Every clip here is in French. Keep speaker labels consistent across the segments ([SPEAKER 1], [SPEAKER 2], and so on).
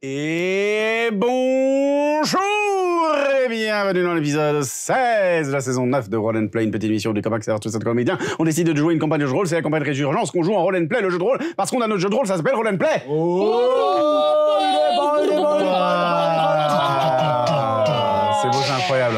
[SPEAKER 1] Et bonjour et bienvenue dans l'épisode 16 de la saison 9 de Roll and Play, une petite émission du Comax tout cette comédien. On décide de jouer une campagne de jeu de rôle, c'est la campagne de résurgence qu'on joue en Roll and Play, le jeu de rôle, parce qu'on a notre jeu de rôle, ça s'appelle Roll and Play. Ah, C'est beau, c'est incroyable.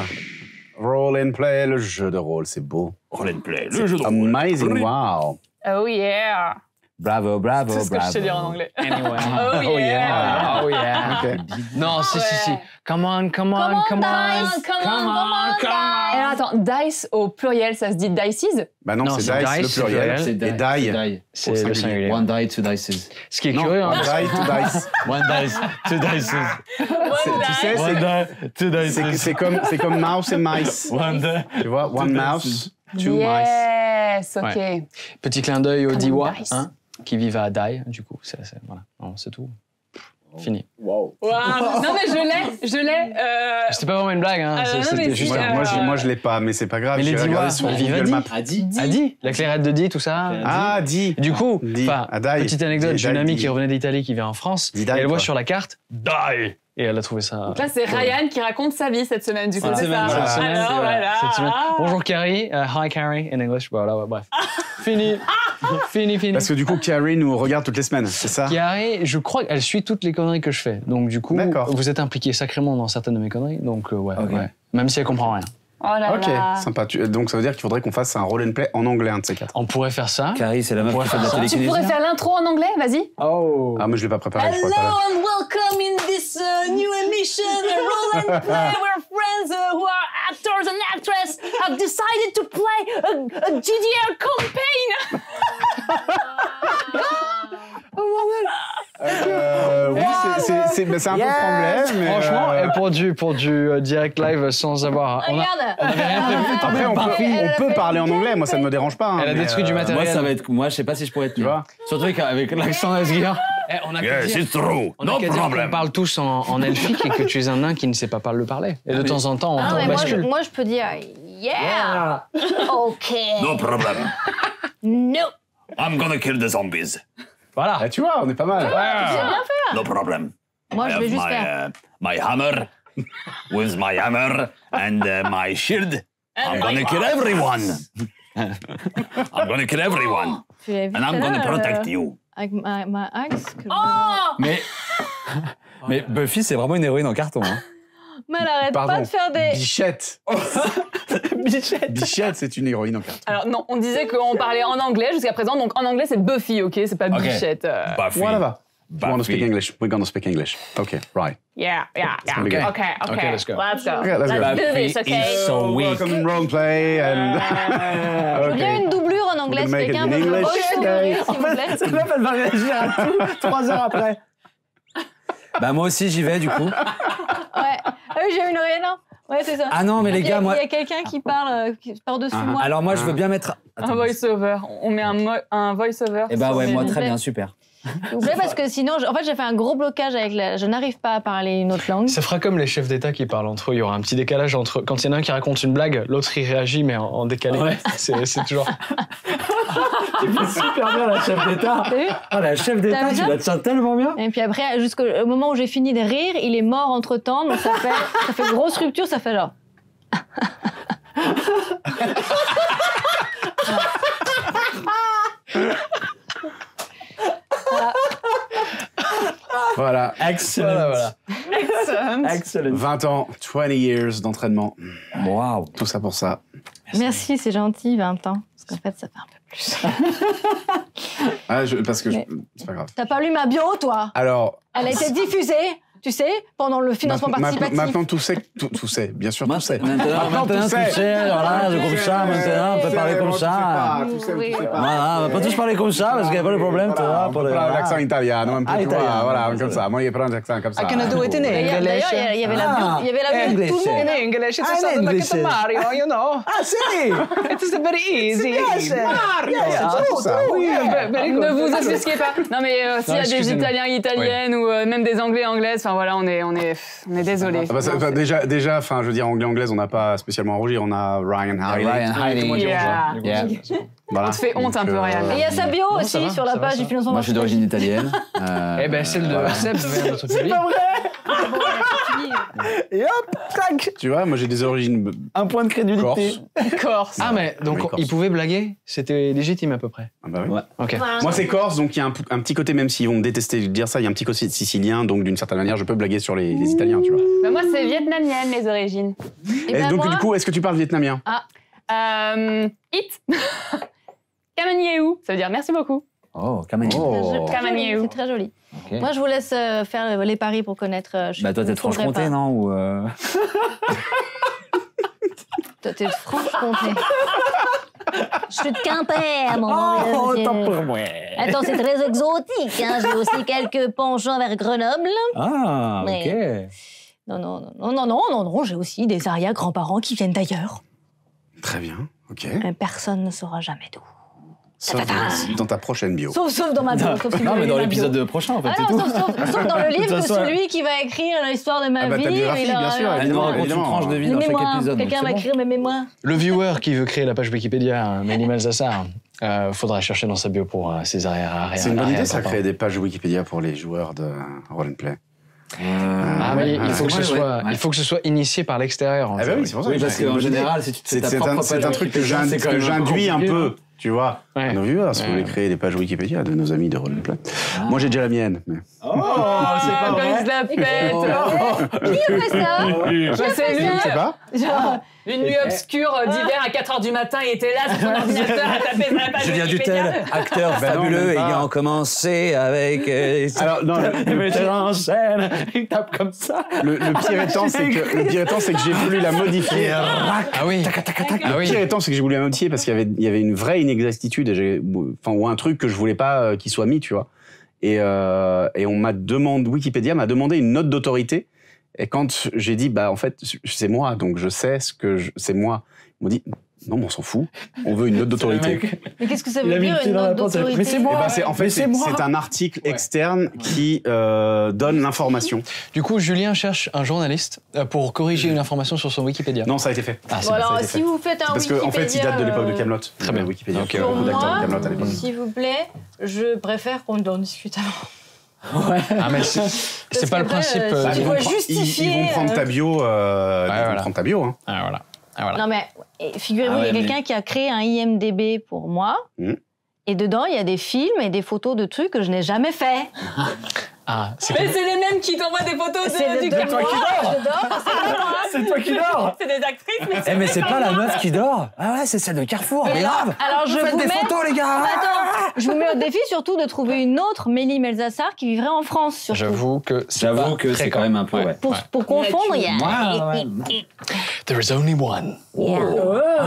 [SPEAKER 1] Roll and Play, le jeu de rôle, c'est beau.
[SPEAKER 2] Roll and play, le jeu de rôle.
[SPEAKER 1] amazing, wow.
[SPEAKER 3] Oh yeah!
[SPEAKER 2] Bravo, bravo,
[SPEAKER 3] C'est ce que je sais dire en anglais.
[SPEAKER 4] Anyway.
[SPEAKER 3] Oh yeah!
[SPEAKER 4] Oh yeah. Non, si, si, si. Come on, come on,
[SPEAKER 3] Come on,
[SPEAKER 4] come on.
[SPEAKER 3] Dice, come on, come on, Et alors, attends, dice au pluriel, ça se dit dices?
[SPEAKER 1] Bah non,
[SPEAKER 4] Non,
[SPEAKER 1] c'est
[SPEAKER 4] c'est
[SPEAKER 1] dice,
[SPEAKER 4] dice,
[SPEAKER 1] le
[SPEAKER 4] c'est
[SPEAKER 1] pluriel,
[SPEAKER 4] pluriel.
[SPEAKER 1] et die.
[SPEAKER 4] C'est
[SPEAKER 1] Au
[SPEAKER 4] le
[SPEAKER 1] singulier.
[SPEAKER 2] One die, two dices.
[SPEAKER 4] Ce qui est
[SPEAKER 1] Non,
[SPEAKER 4] curieux, hein,
[SPEAKER 1] die to dice.
[SPEAKER 2] One dice, two dices.
[SPEAKER 1] C'est- Tu sais,
[SPEAKER 2] One
[SPEAKER 1] c'est-
[SPEAKER 2] die, two
[SPEAKER 1] c'est
[SPEAKER 2] dices.
[SPEAKER 1] c'est comme, c'est comme mouse et mice.
[SPEAKER 2] One die.
[SPEAKER 1] Tu vois, one mouse, two mice.
[SPEAKER 3] Yes, ok.
[SPEAKER 4] Petit clin d'œil
[SPEAKER 3] Come
[SPEAKER 4] Diwa, hein, qui vivent à Die, du coup. C'est c'est- voilà. Non, c'est tout. Fini.
[SPEAKER 3] Wow. Non, mais je l'ai, je l'ai. euh,
[SPEAKER 4] C'était pas vraiment une blague, hein.
[SPEAKER 3] Ah,
[SPEAKER 4] c'est-
[SPEAKER 3] non,
[SPEAKER 4] C'était
[SPEAKER 3] mais
[SPEAKER 4] juste
[SPEAKER 1] Moi, moi, je,
[SPEAKER 3] euh,
[SPEAKER 1] moi, je l'ai pas, mais c'est pas grave.
[SPEAKER 4] Mais les
[SPEAKER 1] J'ai regardé
[SPEAKER 4] Diwa,
[SPEAKER 1] sur Google
[SPEAKER 4] Die.
[SPEAKER 1] Maps.
[SPEAKER 2] Adi.
[SPEAKER 4] A dit La clairette de Die, tout ça.
[SPEAKER 1] Ah, dit.
[SPEAKER 4] Et du coup,
[SPEAKER 1] Die.
[SPEAKER 4] petite anecdote, j'ai une amie qui revenait d'Italie, qui vient en France,
[SPEAKER 1] Dit
[SPEAKER 4] et elle voit sur la carte Die, et elle a trouvé ça.
[SPEAKER 3] Donc là, c'est Ryan qui raconte sa vie cette semaine, du coup,
[SPEAKER 4] Voilà.
[SPEAKER 3] c'est ça.
[SPEAKER 1] Voilà.
[SPEAKER 4] Cette semaine,
[SPEAKER 3] Alors,
[SPEAKER 4] c'est- voilà,
[SPEAKER 3] voilà.
[SPEAKER 4] cette semaine. Bonjour Carrie, euh, hi Carrie in English. Voilà, bref. fini. fini, fini.
[SPEAKER 1] Parce que du coup, Carrie nous regarde toutes les semaines, c'est ça?
[SPEAKER 4] Carrie, je crois qu'elle suit toutes les conneries que je fais. Donc du coup, vous êtes impliqué sacrément dans certaines de mes conneries. Donc euh, ouais, ouais. Même si elle comprend rien.
[SPEAKER 3] Oh là
[SPEAKER 1] Ok,
[SPEAKER 3] là.
[SPEAKER 1] sympa. Donc ça veut dire qu'il faudrait qu'on fasse un roll and play en anglais, un de ces quatre.
[SPEAKER 4] On pourrait faire ça.
[SPEAKER 2] Carrie, c'est la meuf
[SPEAKER 4] On
[SPEAKER 2] qui fait de la
[SPEAKER 4] pourrait
[SPEAKER 3] Tu pourrais faire l'intro en anglais, vas-y.
[SPEAKER 4] Oh.
[SPEAKER 1] Ah, mais je l'ai pas préparé, je crois
[SPEAKER 3] and welcome in this uh, new emission, Roll and Play, where friends uh, who are actors and actresses have decided to play a, a GDR campaign.
[SPEAKER 1] Euh, oui, c'est- un peu franglais, mais.
[SPEAKER 4] Franchement,
[SPEAKER 1] euh,
[SPEAKER 4] et pour du pour du euh, direct live sans avoir. on a-
[SPEAKER 3] Regarde.
[SPEAKER 1] Après, on peut, on peut parler en anglais, moi ça ne me dérange pas. hein,
[SPEAKER 4] Elle a détruit du
[SPEAKER 1] euh,
[SPEAKER 4] matériel.
[SPEAKER 2] Moi, ça va être. Moi, je sais pas si je pourrais être.
[SPEAKER 1] Tu vois
[SPEAKER 2] Surtout qu'avec l'accent d'Asgir.
[SPEAKER 4] Eh, on a dire,
[SPEAKER 2] true.
[SPEAKER 4] on a dire qu'on parle tous en, en elfique et que tu es un nain qui ne sait pas parler le parler. Et de temps en temps, on
[SPEAKER 5] Ah,
[SPEAKER 4] on
[SPEAKER 5] mais moi, je,
[SPEAKER 4] bascule.
[SPEAKER 5] moi, je peux dire yeah. Ok.
[SPEAKER 6] No problem.
[SPEAKER 5] No.
[SPEAKER 6] I'm gonna kill the zombies.
[SPEAKER 4] Voilà.
[SPEAKER 1] Ah, tu vois, on est pas mal.
[SPEAKER 6] No problem.
[SPEAKER 5] Moi,
[SPEAKER 6] I
[SPEAKER 5] je
[SPEAKER 6] have
[SPEAKER 5] vais juste
[SPEAKER 6] my,
[SPEAKER 5] faire.
[SPEAKER 6] uh, my hammer. With my hammer and uh, my shield, I'm gonna kill everyone. I'm gonna kill everyone.
[SPEAKER 5] Tu l'as vu
[SPEAKER 6] And I'm
[SPEAKER 5] tout à
[SPEAKER 6] gonna protect
[SPEAKER 5] euh,
[SPEAKER 6] you.
[SPEAKER 5] Avec ma, ma axe. Que
[SPEAKER 3] Oh
[SPEAKER 2] Mais. Mais Buffy, c'est vraiment une héroïne en carton. Hein.
[SPEAKER 5] Mais elle arrête
[SPEAKER 1] Pardon.
[SPEAKER 5] pas de faire des.
[SPEAKER 1] Bichette.
[SPEAKER 4] Bichette.
[SPEAKER 1] Bichette, c'est une héroïne en carton.
[SPEAKER 3] Alors non, on disait qu'on parlait en anglais jusqu'à présent, donc en anglais c'est Buffy, ok? C'est pas
[SPEAKER 2] Ok.
[SPEAKER 3] Bichette. euh.
[SPEAKER 6] Buffy.
[SPEAKER 1] Whatever. We want to speak
[SPEAKER 6] Buffy.
[SPEAKER 1] English. We're gonna speak English. Okay, right.
[SPEAKER 3] Yeah, yeah, yeah.
[SPEAKER 1] Okay.
[SPEAKER 3] Okay, okay.
[SPEAKER 4] Okay, let's go.
[SPEAKER 3] Let's go.
[SPEAKER 1] Okay, let's go.
[SPEAKER 3] Let's do
[SPEAKER 2] Buffy
[SPEAKER 3] this, okay?
[SPEAKER 2] is so weak.
[SPEAKER 1] Welcome roll play and.
[SPEAKER 5] Je veux bien une doublure en anglais.
[SPEAKER 1] We'll make it
[SPEAKER 5] quelqu'un
[SPEAKER 1] in
[SPEAKER 5] veut me
[SPEAKER 1] English.
[SPEAKER 5] redoubler, s'il vous plaît.
[SPEAKER 2] Cette meuf, elle va réagir à tout trois heures après. Bah, moi aussi, j'y vais, du coup.
[SPEAKER 5] Ouais. Ah oui, j'ai une oreille, non Ouais, c'est ça.
[SPEAKER 2] Ah non, mais les gars, moi.
[SPEAKER 5] Il y a quelqu'un qui parle euh, qui- par-dessus
[SPEAKER 1] Ah,
[SPEAKER 5] moi.
[SPEAKER 2] Alors, moi, je veux bien mettre.
[SPEAKER 3] Un voice-over. On met un, mo- un voice-over.
[SPEAKER 2] Eh bah,
[SPEAKER 3] sur
[SPEAKER 2] ouais, moi, très bien, super.
[SPEAKER 5] Vous parce que sinon, en fait, j'ai fait un gros blocage avec la. Je n'arrive pas à parler une autre langue.
[SPEAKER 4] Ça fera comme les chefs d'État qui parlent entre eux. Il y aura un petit décalage entre. Quand il y en a un qui raconte une blague, l'autre il réagit, mais en, en décalé.
[SPEAKER 2] Ouais.
[SPEAKER 4] C'est toujours.
[SPEAKER 2] super bien, la chef d'État.
[SPEAKER 5] T'as vu
[SPEAKER 2] Ah, la chef d'État, tu la tiens tellement bien.
[SPEAKER 5] Et puis après, jusqu'au au moment où j'ai fini de rire, il est mort entre temps, donc ça fait, ça fait grosse rupture, ça fait genre.
[SPEAKER 1] Voilà.
[SPEAKER 2] Excellent.
[SPEAKER 4] Voilà, voilà.
[SPEAKER 3] Excellent.
[SPEAKER 2] Excellent.
[SPEAKER 1] 20 ans, 20 years d'entraînement.
[SPEAKER 2] Waouh.
[SPEAKER 1] Tout ça pour ça.
[SPEAKER 5] Merci, c'est gentil, 20 ans. Parce qu'en fait, ça fait un peu plus.
[SPEAKER 1] Ah, je- parce que c'est pas grave.
[SPEAKER 5] T'as pas lu ma bio, toi?
[SPEAKER 1] Alors,
[SPEAKER 5] Elle a été diffusée, tu sais, pendant le financement
[SPEAKER 1] maintenant,
[SPEAKER 5] participatif.
[SPEAKER 1] maintenant, tout sait, tout, tout sait, bien sûr, tout sait.
[SPEAKER 2] Maintenant,
[SPEAKER 1] Maintenant,
[SPEAKER 2] maintenant,
[SPEAKER 1] tout sait.
[SPEAKER 2] sais, voilà, c'est comme ça, maintenant, on peut parler comme ça. Voilà, on pas tous parler comme ça, parce qu'il n'y a pas de problème, tu
[SPEAKER 1] Voilà,
[SPEAKER 2] vois.
[SPEAKER 1] on
[SPEAKER 2] pour
[SPEAKER 1] peut
[SPEAKER 2] le-
[SPEAKER 1] parler l'accent italien, un peu,
[SPEAKER 2] Ah,
[SPEAKER 1] voilà, comme ça. Moi, il prend un accent comme ça.
[SPEAKER 4] I can do it in
[SPEAKER 5] D'ailleurs, il y avait la
[SPEAKER 2] Ah,
[SPEAKER 5] il y avait la bio de tout le monde.
[SPEAKER 4] In English, it
[SPEAKER 2] Ah, in
[SPEAKER 4] sounds like a Mario, you know.
[SPEAKER 2] Ah, si
[SPEAKER 4] It is very easy. Mario.
[SPEAKER 3] Ne vous offusquez pas. Non mais euh, s'il y a des. Italiens, Italiennes ou euh, même des Anglais, Anglaises, Enfin voilà, on est, on est, on est désolé.
[SPEAKER 1] Ah bah, ça- bah, déjà, déjà, enfin, je veux dire, anglais-anglaise, on n'a pas spécialement à rougir. On a Ryan.
[SPEAKER 3] Yeah.
[SPEAKER 2] Yeah.
[SPEAKER 1] Voilà.
[SPEAKER 3] On te fait honte un peu, Ryan.
[SPEAKER 5] Et il y a sa bio
[SPEAKER 4] Non,
[SPEAKER 5] aussi
[SPEAKER 4] va,
[SPEAKER 5] sur la
[SPEAKER 4] va,
[SPEAKER 5] page du financement.
[SPEAKER 2] Moi, je suis d'origine italienne. Euh,
[SPEAKER 4] Eh ben, celle de
[SPEAKER 2] voilà.
[SPEAKER 4] Seb vers notre public.
[SPEAKER 2] Et hop, clac
[SPEAKER 1] Tu vois, moi j'ai des origines
[SPEAKER 2] Un point de crédulité.
[SPEAKER 1] corse.
[SPEAKER 3] Corse.
[SPEAKER 4] Ah, mais donc, il pouvait blaguer? C'était légitime à peu près.
[SPEAKER 1] Ah bah oui.
[SPEAKER 2] Ouais.
[SPEAKER 4] Ok.
[SPEAKER 1] Moi c'est corse, donc il y a un, un petit côté, même s'ils vont me détester de dire ça, il y a un petit côté sicilien, donc d'une certaine manière, je peux blaguer sur les, les Italiens, tu vois.
[SPEAKER 3] Bah, moi, c'est vietnamienne, les origines.
[SPEAKER 5] Et
[SPEAKER 1] Et
[SPEAKER 5] ben
[SPEAKER 1] donc
[SPEAKER 5] moi,
[SPEAKER 1] du coup, est-ce que tu parles vietnamien?
[SPEAKER 3] Euh, it. Kamanieu. Ça veut dire merci beaucoup.
[SPEAKER 2] Oh, Kamani.
[SPEAKER 1] Oh.
[SPEAKER 5] c'est très joli,
[SPEAKER 3] Kamanieu.
[SPEAKER 5] c'est très joli.
[SPEAKER 2] Ok.
[SPEAKER 5] Moi, je vous laisse euh, faire les paris pour connaître. euh, je-
[SPEAKER 2] Bah, toi, t'es de Franche-Comté, non Ou euh,
[SPEAKER 5] Toi, t'es de Franche-Comté. Je suis de Quimper, mon
[SPEAKER 2] Oh, tant pour moi.
[SPEAKER 5] Attends, c'est très exotique. Hein. J'ai aussi quelques penchants vers Grenoble.
[SPEAKER 2] Ah, ok.
[SPEAKER 5] Mais- Non, non, non, non, non, non, non, non. J'ai aussi des arrière-grands-parents qui viennent d'ailleurs.
[SPEAKER 1] Très bien, ok.
[SPEAKER 5] Mais personne ne saura jamais d'où.
[SPEAKER 1] Sauf dans, ta prochaine bio.
[SPEAKER 5] Sauf, sauf dans ma bio. sauf si vous
[SPEAKER 2] Non, mais dans l'épisode prochain, en fait,
[SPEAKER 5] Ah non,
[SPEAKER 2] tout.
[SPEAKER 5] sauf, sauf- sauf dans le livre de celui qui va écrire l'histoire de ma
[SPEAKER 1] Ah bah,
[SPEAKER 5] vie.
[SPEAKER 1] ta biographie, bien sûr,
[SPEAKER 2] Elle nous
[SPEAKER 1] évidemment,
[SPEAKER 2] raconte une
[SPEAKER 1] évidemment.
[SPEAKER 2] tranche de vie
[SPEAKER 5] Les
[SPEAKER 2] dans chaque épisode.
[SPEAKER 5] Quelqu'un va
[SPEAKER 2] bon.
[SPEAKER 5] écrire mes mémoires.
[SPEAKER 4] Le viewer qui veut créer la page Wikipédia, Mélie Malzassar, euh, faudra chercher dans sa bio pour euh, ses arrière arrière
[SPEAKER 1] C'est une bonne idée, ça, créer des pages Wikipédia pour les joueurs de Roll and Play.
[SPEAKER 4] Ah,
[SPEAKER 1] Ouais,
[SPEAKER 4] il, faut
[SPEAKER 1] ouais.
[SPEAKER 4] que ce soit,
[SPEAKER 2] ouais.
[SPEAKER 4] il faut que ce soit initié par l'extérieur. en
[SPEAKER 1] Ah
[SPEAKER 4] fait.
[SPEAKER 1] bah oui, c'est pour ça
[SPEAKER 2] parce qu'en général, si tu te fais
[SPEAKER 1] C'est un, truc que j'induis un peu, tu vois.
[SPEAKER 4] Ouais.
[SPEAKER 1] Nos viewers, si vous voulez créer des pages Wikipédia de nos amis de Roll and Play. Moi, j'ai déjà la mienne. mais-
[SPEAKER 2] Oh, c'est pas
[SPEAKER 3] Comme il
[SPEAKER 2] vrai.
[SPEAKER 3] se la pète.
[SPEAKER 5] Qui a fait ça
[SPEAKER 3] Bah, c'est lui.
[SPEAKER 1] Je sais pas.
[SPEAKER 5] Genre,
[SPEAKER 3] Une nuit obscure euh, d'hiver à 4h du matin, il était là sur son ordinateur à taper sur la page
[SPEAKER 2] Julien. Dutel, acteur
[SPEAKER 1] Ben
[SPEAKER 2] fabuleux, ayant commencé avec. euh,
[SPEAKER 1] Alors, non, le,
[SPEAKER 2] en scène, il tape comme ça.
[SPEAKER 1] le- le pire étant, c'est que, le pire étant, c'est que j'ai voulu la modifier.
[SPEAKER 4] Ah oui. Ah
[SPEAKER 1] Le pire étant, c'est que j'ai voulu la modifier parce qu'il y avait, il y avait une vraie inexactitude, ou un truc que je voulais pas euh, qu'il soit mis, tu vois. Et, euh, et on m'a demandé, Wikipédia m'a demandé une note d'autorité. Et quand j'ai dit, bah en fait, c'est moi, donc je sais ce que c'est moi, ils m'ont dit, non, mais on s'en fout, on veut une note d'autorité.
[SPEAKER 5] mais qu'est-ce que ça veut dire une
[SPEAKER 2] dans la
[SPEAKER 5] note
[SPEAKER 2] porte,
[SPEAKER 5] d'autorité
[SPEAKER 2] mais c'est moi.
[SPEAKER 1] Eh ben, c'est- en fait, c'est
[SPEAKER 2] c'est moi.
[SPEAKER 1] c'est un article externe qui euh, donne l'information.
[SPEAKER 4] Du coup, Julien cherche un journaliste euh, pour corriger une information sur son Wikipédia.
[SPEAKER 1] Non, ça a été fait.
[SPEAKER 4] Ah, c'est
[SPEAKER 5] Bon,
[SPEAKER 1] ça a
[SPEAKER 5] alors,
[SPEAKER 1] été
[SPEAKER 5] si
[SPEAKER 1] fait.
[SPEAKER 5] vous faites un
[SPEAKER 1] Parce qu'en en fait, il date de l'époque de Camelot.
[SPEAKER 4] Très bien.
[SPEAKER 1] Wikipédia.
[SPEAKER 4] Ok,
[SPEAKER 1] Il y a
[SPEAKER 5] Pour moi,
[SPEAKER 1] Camelot à l'époque.
[SPEAKER 5] s'il vous plaît, je préfère qu'on en discute avant.
[SPEAKER 4] Ah, mais c'est c'est pas le principe.
[SPEAKER 5] euh,
[SPEAKER 4] euh,
[SPEAKER 1] Bah,
[SPEAKER 5] tu
[SPEAKER 1] ils, vont ils-
[SPEAKER 5] justifier,
[SPEAKER 1] ils vont prendre
[SPEAKER 5] euh,
[SPEAKER 1] ta bio. euh, ils vont prendre ta bio. Hein.
[SPEAKER 4] Ah, voilà. Ah, voilà.
[SPEAKER 5] Non, mais figurez-vous,
[SPEAKER 2] Ah ouais,
[SPEAKER 5] il y a
[SPEAKER 2] mais-
[SPEAKER 5] quelqu'un qui a créé un IMDB pour moi.
[SPEAKER 1] Hmm.
[SPEAKER 5] Et dedans, il y a des films et des photos de trucs que je n'ai jamais fait.
[SPEAKER 4] Ah, c'est
[SPEAKER 3] Mais c'est les mêmes qui t'envoient des photos de,
[SPEAKER 5] C'est
[SPEAKER 3] du
[SPEAKER 5] de, moi, je dors, c'est pas moi.
[SPEAKER 2] C'est toi qui dors
[SPEAKER 3] C'est des actrices, mais
[SPEAKER 2] Eh mais c'est pas la meuf qui dort Ah ouais, c'est celle de Carrefour, mais grave
[SPEAKER 5] Alors, je vous
[SPEAKER 2] des
[SPEAKER 5] mets...
[SPEAKER 2] photos, les gars
[SPEAKER 5] Attends, je vous mets au défi surtout de trouver une autre Mélie Melzassar qui vivrait en France. Surtout.
[SPEAKER 4] J'avoue que c'est
[SPEAKER 2] J'avoue que c'est quand même un peu, ouais.
[SPEAKER 5] Pour, pour confondre, il y a.
[SPEAKER 4] There is only one.
[SPEAKER 5] Yeah.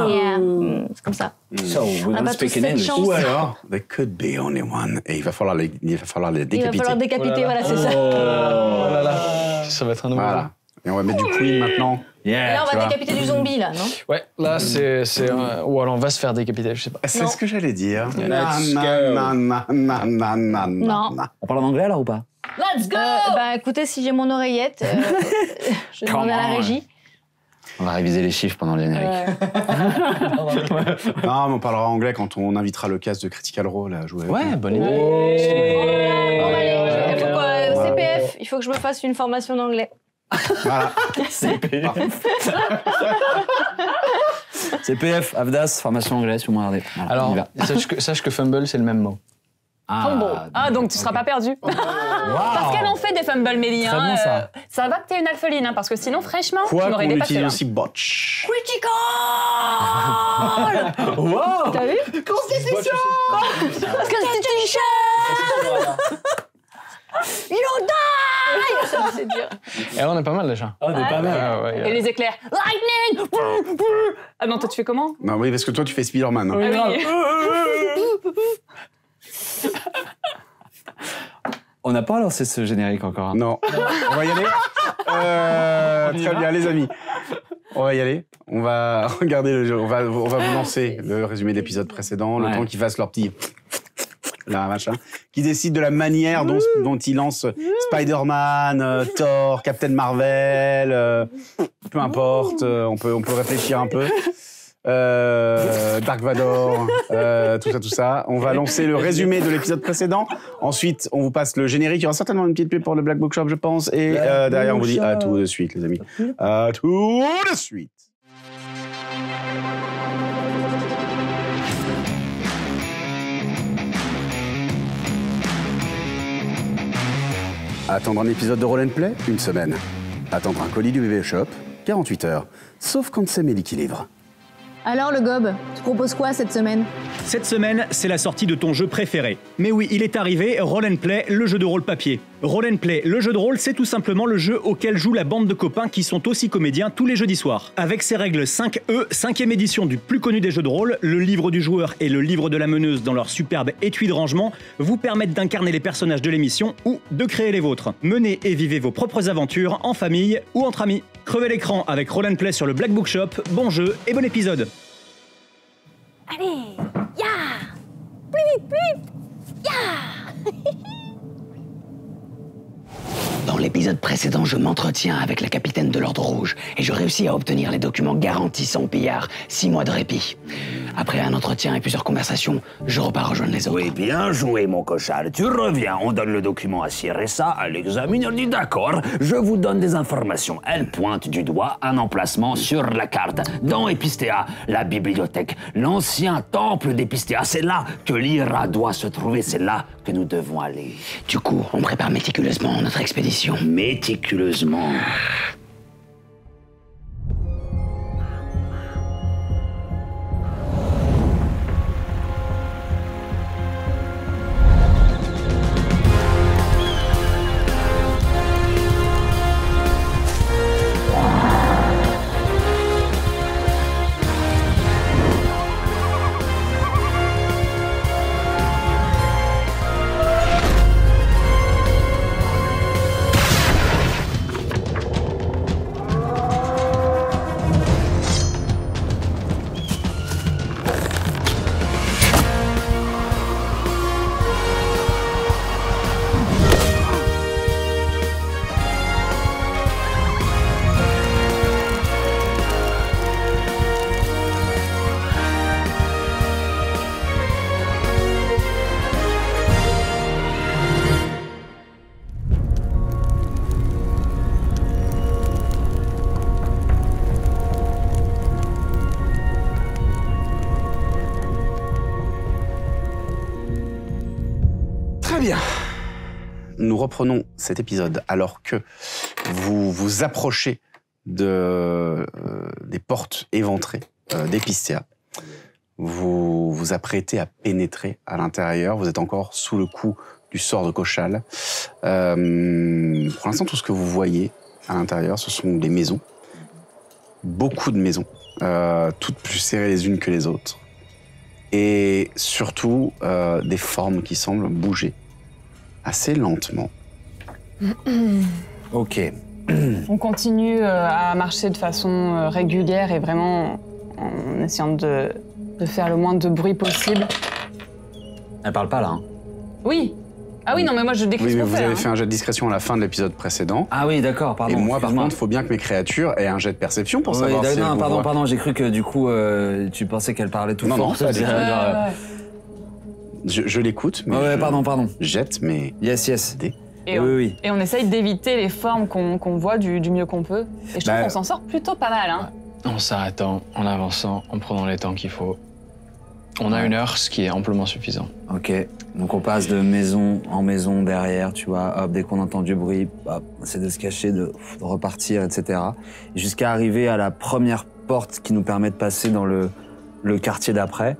[SPEAKER 5] Yeah. Mm, C'est comme ça.
[SPEAKER 2] So, we
[SPEAKER 5] On a
[SPEAKER 2] don't
[SPEAKER 5] pas
[SPEAKER 2] speak in English.
[SPEAKER 1] Ou alors, there could be only one. Et il va falloir les, il va falloir les
[SPEAKER 5] Il va
[SPEAKER 1] décapiter.
[SPEAKER 5] falloir décapiter, voilà, c'est ça.
[SPEAKER 4] Oh là là. Ça va être un nouveau.
[SPEAKER 1] Voilà. Et on va mettre du Queen maintenant.
[SPEAKER 5] Et là, on va
[SPEAKER 1] vois.
[SPEAKER 5] décapiter du zombie, là, non?
[SPEAKER 4] Ouais, là, c'est. c'est, euh, ou alors on va se faire décapiter, je sais pas.
[SPEAKER 1] C'est
[SPEAKER 5] Non.
[SPEAKER 1] ce que j'allais dire.
[SPEAKER 2] Let's go.
[SPEAKER 1] na, na,
[SPEAKER 5] Non.
[SPEAKER 1] na.
[SPEAKER 2] On parle en anglais alors ou pas?
[SPEAKER 3] Let's go
[SPEAKER 5] Euh, bah écoutez, si j'ai mon oreillette, euh, je demande à la régie.
[SPEAKER 2] On va réviser les chiffres pendant le générique.
[SPEAKER 1] Non, mais on parlera anglais quand on invitera le cast de Critical Role à jouer.
[SPEAKER 4] Ouais, bonne idée.
[SPEAKER 5] Allez, faut quoi, CPF, il faut que je me fasse une formation d'anglais.
[SPEAKER 1] Voilà.
[SPEAKER 2] CPF, AFDAS, formation anglaise, si vous me regardez. Voilà, on y
[SPEAKER 4] Alors, sache que, sache que Fumble, c'est le même mot.
[SPEAKER 3] Ah, donc tu seras pas perdu. Parce qu'elle en fait des fumble Mélie. Hein,
[SPEAKER 2] bon, ça.
[SPEAKER 3] euh, ça va que t'es une alpheline, hein, parce que sinon, fraîchement,
[SPEAKER 1] Quoi
[SPEAKER 3] tu m'aurais dépassé. là.
[SPEAKER 1] aussi botch.
[SPEAKER 3] Critical
[SPEAKER 2] Wow
[SPEAKER 5] T'as vu
[SPEAKER 3] Constitution You don't die
[SPEAKER 5] Ça, c'est dur.
[SPEAKER 4] Et là, on est pas mal déjà.
[SPEAKER 2] Oh, c'est pas mal.
[SPEAKER 4] Ah, ouais,
[SPEAKER 3] Et les éclairs. Lightning Ah non, toi tu fais comment?
[SPEAKER 1] Non, oui, parce que toi, tu fais Spider-Man. hein.
[SPEAKER 3] Ah oui.
[SPEAKER 2] On n'a pas lancé ce générique encore. hein.
[SPEAKER 1] Non. On va y aller Euh, Très bien, les amis. On va y aller. On va regarder le jeu. On va, on va vous lancer le résumé de l'épisode précédent, le
[SPEAKER 2] Ouais.
[SPEAKER 1] temps qu'ils fassent leur petit. là, machin, qui décide de la manière dont, dont il lance Spider-Man, euh, Thor, Captain Marvel, euh, peu importe, euh, on, peut, on peut réfléchir un peu. Euh, Dark Vador, euh, tout ça, tout ça. On va lancer le résumé de l'épisode précédent. Ensuite, on vous passe le générique. Il y aura certainement une petite pub pour le Black Book Shop, je pense. Et euh, derrière, on vous dit à tout de suite, les amis. À tout de suite. Attendre un épisode de Roll and Play? Une semaine. Attendre un colis du BB Shop? 48 heures. Sauf quand c'est Mélie qui livre.
[SPEAKER 7] Alors le gob, tu proposes quoi cette semaine?
[SPEAKER 8] Cette semaine, c'est la sortie de ton jeu préféré. Mais oui, il est arrivé, Roll and Play, le jeu de rôle papier. Roll Play, le jeu de rôle, c'est tout simplement le jeu auquel joue la bande de copains qui sont aussi comédiens tous les jeudis soirs. Avec ses règles 5E, cinquième édition du plus connu des jeux de rôle, le livre du joueur et le livre de la meneuse dans leur superbe étui de rangement vous permettent d'incarner les personnages de l'émission ou de créer les vôtres. Menez et vivez vos propres aventures en famille ou entre amis. Crevez l'écran avec Roll Play sur le Black Book Shop, bon jeu et bon épisode.
[SPEAKER 7] Allez, ya vite, plus vite
[SPEAKER 9] Dans l'épisode précédent, je m'entretiens avec la capitaine de l'Ordre Rouge et je réussis à obtenir les documents garantissant au pillard six mois de répit. Après un entretien et plusieurs conversations, je repars rejoindre les autres.
[SPEAKER 6] Oui, bien joué, mon cochal. Tu reviens, on donne le document à Siressa, elle l'examine, elle dit d'accord, je vous donne des informations. Elle pointe du doigt un emplacement sur la carte. Dans Epistéa, la bibliothèque, l'ancien temple d'Epistéa, c'est là que l'Ira doit se trouver, c'est là que nous devons aller.
[SPEAKER 9] Du coup, on prépare méticuleusement notre expédition.
[SPEAKER 6] Méticuleusement.
[SPEAKER 1] Reprenons cet épisode alors que vous vous approchez de, euh, des portes éventrées euh. Vous vous apprêtez à pénétrer à l'intérieur. Vous êtes encore sous le coup du sort de Cochal. Euh, pour l'instant, tout ce que vous voyez à l'intérieur, ce sont des maisons. Beaucoup de maisons, euh, toutes plus serrées les unes que les autres. Et surtout, des formes qui semblent bouger assez lentement.
[SPEAKER 6] Ok.
[SPEAKER 3] On continue euh, à marcher de façon euh, régulière et vraiment en essayant de, de faire le moins de bruit possible.
[SPEAKER 2] Elle parle pas là. hein.
[SPEAKER 3] Oui. Ah oui, non, mais moi je décris
[SPEAKER 1] Oui,
[SPEAKER 3] ce
[SPEAKER 1] mais vous
[SPEAKER 3] fait.
[SPEAKER 1] avez
[SPEAKER 3] hein.
[SPEAKER 1] fait un jet de discrétion à la fin de l'épisode précédent.
[SPEAKER 2] Ah oui, d'accord, pardon.
[SPEAKER 1] et moi, par contre, il faut bien que mes créatures aient un jet de perception pour
[SPEAKER 2] Oui,
[SPEAKER 1] savoir si
[SPEAKER 2] non,
[SPEAKER 1] elles vous
[SPEAKER 2] pardon,
[SPEAKER 1] voient.
[SPEAKER 2] pardon, j'ai cru que du coup, euh, tu pensais qu'elle parlait tout
[SPEAKER 1] Non,
[SPEAKER 2] fort.
[SPEAKER 1] non, pas du
[SPEAKER 2] Je-
[SPEAKER 1] l'écoute, mais
[SPEAKER 2] Ouais,
[SPEAKER 1] je
[SPEAKER 2] pardon, pardon.
[SPEAKER 1] jette mes
[SPEAKER 2] Yes, yes.
[SPEAKER 3] Et,
[SPEAKER 2] oui,
[SPEAKER 3] on,
[SPEAKER 2] oui.
[SPEAKER 3] et on essaye d'éviter les formes qu'on qu'on voit du, du mieux qu'on peut. Et je trouve
[SPEAKER 2] Bah,
[SPEAKER 3] qu'on s'en sort plutôt pas mal. Hein.
[SPEAKER 4] En s'arrêtant, en avançant, en prenant les temps qu'il faut. On a une heure, ce qui est amplement suffisant.
[SPEAKER 2] Ok, donc on passe de maison en maison derrière, tu vois, hop, dès qu'on entend du bruit, hop, c'est de se cacher, de, de repartir, etc. Jusqu'à arriver à la première porte qui nous permet de passer dans le, le quartier d'après.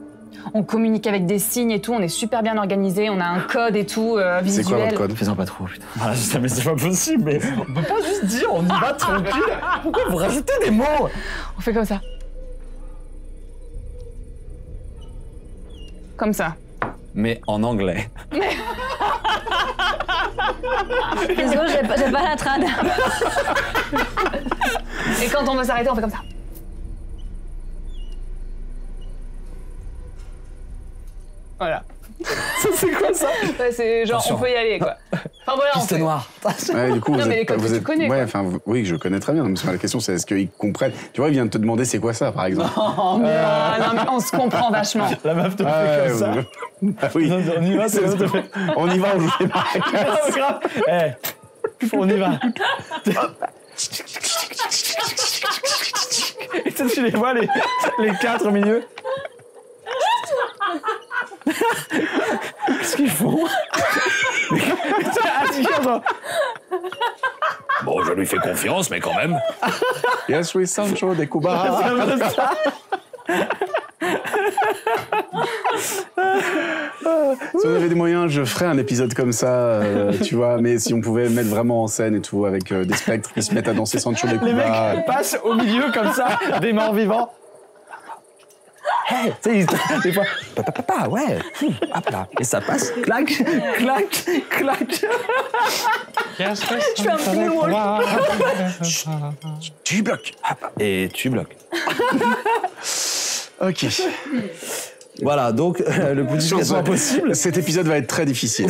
[SPEAKER 3] On communique avec des signes et tout, on est super bien organisé, on a un code et tout euh,
[SPEAKER 1] C'est
[SPEAKER 3] visuel.
[SPEAKER 1] quoi votre code
[SPEAKER 2] Fais-en pas trop, putain. Voilà, je sais, mais c'est pas possible, mais on peut pas juste dire on y va tranquille. Pourquoi vous rajoutez des mots?
[SPEAKER 3] On fait comme ça. Comme ça.
[SPEAKER 2] Mais en anglais.
[SPEAKER 5] Désolé, j'ai pas, j'ai pas la trad.
[SPEAKER 3] Et quand on veut s'arrêter, on fait comme ça. Voilà.
[SPEAKER 4] c'est quoi ça
[SPEAKER 3] Ouais, c'est genre,
[SPEAKER 2] Attention.
[SPEAKER 3] on peut y aller, quoi. Enfin voilà, on
[SPEAKER 2] Piste
[SPEAKER 3] fait.
[SPEAKER 2] noire.
[SPEAKER 1] Ouais, du coup,
[SPEAKER 3] Non,
[SPEAKER 1] vous
[SPEAKER 3] mais
[SPEAKER 1] êtes,
[SPEAKER 3] les codes
[SPEAKER 1] vous
[SPEAKER 3] que tu connais,
[SPEAKER 1] ouais,
[SPEAKER 3] quoi.
[SPEAKER 1] enfin, vous- oui, je connais très bien. Mais la question, c'est est-ce qu'ils comprennent Tu vois, il vient de te demander c'est quoi ça, par exemple.
[SPEAKER 3] Ah, non, mais on se comprend vachement.
[SPEAKER 4] La meuf te
[SPEAKER 1] Ah,
[SPEAKER 4] fait comme ça.
[SPEAKER 1] ouais, Ah oui.
[SPEAKER 4] On y va, c'est fait.
[SPEAKER 1] On y va, on joue les maracas.
[SPEAKER 4] Eh, on y va. Et tu les vois, les, les quatre au milieu. Qu'est-ce qu'ils font?
[SPEAKER 6] Bon, je lui fais confiance, mais quand même.
[SPEAKER 1] Yes, oui, Sancho de Cuba. Si on avait des moyens, je ferais un épisode comme ça, euh, tu vois. Mais si on pouvait mettre vraiment en scène et tout, avec euh, des spectres qui se mettent à danser Sancho de
[SPEAKER 4] Les
[SPEAKER 1] Cuba.
[SPEAKER 4] mecs passent au milieu comme ça, des morts vivants.
[SPEAKER 2] Hey, tu sais, des fois, papa, papa, ouais, hop là, et ça passe, clac, clac, clac.
[SPEAKER 3] Je fais un moonwalk.
[SPEAKER 2] Tu bloques, hop, et tu bloques.
[SPEAKER 1] Ok.
[SPEAKER 2] Voilà, donc euh, le
[SPEAKER 1] Chose
[SPEAKER 2] pudification impossible.
[SPEAKER 1] Cet épisode va être très difficile.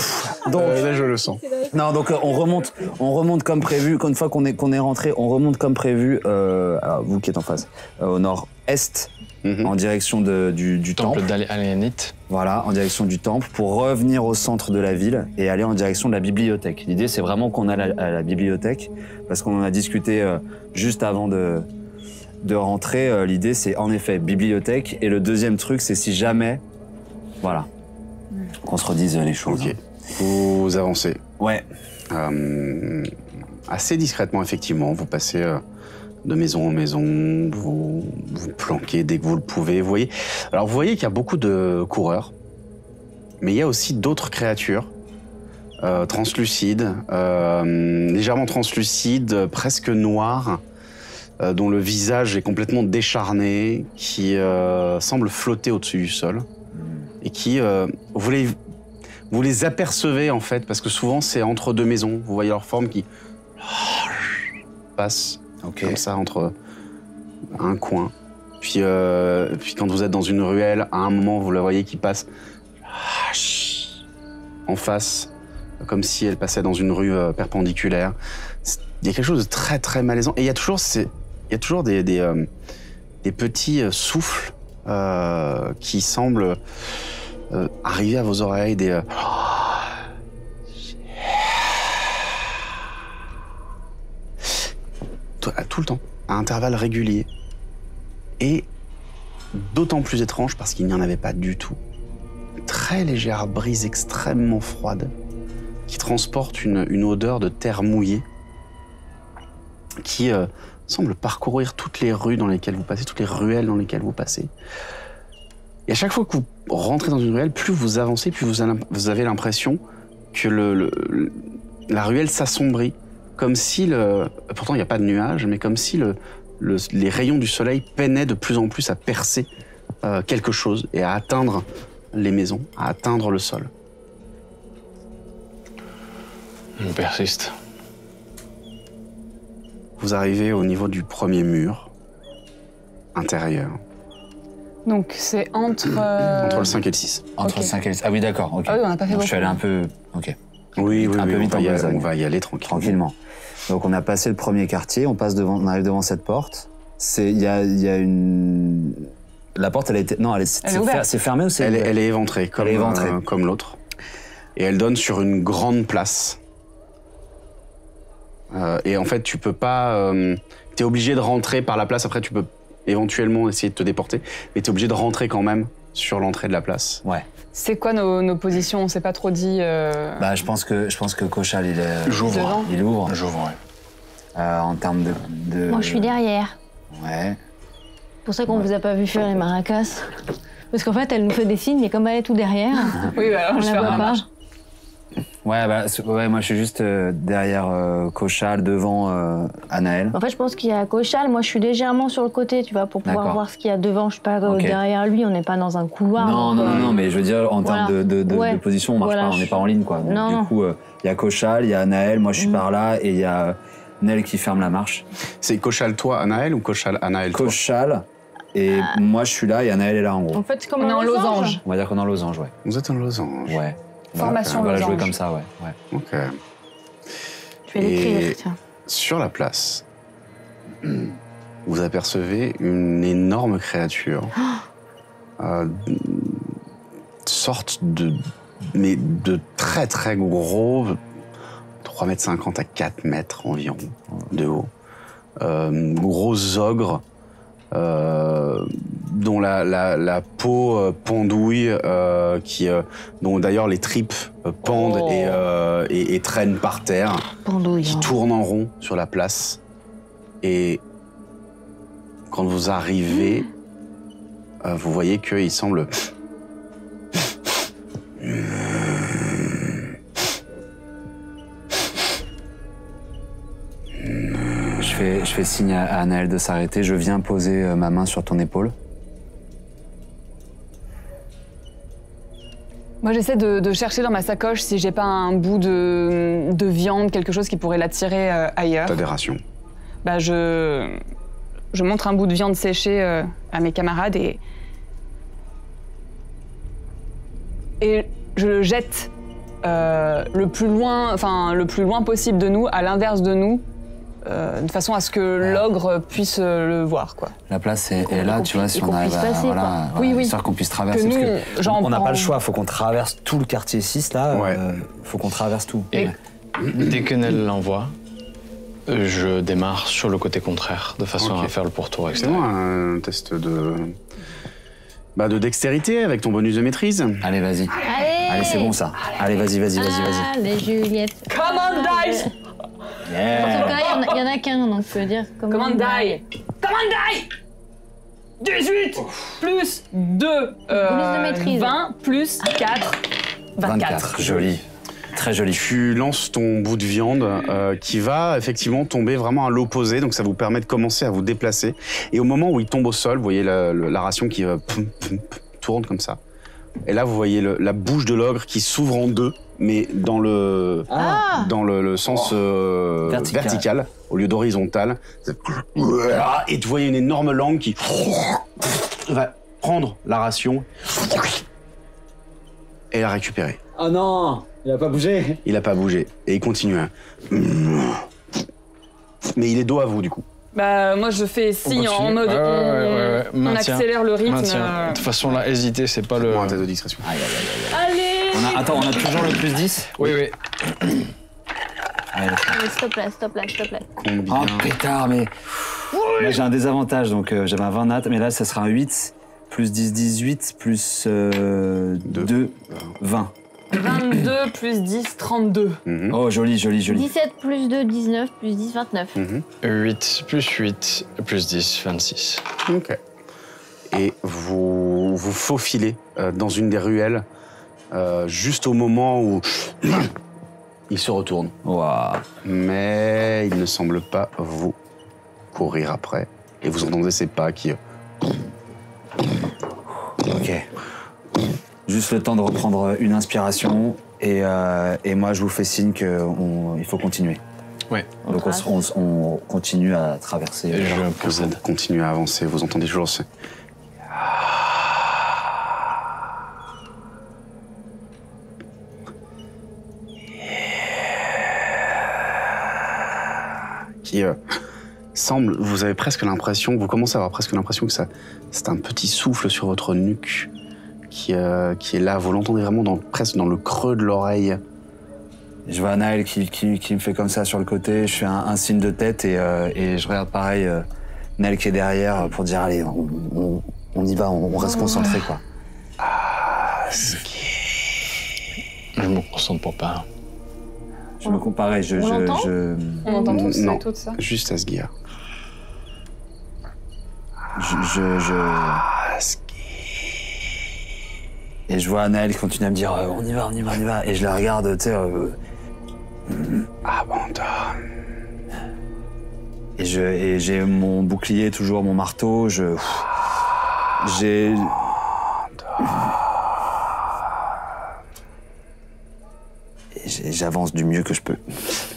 [SPEAKER 2] Donc-
[SPEAKER 1] Euh, là, je le sens.
[SPEAKER 2] Non, donc euh, on remonte, on remonte comme prévu. Une fois qu'on est qu'on est rentré, on remonte comme prévu. Euh, alors vous qui êtes en face, euh, au nord-est,
[SPEAKER 1] Mhm.
[SPEAKER 2] en direction de, du, du temple.
[SPEAKER 4] Temple.
[SPEAKER 2] Voilà, en direction du temple pour revenir au centre de la ville et aller en direction de la bibliothèque. L'idée, c'est vraiment qu'on aille à la, à la bibliothèque parce qu'on en a discuté euh, juste avant de, de rentrer. Euh, L'idée, c'est en effet bibliothèque. Et le deuxième truc, c'est si jamais, voilà, qu'on se redise les choses.
[SPEAKER 1] Ok. Vous avancez.
[SPEAKER 2] Ouais.
[SPEAKER 1] Euh, assez discrètement, effectivement. Vous passez euh, de maison en maison, vous vous planquez dès que vous le pouvez. Vous voyez, alors vous voyez qu'il y a beaucoup de coureurs, mais il y a aussi d'autres créatures euh, translucides, euh, légèrement translucides, presque noires, euh, dont le visage est complètement décharné, qui semblent flotter au-dessus du sol et qui vous les vous les apercevez en fait, parce que souvent c'est entre deux maisons. Vous voyez leur forme qui passe Comme ça entre un coin. Puis, euh, puis quand vous êtes dans une ruelle, à un moment vous la voyez qui passe en face, comme si elle passait dans une rue euh, perpendiculaire. Il y a quelque chose de très très malaisant. Et il y a toujours, ces- il y a toujours des, des, euh, petits souffles qui semblent arriver à vos oreilles, des... tout, le temps, à intervalles réguliers. Et d'autant plus étrange parce qu'il n'y en avait pas du tout. Très légère brise extrêmement froide qui transporte une, odeur de terre mouillée qui euh, semble parcourir toutes les rues dans lesquelles vous passez, toutes les ruelles dans lesquelles vous passez. Et à chaque fois que vous rentrez dans une ruelle, plus vous avancez, plus vous avez l'impression que la ruelle s'assombrit, comme si le, pourtant il n'y a pas de nuages, mais comme si le, le- les rayons du soleil peinaient de plus en plus à percer euh, quelque chose et à atteindre les maisons, à atteindre le sol.
[SPEAKER 4] On persiste.
[SPEAKER 1] Vous arrivez au niveau du premier mur intérieur,
[SPEAKER 3] Donc c'est entre. euh,
[SPEAKER 1] entre le 5 et le 6.
[SPEAKER 2] Entre
[SPEAKER 3] Ok.
[SPEAKER 2] 5 et 6. Ah oui, d'accord. ok.
[SPEAKER 3] Ah oui, on n'a pas fait
[SPEAKER 2] Donc, Je suis allé un peu. Ok.
[SPEAKER 1] Oui, oui,
[SPEAKER 2] Un
[SPEAKER 1] oui,
[SPEAKER 2] peu
[SPEAKER 1] on,
[SPEAKER 2] vite
[SPEAKER 1] va
[SPEAKER 2] en
[SPEAKER 1] y aller,
[SPEAKER 2] besogne.
[SPEAKER 1] on va y aller tranquille.
[SPEAKER 2] Tranquillement. Donc on a passé le premier quartier, on passe devant, on arrive devant cette porte. C'est, il y a, il y a une. La porte, elle a été. Non, elle est, c'est,
[SPEAKER 3] Elle est ouverte.
[SPEAKER 2] fer- c'est fermé ou c'est
[SPEAKER 1] Elle, est- elle est éventrée, comme,
[SPEAKER 2] Elle est éventrée.
[SPEAKER 1] euh, comme l'autre. Et elle donne sur une grande place. Euh, et en fait, tu peux pas. tu es obligé de rentrer par la place. Après, tu peux éventuellement essayer de te déporter. Mais tu es obligé de rentrer quand même sur l'entrée de la place.
[SPEAKER 2] Ouais.
[SPEAKER 3] C'est quoi nos, nos positions? On s'est pas trop dit. euh,
[SPEAKER 2] Bah, je pense que je pense que Cochal il est.
[SPEAKER 3] J'ouvre. Devant.
[SPEAKER 2] Il ouvre.
[SPEAKER 4] J'ouvre, ouais.
[SPEAKER 2] Euh, en termes de, de-
[SPEAKER 5] Moi, je suis derrière.
[SPEAKER 2] Ouais.
[SPEAKER 5] C'est pour ça qu'on vous a pas vu faire les maracas. Parce qu'en fait, elle nous fait des signes, mais comme elle est tout derrière,
[SPEAKER 3] Oui, bah, alors
[SPEAKER 5] on
[SPEAKER 3] je
[SPEAKER 5] la
[SPEAKER 3] fais
[SPEAKER 5] voit
[SPEAKER 3] un
[SPEAKER 5] pas.
[SPEAKER 3] marche.
[SPEAKER 2] Ouais, bah, ouais, moi je suis juste euh, derrière euh, Cochal, devant euh, Anaël.
[SPEAKER 5] En fait, je pense qu'il y a Cochal. Moi, je suis légèrement sur le côté, tu vois, pour pouvoir
[SPEAKER 2] D'accord.
[SPEAKER 5] voir ce qu'il y a devant. Je suis pas euh, derrière lui, on n'est pas dans un couloir.
[SPEAKER 2] Non, non, non, non, mais je veux dire, en termes de, de- de-
[SPEAKER 5] Ouais.
[SPEAKER 2] de position, on marche
[SPEAKER 5] Voilà,
[SPEAKER 2] pas, on n'est
[SPEAKER 5] je-
[SPEAKER 2] pas en ligne, quoi. Donc,
[SPEAKER 5] Non,
[SPEAKER 2] du coup, euh, il y a Cochal, il y a Anaël, moi je suis
[SPEAKER 5] Mm.
[SPEAKER 2] par là, et il y a Nel qui ferme la marche.
[SPEAKER 1] C'est Cochal toi, Anaël, ou Cochal Anaël toi?
[SPEAKER 2] Cochal, Et moi, je suis là et Anaël est là, en gros.
[SPEAKER 5] En fait, comme
[SPEAKER 3] On est
[SPEAKER 5] un
[SPEAKER 3] en losange.
[SPEAKER 2] On va dire qu'on est en losange, ouais.
[SPEAKER 1] Vous êtes en losange.
[SPEAKER 2] Ouais.
[SPEAKER 3] Formation
[SPEAKER 2] On va la jouer comme ça, ouais. ouais.
[SPEAKER 1] Ok.
[SPEAKER 5] Je vais l'écrire, tiens.
[SPEAKER 1] Sur la place, vous apercevez une énorme créature. Euh, une sorte de. Mais de très très gros. 3,50 mètres à 4 mètres environ de haut. Euh, gros ogre. Euh, dont la, la, la peau euh, pendouille, euh, qui, euh, dont d'ailleurs les tripes euh, pendent
[SPEAKER 3] Oh.
[SPEAKER 1] et, euh, et- et traînent par terre
[SPEAKER 5] Pendouille.
[SPEAKER 1] qui
[SPEAKER 5] hein.
[SPEAKER 1] tourne en rond sur la place. Et quand vous arrivez, euh, vous voyez qu'il semble.
[SPEAKER 2] fais, je fais signe à à Anaël de s'arrêter. Je viens poser euh, ma main sur ton épaule.
[SPEAKER 3] Moi, j'essaie de, de chercher dans ma sacoche si j'ai pas un bout de, de viande, quelque chose qui pourrait l'attirer euh, ailleurs.
[SPEAKER 1] T'as des rations.
[SPEAKER 3] Bah, je, je montre un bout de viande séchée euh, à mes camarades et. Et je le jette euh, le plus loin, enfin le plus loin possible de nous, à l'inverse de nous, euh, de façon à ce que l'ogre puisse euh, le voir, quoi.
[SPEAKER 2] La place est, est là, tu vois, si on arrive à.
[SPEAKER 5] passer,
[SPEAKER 2] voilà, voilà,
[SPEAKER 3] Oui, oui.
[SPEAKER 2] Histoire qu'on puisse traverser.
[SPEAKER 3] Que
[SPEAKER 2] parce
[SPEAKER 3] nous, j'en
[SPEAKER 2] on n'a pas le choix, faut qu'on traverse tout le quartier 6 là.
[SPEAKER 1] Ouais.
[SPEAKER 2] euh, faut qu'on traverse tout.
[SPEAKER 4] Et dès que Nell l'envoie, je démarre sur le côté contraire, de façon à faire le pourtour
[SPEAKER 1] C'est
[SPEAKER 4] extérieur.
[SPEAKER 1] un test de. Bah, de dextérité avec ton bonus de maîtrise.
[SPEAKER 2] Allez, vas-y.
[SPEAKER 5] Allez
[SPEAKER 2] Allez, c'est bon ça. Allez, vas-y, vas-y, vas-y, vas-y.
[SPEAKER 5] Allez, Juliette.
[SPEAKER 3] Come on, dice
[SPEAKER 5] En tout cas, il y en a- il y, en a qu'un, donc je peux dire comment
[SPEAKER 3] Command die Command die 18 plus 2,
[SPEAKER 5] Bonus de maîtrise.
[SPEAKER 3] 20 plus 4, 24.
[SPEAKER 2] 24. Joli. Très joli.
[SPEAKER 1] Tu lances ton bout de viande euh, qui va effectivement tomber vraiment à l'opposé, donc ça vous permet de commencer à vous déplacer. Et au moment où il tombe au sol, vous voyez la, ration qui euh, pum, pum, pum, tourne comme ça. Et là, vous voyez le- la bouche de l'ogre qui s'ouvre en deux, mais dans le,
[SPEAKER 5] Ah
[SPEAKER 1] dans le, le sens euh,
[SPEAKER 2] Vertical.
[SPEAKER 1] vertical. au lieu d'horizontal. Et tu voyez une énorme langue qui va prendre la ration et la récupérer.
[SPEAKER 2] Oh non Il a pas bougé
[SPEAKER 1] Il a pas bougé. Et il continue. hein. Mais il est dos à vous, du coup.
[SPEAKER 3] Bah, moi, je fais signe en mode on,
[SPEAKER 4] ouais, ouais.
[SPEAKER 3] on accélère le rythme.
[SPEAKER 4] De toute façon, là, hésiter, c'est pas le.
[SPEAKER 1] Un test de discrétion.
[SPEAKER 2] On a, Attends, on a toujours le plus 10
[SPEAKER 4] Oui, oui.
[SPEAKER 2] Allez,
[SPEAKER 5] s'il te plaît, s'il te plaît.
[SPEAKER 1] Combien
[SPEAKER 2] Oh pétard, mais. Moi j'ai un désavantage, donc euh, j'avais un 20 nat, mais là ça sera un 8, plus 10, 18, plus euh,
[SPEAKER 1] Deux.
[SPEAKER 2] 2, 20.
[SPEAKER 3] 22 plus 10, 32.
[SPEAKER 1] Mhm.
[SPEAKER 2] Oh joli, joli, joli.
[SPEAKER 5] 17 plus 2, 19, plus 10, 29.
[SPEAKER 1] Mhm.
[SPEAKER 4] 8 plus 8 plus 10, 26.
[SPEAKER 1] Ok. Et vous vous faufilez euh, dans une des ruelles euh, juste au moment où il se retourne.
[SPEAKER 2] Waouh.
[SPEAKER 1] Mais il ne semble pas vous courir après. Et vous entendez ses pas qui... euh,
[SPEAKER 2] Ok. Juste le temps de reprendre une inspiration, et, euh, et moi je vous fais signe qu'il faut continuer.
[SPEAKER 4] Ouais.
[SPEAKER 2] Donc on, continue à traverser.
[SPEAKER 4] Et je
[SPEAKER 1] que vous
[SPEAKER 4] procède.
[SPEAKER 1] continuez à avancer. Vous entendez toujours ce... qui euh, semble, vous avez presque l'impression, vous commencez à avoir presque l'impression que ça, c'est un petit souffle sur votre nuque qui, euh, qui est là. Vous l'entendez vraiment dans, presque dans le creux de l'oreille.
[SPEAKER 2] Je vois Naël qui, qui, qui me fait comme ça sur le côté, je fais un, un signe de tête et, euh, et je regarde pareil euh, Naël qui est derrière pour dire allez, on, on- on y va, on, on reste concentré quoi.
[SPEAKER 4] Je me concentre pour pas.
[SPEAKER 2] Je me comparais, je.
[SPEAKER 5] On
[SPEAKER 2] je,
[SPEAKER 5] l'entend
[SPEAKER 2] je,
[SPEAKER 3] On entend tous,
[SPEAKER 1] Non.
[SPEAKER 3] tout ça
[SPEAKER 1] Juste à ce guillard.
[SPEAKER 2] je, je, je- Et je vois Naël qui continue à me dire euh, on y va, on y va, on y va. Et je la regarde, tu sais. euh,
[SPEAKER 1] Abandonne.
[SPEAKER 2] et je et j'ai mon bouclier, toujours mon marteau, je. J'ai. Et j'ai- J'avance du mieux que je peux.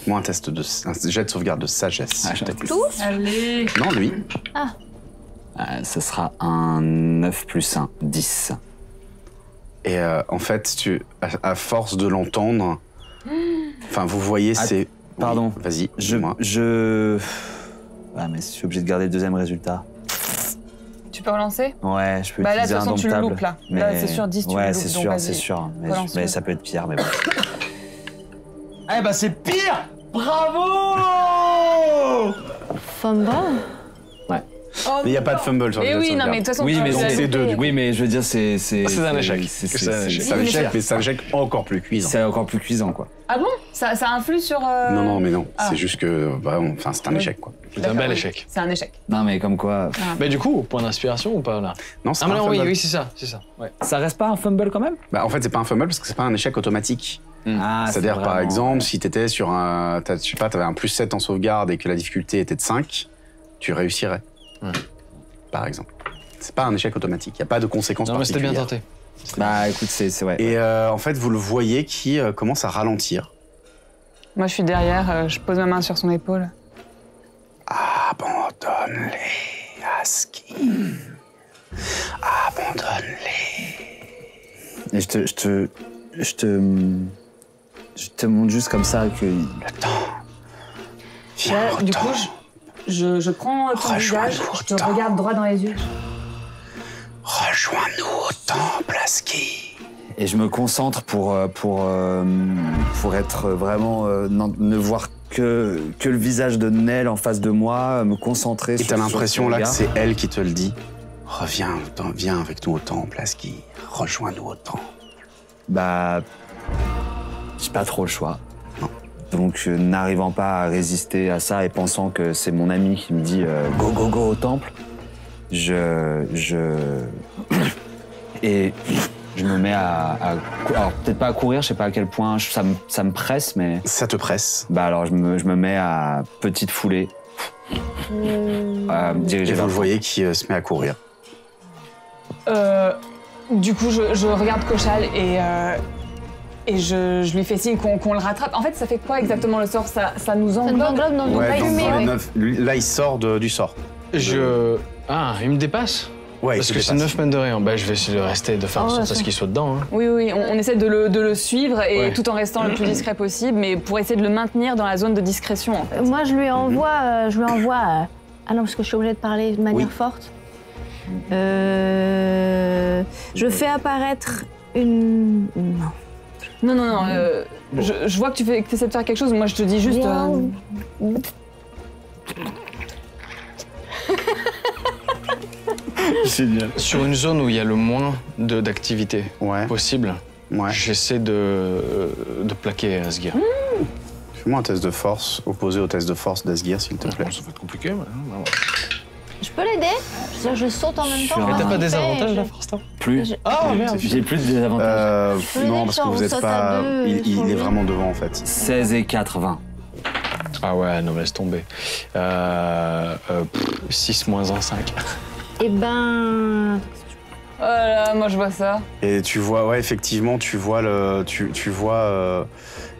[SPEAKER 1] Moi, un test de. Un jet de sauvegarde de sagesse, s'il te plaît.
[SPEAKER 3] Allez
[SPEAKER 1] Non, lui.
[SPEAKER 2] Euh, ce sera un 9 plus 1, 10.
[SPEAKER 1] Et euh, en fait, tu, à, à force de l'entendre, enfin, vous voyez,
[SPEAKER 2] Ah,
[SPEAKER 1] c'est.
[SPEAKER 2] pardon.
[SPEAKER 1] Oui, Vas-y,
[SPEAKER 2] Je.
[SPEAKER 1] dis-moi.
[SPEAKER 2] Je. Ah, mais je suis obligé de garder le deuxième résultat.
[SPEAKER 3] Tu peux relancer?
[SPEAKER 2] Ouais, je peux
[SPEAKER 3] Bah là, de
[SPEAKER 2] utiliser
[SPEAKER 3] toute façon, tu le loupes, là.
[SPEAKER 2] Mais...
[SPEAKER 3] Là, c'est sûr, 10, tu le
[SPEAKER 2] Ouais,
[SPEAKER 3] loupes,
[SPEAKER 2] c'est
[SPEAKER 3] donc
[SPEAKER 2] sûr, c'est sûr. Mais, mais ça peut être pire, mais bon.
[SPEAKER 4] Eh bah c'est pire Bravo
[SPEAKER 5] Fumble?
[SPEAKER 1] Mais il n'y a pas de fumble sur
[SPEAKER 3] Mais
[SPEAKER 1] le
[SPEAKER 3] oui,
[SPEAKER 1] sauvegarde.
[SPEAKER 3] non, mais de toute façon,
[SPEAKER 2] Oui, mais
[SPEAKER 1] c'est deux.
[SPEAKER 2] Oui, mais je veux dire, c'est. C'est
[SPEAKER 4] C'est un échec.
[SPEAKER 2] C'est
[SPEAKER 4] C'est un échec.
[SPEAKER 1] C'est un échec, mais c'est un échec encore plus cuisant.
[SPEAKER 2] C'est encore plus cuisant, quoi.
[SPEAKER 3] Ah bon? Ça, ça influe sur. euh,
[SPEAKER 1] Non, non, mais non.
[SPEAKER 3] Ah.
[SPEAKER 1] C'est juste que, bah, on- enfin, c'est un
[SPEAKER 3] Oui.
[SPEAKER 1] échec, quoi.
[SPEAKER 4] C'est un bel
[SPEAKER 3] oui.
[SPEAKER 4] échec.
[SPEAKER 3] C'est un échec.
[SPEAKER 2] Non, mais comme quoi.
[SPEAKER 4] Bah du coup, point d'inspiration ou pas là?
[SPEAKER 1] Non, c'est
[SPEAKER 4] Ah
[SPEAKER 1] pas
[SPEAKER 4] mais
[SPEAKER 1] un
[SPEAKER 4] non, oui,
[SPEAKER 1] fumble.
[SPEAKER 4] oui, c'est ça, c'est ça. Ouais.
[SPEAKER 2] Ça reste pas un fumble quand même?
[SPEAKER 1] Bah, en fait, c'est pas un fumble parce que c'est pas un échec automatique.
[SPEAKER 2] Ah,
[SPEAKER 1] C'est-à-dire,
[SPEAKER 2] c'est
[SPEAKER 1] par exemple, si t'étais sur un. t'as- Je sais pas, t'avais un plus 7 en sauvegarde et que la difficulté était de 5, tu réussirais.
[SPEAKER 4] Ouais.
[SPEAKER 1] Par exemple. C'est pas un échec automatique. Il n'y a pas de conséquences
[SPEAKER 4] Non mais c'était bien tenté.
[SPEAKER 2] Bah écoute, c'est c'est- ouais.
[SPEAKER 1] Et euh, en fait, vous le voyez qui euh, commence à ralentir.
[SPEAKER 3] Moi, je suis derrière, euh, je pose ma main sur son épaule.
[SPEAKER 1] Abandonne-les, Aski. Abandonne-les.
[SPEAKER 2] Et je te, je te, je te, je te montre juste comme ça que
[SPEAKER 1] Le temps. Viens
[SPEAKER 3] du
[SPEAKER 1] temps.
[SPEAKER 3] coup, je, je, je prends ton visage, je te
[SPEAKER 1] temps.
[SPEAKER 3] regarde droit dans les yeux.
[SPEAKER 1] Rejoins-nous au temple, Aski.
[SPEAKER 2] et je me concentre pour euh, pour euh, pour être vraiment euh, ne voir que que le visage de Nell en face de moi, me concentrer.
[SPEAKER 1] Et
[SPEAKER 2] sur-
[SPEAKER 1] t'as
[SPEAKER 2] sur
[SPEAKER 1] l'impression là que c'est elle qui te le dit. Reviens, viens avec nous au temple, Aski. Rejoins-nous au temple.
[SPEAKER 2] Bah, j'ai pas trop le choix.
[SPEAKER 1] Non.
[SPEAKER 2] Donc, euh, n'arrivant pas à résister à ça et pensant que c'est mon ami qui me dit euh, go go go au temple, je je et je me mets à, alors peut-être pas à courir, je sais pas à quel point je- ça me ça me presse, mais
[SPEAKER 1] Ça te presse.
[SPEAKER 2] bah alors je me je me mets à petite foulée à me
[SPEAKER 1] Et
[SPEAKER 2] diriger
[SPEAKER 1] vous le
[SPEAKER 2] le
[SPEAKER 1] voyez qui euh, se met à courir.
[SPEAKER 3] Euh, du coup, je, je regarde Cochal et, euh, et je, je lui fais signe qu'on le rattrape. En fait, ça fait quoi exactement le sort? Ça, ça nous
[SPEAKER 5] Ça nous
[SPEAKER 3] englobe?
[SPEAKER 5] dans
[SPEAKER 1] Ouais, le
[SPEAKER 5] ouais.
[SPEAKER 1] neuf- lui, là, il sort de- du sort.
[SPEAKER 4] Je... Ah, il me dépasse?
[SPEAKER 1] Ouais,
[SPEAKER 4] Parce que c'est
[SPEAKER 1] dépasse.
[SPEAKER 4] 9 mètres de rayon. Bah je vais essayer de rester, de faire en sorte à ce qu'il soit dedans. hein.
[SPEAKER 3] Oui, oui, on, on essaie de le, de le suivre et
[SPEAKER 4] Ouais.
[SPEAKER 3] tout en restant le plus discret possible, mais pour essayer de le maintenir dans la zone de discrétion en fait.
[SPEAKER 5] Moi, je lui envoie. euh, je lui envoie. euh, Ah non, parce que je suis obligée de parler de manière
[SPEAKER 1] Oui.
[SPEAKER 5] forte. Euh, je fais apparaître une. Non.
[SPEAKER 3] Non, non, non, euh, je, je vois que tu fais, que essaies de faire quelque chose, moi je te dis juste. Euh,
[SPEAKER 4] Sur une zone où il y a le moins de- d'activité
[SPEAKER 1] Ouais,
[SPEAKER 4] possible,
[SPEAKER 1] ouais.
[SPEAKER 4] j'essaie de, euh, de plaquer Asgir.
[SPEAKER 1] Fais-moi un test de force opposé au test de force d'Asgir, s'il te plaît.
[SPEAKER 4] Ça va être compliqué, mais... hein,
[SPEAKER 5] Je peux l'aider? Je, je saute en même temps. voir
[SPEAKER 4] Mais t'as pas des avantages
[SPEAKER 5] je-
[SPEAKER 4] là, force toi
[SPEAKER 2] plus.
[SPEAKER 5] Je-
[SPEAKER 4] Ah merde
[SPEAKER 2] J'ai plus de désavantages.
[SPEAKER 1] Euh, non, parce que
[SPEAKER 5] genre,
[SPEAKER 1] vous
[SPEAKER 5] on
[SPEAKER 1] êtes
[SPEAKER 5] saute
[SPEAKER 1] pas.
[SPEAKER 5] deux
[SPEAKER 1] il, il
[SPEAKER 5] sur
[SPEAKER 1] est vraiment devant en fait.
[SPEAKER 2] 16 et 4, 20.
[SPEAKER 4] Ah ouais, non, laisse tomber. Euh, 6 moins 1, 5.
[SPEAKER 5] Eh ben.
[SPEAKER 3] Oh là, moi je vois ça.
[SPEAKER 1] Et tu vois, ouais, effectivement, tu vois le, tu, tu vois euh,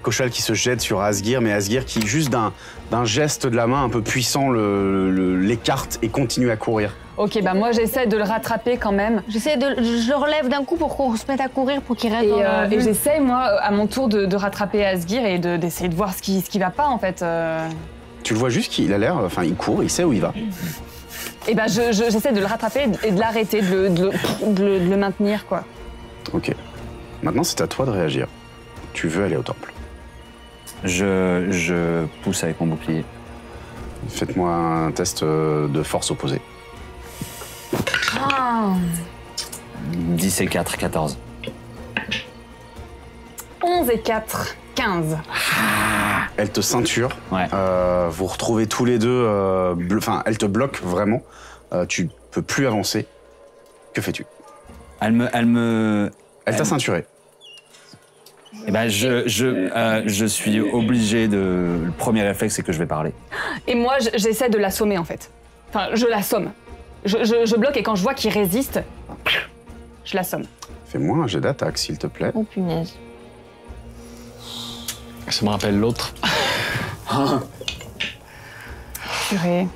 [SPEAKER 1] Kochal qui se jette sur Asgir, mais Asgir qui juste d'un d'un geste de la main un peu puissant le- le- l'écarte et continue à courir.
[SPEAKER 3] Ok, bah moi j'essaie de le rattraper quand même.
[SPEAKER 5] J'essaie de. Je le relève d'un coup pour qu'on se mette à courir pour qu'il reste
[SPEAKER 3] Et, euh, et j'essaie, moi, à mon tour, de, de rattraper Asgir et de- d'essayer de, voir ce qui, ce qui va pas, en fait. euh.
[SPEAKER 1] Tu le vois juste qu'il a l'air, enfin, il court, il sait où il va.
[SPEAKER 3] Et ben, je- je- j'essaie de le rattraper et de l'arrêter, de, de le maintenir, quoi.
[SPEAKER 1] Ok. Maintenant, c'est à toi de réagir. Tu veux aller au temple.
[SPEAKER 2] Je, je pousse avec mon bouclier.
[SPEAKER 1] Faites-moi un test euh, de force opposée.
[SPEAKER 2] 10 et 4, 14.
[SPEAKER 3] 11 et 4, 15.
[SPEAKER 1] Elle te ceinture.
[SPEAKER 2] Ouais.
[SPEAKER 1] Euh, vous retrouvez tous les deux. euh, Enfin, elle te bloque vraiment. Euh, tu peux plus avancer. Que fais-tu?
[SPEAKER 2] Elle me. Elle me.
[SPEAKER 1] Elle t'a ceinturé.
[SPEAKER 2] Eh ben, je, je, euh, je suis obligé de. Le premier réflexe, c'est que je vais parler.
[SPEAKER 3] Et moi, j'essaie de l'assommer, en fait. Enfin, je l'assomme. Je, je- je bloque et quand je vois qu'il résiste, je l'assomme.
[SPEAKER 1] Fais-moi un jet d'attaque, s'il te plaît.
[SPEAKER 5] Oh punaise.
[SPEAKER 4] Ça me rappelle l'autre.
[SPEAKER 3] Purée.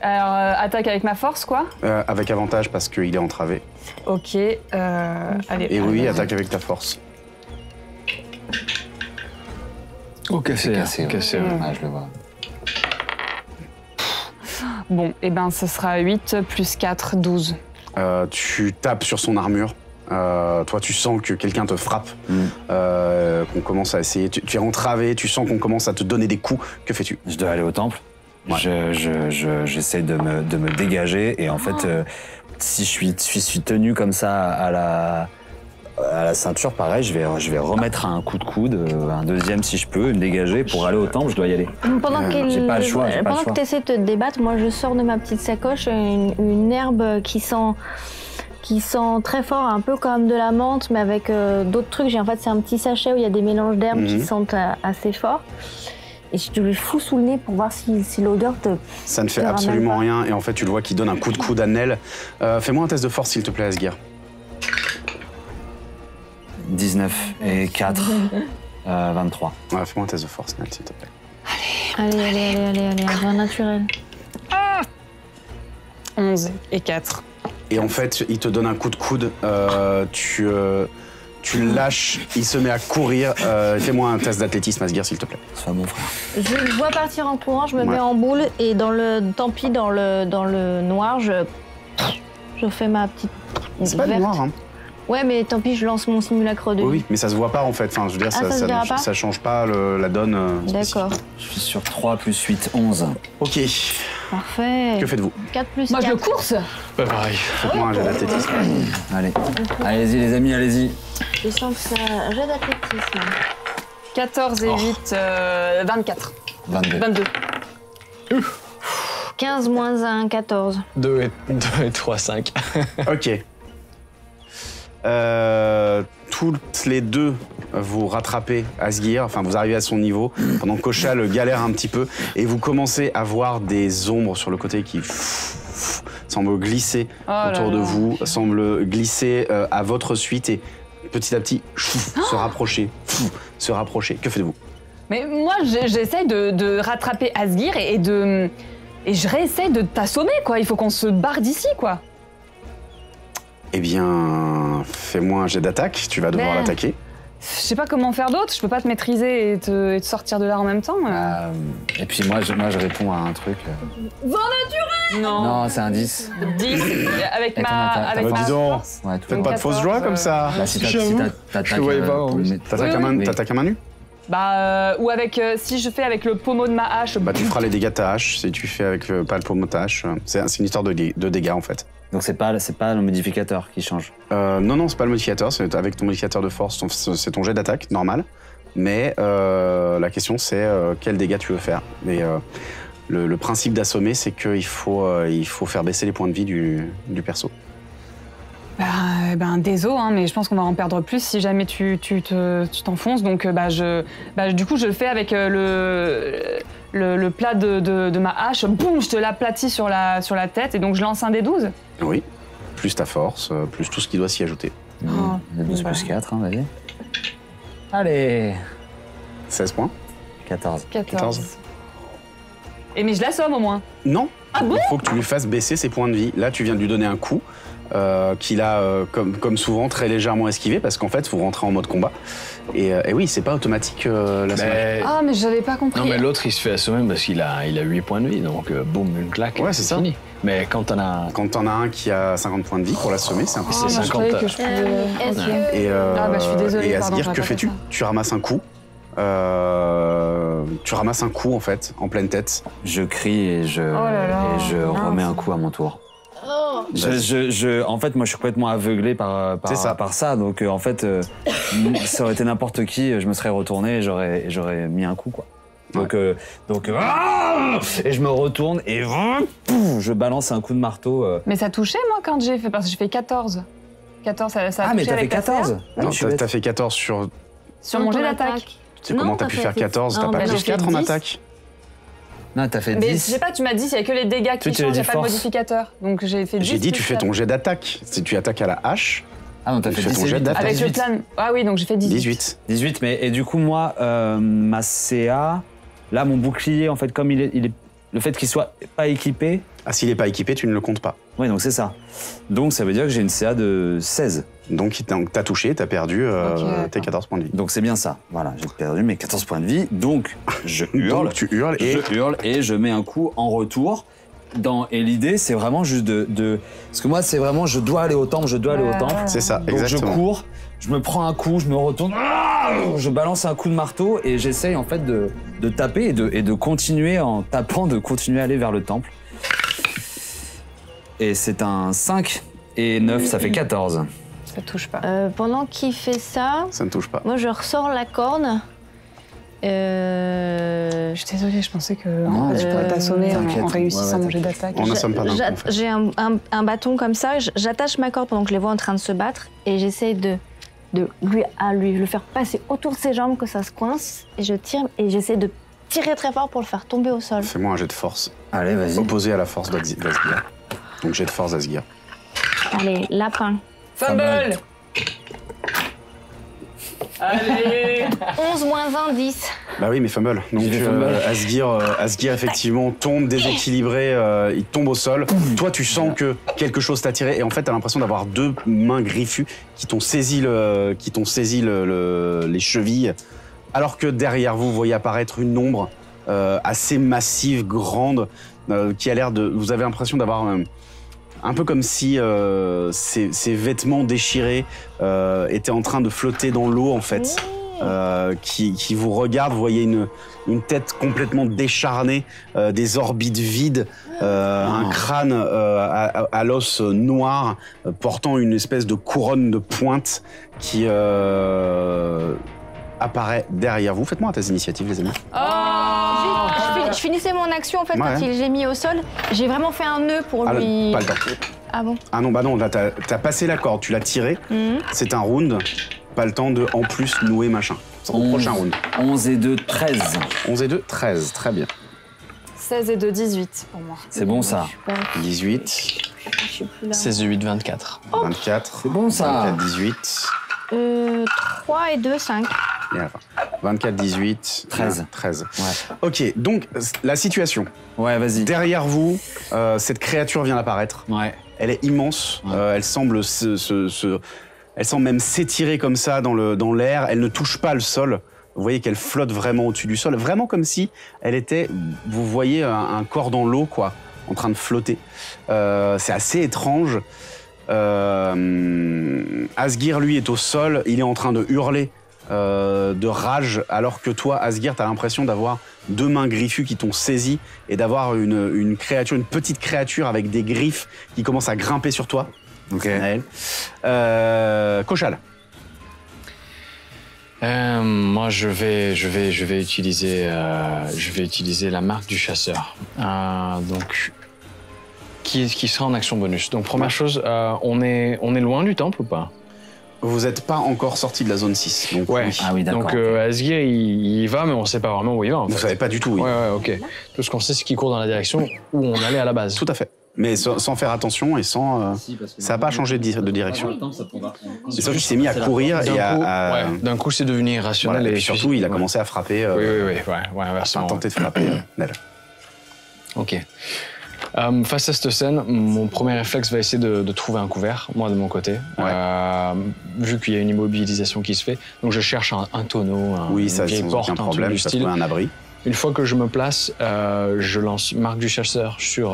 [SPEAKER 3] Alors, euh, attaque avec ma force, quoi?
[SPEAKER 1] Euh, avec avantage parce qu'il est entravé.
[SPEAKER 3] Ok. euh, allez.
[SPEAKER 1] Et oui,
[SPEAKER 3] allez.
[SPEAKER 1] attaque avec ta force.
[SPEAKER 4] Oh, cassé.
[SPEAKER 2] cassé, ouais.
[SPEAKER 4] cassé, ouais.
[SPEAKER 2] Ah, je le vois.
[SPEAKER 3] Bon, et ben, ce sera 8 plus 4, 12.
[SPEAKER 1] Euh, tu tapes sur son armure. Euh, toi, tu sens que quelqu'un te frappe,
[SPEAKER 2] Mm.
[SPEAKER 1] euh, qu'on commence à essayer. Tu, tu es entravé, tu sens qu'on commence à te donner des coups. Que fais-tu?
[SPEAKER 2] Je dois aller au temple.
[SPEAKER 1] Ouais.
[SPEAKER 2] Je, je, je- j'essaie de me, de me dégager et en fait, euh, si je suis, si je suis tenu comme ça à la, à la ceinture, pareil, je vais, je vais remettre un coup de coude, euh, un deuxième si je peux, me dégager pour aller au temple. Je dois y aller.
[SPEAKER 5] Pendant,
[SPEAKER 2] Euh, j'ai pas le choix, j'ai pas le
[SPEAKER 5] pendant
[SPEAKER 2] choix.
[SPEAKER 5] que tu essaies de te débattre, moi je sors de ma petite sacoche une, une herbe qui sent, qui sent très fort, un peu comme de la menthe, mais avec euh, d'autres trucs. J'ai en fait c'est un petit sachet où il y a des mélanges d'herbes qui
[SPEAKER 1] Mhm.
[SPEAKER 5] sentent euh, assez fort. Et je te le fous sous le nez pour voir si, si l'odeur te.
[SPEAKER 1] Ça ne fait absolument rien. Et en fait, tu le vois qui donne un coup de coude à Nel. Euh, Fais-moi un test de force, s'il te plaît, Asgir.
[SPEAKER 2] 19 et 4, euh, 23.
[SPEAKER 1] Ouais, Fais-moi un test de force, Nel, s'il te plaît.
[SPEAKER 5] Allez, allez, allez, allez, allez, un vin naturel.
[SPEAKER 3] 11 et 4.
[SPEAKER 1] Et en fait, il te donne un coup de coude. euh, tu, euh, tu le lâches. Il se met à courir. Euh, Fais-moi un test d'athlétisme, Asgir, s'il te plaît.
[SPEAKER 2] Sois mon frère.
[SPEAKER 5] Je le vois partir en courant, je me
[SPEAKER 1] Ouais.
[SPEAKER 5] mets en boule et dans le tant pis dans le dans le noir, je je fais ma petite
[SPEAKER 1] C'est pas
[SPEAKER 5] verte.
[SPEAKER 1] noir, hein.
[SPEAKER 5] Ouais, mais tant pis, je lance mon simulacre de
[SPEAKER 1] Oui, mais ça se voit pas en fait. Enfin, je veux dire,
[SPEAKER 5] Ah,
[SPEAKER 1] ça,
[SPEAKER 5] ça se
[SPEAKER 1] ça,
[SPEAKER 5] verra
[SPEAKER 1] ne-
[SPEAKER 5] pas
[SPEAKER 1] ça change pas le- la donne. euh,
[SPEAKER 5] D'accord.
[SPEAKER 2] Je suis sur 3 plus 8, 11.
[SPEAKER 1] Ok.
[SPEAKER 5] Parfait.
[SPEAKER 1] Que faites-vous
[SPEAKER 5] 4 plus
[SPEAKER 3] Moi, je
[SPEAKER 5] 4.
[SPEAKER 3] le course
[SPEAKER 4] Bah, pareil.
[SPEAKER 1] Faites-moi un jet d'athlétisme.
[SPEAKER 2] Allez, allez-y les amis, allez-y.
[SPEAKER 5] Je sens que c'est un jet d'athlétisme.
[SPEAKER 3] 14 et 8, euh, 24.
[SPEAKER 2] 22.
[SPEAKER 3] 22.
[SPEAKER 5] 15 moins 1, 14.
[SPEAKER 4] 2 et, 2 et 3, 5.
[SPEAKER 1] Ok. Euh, toutes les deux, vous rattrapez Asgir, enfin vous arrivez à son niveau, pendant que Kochal galère un petit peu, et vous commencez à voir des ombres sur le côté qui semblent glisser
[SPEAKER 3] Oh là
[SPEAKER 1] autour de
[SPEAKER 3] là.
[SPEAKER 1] vous, semblent glisser euh, à votre suite et petit à petit se rapprocher, se rapprocher. Que faites-vous?
[SPEAKER 3] Mais moi, j'essaye de, de rattraper Asgir et, et de. Et je réessaye de t'assommer, quoi. Il faut qu'on se barre d'ici, quoi.
[SPEAKER 1] Eh bien, fais-moi un jet d'attaque, tu vas devoir
[SPEAKER 3] Ben.
[SPEAKER 1] l'attaquer.
[SPEAKER 3] Je sais pas comment faire d'autre. Je peux pas te maîtriser et te, et te sortir de là en même temps. euh.
[SPEAKER 2] Euh, et puis moi je, moi, je réponds à un truc. euh,
[SPEAKER 3] Non.
[SPEAKER 2] Non, c'est un 10.
[SPEAKER 3] 10 avec
[SPEAKER 2] Et
[SPEAKER 3] ma. Avec
[SPEAKER 1] Ah bah,
[SPEAKER 3] ma
[SPEAKER 1] dis donc.
[SPEAKER 2] Ouais,
[SPEAKER 1] Faites pas de fausses
[SPEAKER 3] 14,
[SPEAKER 1] joies comme ça.
[SPEAKER 2] Bah, si
[SPEAKER 1] à, main- t'attaques à main nue?
[SPEAKER 3] Bah, euh, ou avec. euh, si je fais avec le pommeau de ma hache.
[SPEAKER 1] Bah tu feras les dégâts de ta hache, si tu fais avec euh, pas le pommeau de ta hache. euh, C'est c'est une histoire de, dé- de dégâts en fait.
[SPEAKER 2] Donc c'est pas, c'est pas le modificateur qui change.
[SPEAKER 1] Euh, non, non, c'est pas le modificateur, c'est avec ton modificateur de force, ton- c'est ton jet d'attaque, normal. Mais euh, la question c'est euh, quel dégât tu veux faire. Et euh, le, le principe d'assommer, c'est qu'il faut, euh, il faut faire baisser les points de vie du, du perso.
[SPEAKER 3] Bah, euh, ben, désolé, hein, mais je pense qu'on va en perdre plus si jamais tu tu te- tu t'enfonces. Donc, euh, bah, je, bah, du coup, je le fais avec euh, le, le, le plat de, de- de ma hache. Boum, je te l'aplatis sur la, sur la tête et donc je lance un des 12.
[SPEAKER 1] Oui, plus ta force, plus tout ce qui doit s'y ajouter.
[SPEAKER 3] Oh,
[SPEAKER 2] Le 12
[SPEAKER 3] bah.
[SPEAKER 2] plus 4, hein, vas-y. Allez
[SPEAKER 1] 16 points
[SPEAKER 2] 14.
[SPEAKER 3] 14.
[SPEAKER 1] 14.
[SPEAKER 3] Et mais je l'assomme au moins.
[SPEAKER 1] Non.
[SPEAKER 3] Ah bon?
[SPEAKER 1] Il faut que tu lui fasses baisser ses points de vie. Là, tu viens de lui donner un coup euh, qu'il a, euh, comme, comme souvent, très légèrement esquivé parce qu'en fait, vous rentrez en mode combat. Et, euh, et oui, c'est pas automatique euh, la
[SPEAKER 4] Mais...
[SPEAKER 3] Ah, mais j'avais pas compris.
[SPEAKER 4] Non, mais l'autre, il se fait assommer parce qu'il a, il a 8 points de vie. Donc, euh, boum, une claque.
[SPEAKER 1] Ouais, c'est ça.
[SPEAKER 4] fini. Mais quand t'en as.
[SPEAKER 1] Quand t'en as un qui a 50 points de vie pour l'assommer, c'est
[SPEAKER 3] Oh,
[SPEAKER 1] impossible.
[SPEAKER 4] c'est
[SPEAKER 3] moi, je croyais
[SPEAKER 4] 50,
[SPEAKER 3] que je pouvais-
[SPEAKER 5] Euh, Est-ce
[SPEAKER 3] Ok.
[SPEAKER 5] que.
[SPEAKER 1] Et, euh,
[SPEAKER 3] Ah, bah, je suis désolée,
[SPEAKER 1] et Asgir,
[SPEAKER 3] j'aurais
[SPEAKER 1] que fais-tu. Tu ramasses un coup. Euh, tu ramasses un coup en fait, en pleine tête.
[SPEAKER 2] Je crie et je,
[SPEAKER 3] là là,
[SPEAKER 2] et je remets un coup à mon tour. Je, je- je- en fait, moi, je suis complètement aveuglé par,
[SPEAKER 1] ça.
[SPEAKER 2] par ça. Donc, euh, en fait, euh, ça aurait été n'importe qui, je me serais retourné et j'aurais, mis un coup, quoi. Donc, euh, donc euh, ah et je me retourne et pouf, je balance un coup de marteau. euh.
[SPEAKER 3] Mais ça touchait, moi, quand j'ai fait. Parce que j'ai fait 14. 14, ça, ça a
[SPEAKER 2] Ah, mais
[SPEAKER 3] touché
[SPEAKER 2] t'as fait
[SPEAKER 3] avec ta
[SPEAKER 2] 14
[SPEAKER 3] serre
[SPEAKER 2] Ah,
[SPEAKER 1] Non, t'as fait 14 sur.
[SPEAKER 3] Sur mon jet d'attaque.
[SPEAKER 1] Tu sais
[SPEAKER 5] Non,
[SPEAKER 1] comment t'as pu
[SPEAKER 5] fait
[SPEAKER 1] faire
[SPEAKER 5] fait-
[SPEAKER 1] 14 T'as pas
[SPEAKER 5] bah,
[SPEAKER 1] plus
[SPEAKER 5] j'ai fait
[SPEAKER 1] 4 en
[SPEAKER 5] 10.
[SPEAKER 1] attaque
[SPEAKER 2] Non, t'as fait
[SPEAKER 3] Mais je
[SPEAKER 2] 10.
[SPEAKER 3] sais pas, tu m'as dit, il y a que les dégâts qui
[SPEAKER 2] Tu- tu as
[SPEAKER 3] changent, il n'y a pas de modificateur. Donc j'ai fait 10.
[SPEAKER 1] J'ai dit, tu fais ton jet d'attaque. Si tu attaques à la hache,
[SPEAKER 2] Ah non, t'as
[SPEAKER 1] Tu
[SPEAKER 2] fait
[SPEAKER 1] fais ton
[SPEAKER 2] 10
[SPEAKER 1] jet d'attaque.
[SPEAKER 3] Avec le
[SPEAKER 2] 18.
[SPEAKER 3] plan. Ah oui, donc j'ai fait 18.
[SPEAKER 1] 18.
[SPEAKER 2] 18, mais et du coup, moi, euh, ma CA, là, mon bouclier, en fait, comme il est, il est le fait qu'il soit pas équipé.
[SPEAKER 1] Ah, s'il n'est pas équipé, tu ne le comptes pas.
[SPEAKER 2] Oui, donc c'est ça. Donc ça veut dire que j'ai une CA de 16.
[SPEAKER 1] Donc, t'as touché, t'as perdu euh,
[SPEAKER 3] Ok, d'accord.
[SPEAKER 1] tes 14 points de vie.
[SPEAKER 2] Donc c'est bien ça. Voilà, j'ai perdu mes 14 points de vie. Donc je hurle.
[SPEAKER 1] Donc, tu hurles et
[SPEAKER 2] je hurle et je mets un coup en retour. Dans, et l'idée, c'est vraiment juste de, de- Parce que moi, c'est vraiment, je dois aller au temple, je dois aller au temple.
[SPEAKER 1] c'est ça,
[SPEAKER 2] Donc
[SPEAKER 1] exactement.
[SPEAKER 2] je cours, je me prends un coup, je me retourne, ah je balance un coup de marteau et j'essaye en fait de, de taper et de, et de continuer en tapant, de continuer à aller vers le temple. Et c'est un 5 et 9, ça fait 14.
[SPEAKER 3] Ça touche pas.
[SPEAKER 5] Euh, pendant qu'il fait ça,
[SPEAKER 1] Ça ne touche pas.
[SPEAKER 5] moi je ressors la corne. Euh,
[SPEAKER 3] Je suis désolée, je pensais que
[SPEAKER 2] Non,
[SPEAKER 3] je pourrais t'assommer en, en réussissant
[SPEAKER 2] Ouais, ouais,
[SPEAKER 3] mon jet d'attaque.
[SPEAKER 1] On n'assomme pas en fait.
[SPEAKER 5] J'ai un, un- un bâton comme ça, j'attache ma corde pendant que je les vois en train de se battre et j'essaie de, de lui à lui le faire passer autour de ses jambes que ça se coince et je tire et j'essaie de tirer très fort pour le faire tomber au sol.
[SPEAKER 1] Fais-moi un jet de force.
[SPEAKER 2] Allez, vas-y.
[SPEAKER 1] Opposé à la force d'Asgir. Donc, jet de force d'Asgir.
[SPEAKER 5] Allez, lapin.
[SPEAKER 3] Fumble Allez
[SPEAKER 5] 11 moins 1, 10.
[SPEAKER 1] Bah oui, mais fumble. Donc euh, Asgir, euh, Asgir, effectivement tombe déséquilibré, euh, il tombe au sol. Toi, tu sens que quelque chose t'a tiré et en fait, t'as l'impression d'avoir deux mains griffues qui t'ont saisi, le, qui t'ont saisi le- le- les chevilles, alors que derrière vous, vous voyez apparaître une ombre euh, assez massive, grande, euh, qui a l'air de. Vous avez l'impression d'avoir euh, un peu comme si euh, ces, ces vêtements déchirés euh, étaient en train de flotter dans l'eau en fait euh, qui, qui vous regarde. Vous voyez une, une tête complètement décharnée, euh, des orbites vides, euh, un crâne euh, à, à- à l'os noir euh, portant une espèce de couronne de pointe qui euh, apparaît derrière vous. Faites-moi un test d'initiative, les amis.
[SPEAKER 5] Je, je finissais mon action en fait
[SPEAKER 1] Ouais.
[SPEAKER 5] quand il j'ai mis au sol. J'ai vraiment fait un nœud pour
[SPEAKER 1] Ah,
[SPEAKER 5] lui.
[SPEAKER 1] pas le temps.
[SPEAKER 5] Ah bon?
[SPEAKER 1] Ah non, bah non, là, t'as as passé la corde, tu l'as tiré.
[SPEAKER 5] Mhm.
[SPEAKER 1] C'est un round. Pas le temps de, en plus, nouer machin. C'est au prochain round.
[SPEAKER 2] 11 et 2, 13.
[SPEAKER 1] 11 et 2, 13. Très bien.
[SPEAKER 3] 16 et 2, 18 pour moi.
[SPEAKER 2] C'est bon ça.
[SPEAKER 1] 18,
[SPEAKER 5] Je suis plus là.
[SPEAKER 4] 16 8, 24.
[SPEAKER 1] 24.
[SPEAKER 2] C'est bon ça.
[SPEAKER 1] 24, 18.
[SPEAKER 5] Euh, 3 et 2, 5.
[SPEAKER 1] Et à la fin. 24, 18.
[SPEAKER 2] 13.
[SPEAKER 1] 13.
[SPEAKER 2] Ouais.
[SPEAKER 1] Ok, donc la situation.
[SPEAKER 2] Ouais, vas-y.
[SPEAKER 1] Derrière vous, euh, cette créature vient d'apparaître.
[SPEAKER 2] Ouais.
[SPEAKER 1] Elle est immense.
[SPEAKER 2] Ouais.
[SPEAKER 1] Euh, elle semble se, se- se- elle semble même s'étirer comme ça dans le dans l'air. Elle ne touche pas le sol. Vous voyez qu'elle flotte vraiment au-dessus du sol, vraiment comme si elle était. Vous voyez un, un corps dans l'eau, quoi, en train de flotter. Euh, c'est assez étrange. Euh, Asgir, lui, est au sol. Il est en train de hurler euh, de rage, alors que toi, Asgir, t'as l'impression d'avoir deux mains griffues qui t'ont saisi et d'avoir une, une créature, une petite créature avec des griffes qui commence à grimper sur toi.
[SPEAKER 2] Ok.
[SPEAKER 1] Naël. Euh, Kochal.
[SPEAKER 4] Euh, moi, je vais, je vais, je vais utiliser, euh, je vais utiliser la marque du chasseur. Euh, donc, qui, qui sera en action bonus. Donc, première chose, euh, on est, on est loin du temple ou pas?
[SPEAKER 1] Vous n'êtes pas encore sorti de la zone 6. Donc
[SPEAKER 4] Ouais.
[SPEAKER 1] oui.
[SPEAKER 2] Ah oui, d'accord.
[SPEAKER 4] Donc, euh, Asgir, il, il y va, mais on sait pas vraiment où il va. En
[SPEAKER 1] Vous
[SPEAKER 4] fait.
[SPEAKER 1] savez pas du tout, oui.
[SPEAKER 4] Ouais, ouais, ok. Tout ce qu'on sait, c'est qu'il court dans la direction où on allait à la base.
[SPEAKER 1] Tout à fait. Mais sans, sans faire attention et sans. euh, ça n'a pas changé de, di- de direction. C'est sauf qu'il s'est mis à courir et à.
[SPEAKER 4] coup,
[SPEAKER 1] à-
[SPEAKER 4] ouais, d'un coup, c'est devenu irrationnel.
[SPEAKER 1] voilà. Et surtout, il a commencé à frapper. euh,
[SPEAKER 4] Oui, oui, oui, ouais, ouais,
[SPEAKER 1] à tenter de frapper Nel.
[SPEAKER 4] Ok. Euh, face à cette scène, mon premier réflexe va essayer de, de trouver un couvert, moi de mon côté, Euh, vu qu'il y a une immobilisation qui se fait. Donc je cherche un, un tonneau, un,
[SPEAKER 1] Oui,
[SPEAKER 4] une vieille porte, un truc du style.
[SPEAKER 1] un abri.
[SPEAKER 4] Une fois que je me place, euh, je lance marque du chasseur sur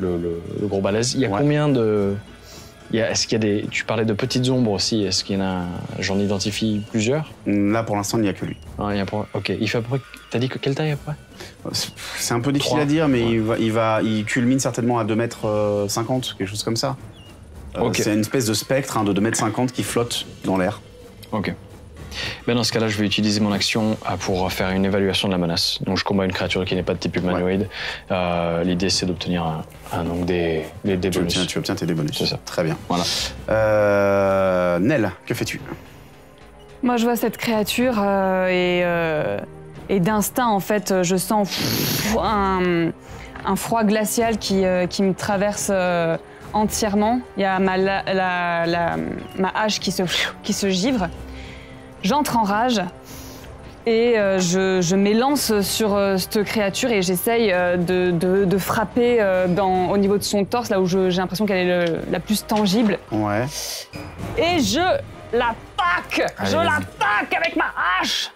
[SPEAKER 4] le, le- le gros balèze. Il y a
[SPEAKER 1] Ouais.
[SPEAKER 4] combien de... Est-ce qu'il y a des... Tu parlais de petites ombres aussi. Est-ce qu'il y en a... J'en identifie plusieurs?
[SPEAKER 1] Là, pour l'instant, il n'y a que lui.
[SPEAKER 4] Ah, il y a pour- Ok. Il fait à peu près... T'as dit que quelle taille après
[SPEAKER 1] C'est un peu difficile à dire, mais il, va, il, va, il culmine certainement à 2 mètres euh, 50, quelque chose comme ça. Euh. C'est une espèce de spectre hein, de 2 mètres 50 qui flotte dans l'air.
[SPEAKER 4] Ok. Ben dans ce cas-là, je vais utiliser mon action euh, pour faire une évaluation de la menace. Donc je combats une créature qui n'est pas de type humanoïde. Euh, L'idée c'est d'obtenir un, un- donc des, des, des
[SPEAKER 1] Tu
[SPEAKER 4] bonus.
[SPEAKER 1] obtiens, tu obtiens tes dés bonus.
[SPEAKER 4] C'est ça.
[SPEAKER 1] Très bien.
[SPEAKER 4] Voilà.
[SPEAKER 1] Euh, Nel, que fais-tu?
[SPEAKER 3] Moi, je vois cette créature euh, et, euh, et d'instinct, en fait, je sens pff, un, un froid glacial qui, euh, qui me traverse euh, entièrement. Il y a ma, la- la- la- ma hache qui se, qui se givre. J'entre en rage Et euh, je, je m'élance sur euh, cette créature et j'essaye euh, de, de- de frapper euh, dans, au niveau de son torse, là où je- j'ai l'impression qu'elle est le- la plus tangible.
[SPEAKER 1] Ouais.
[SPEAKER 3] Et je l'attaque
[SPEAKER 2] Allez,
[SPEAKER 3] Je
[SPEAKER 2] vas-y.
[SPEAKER 3] l'attaque avec ma hache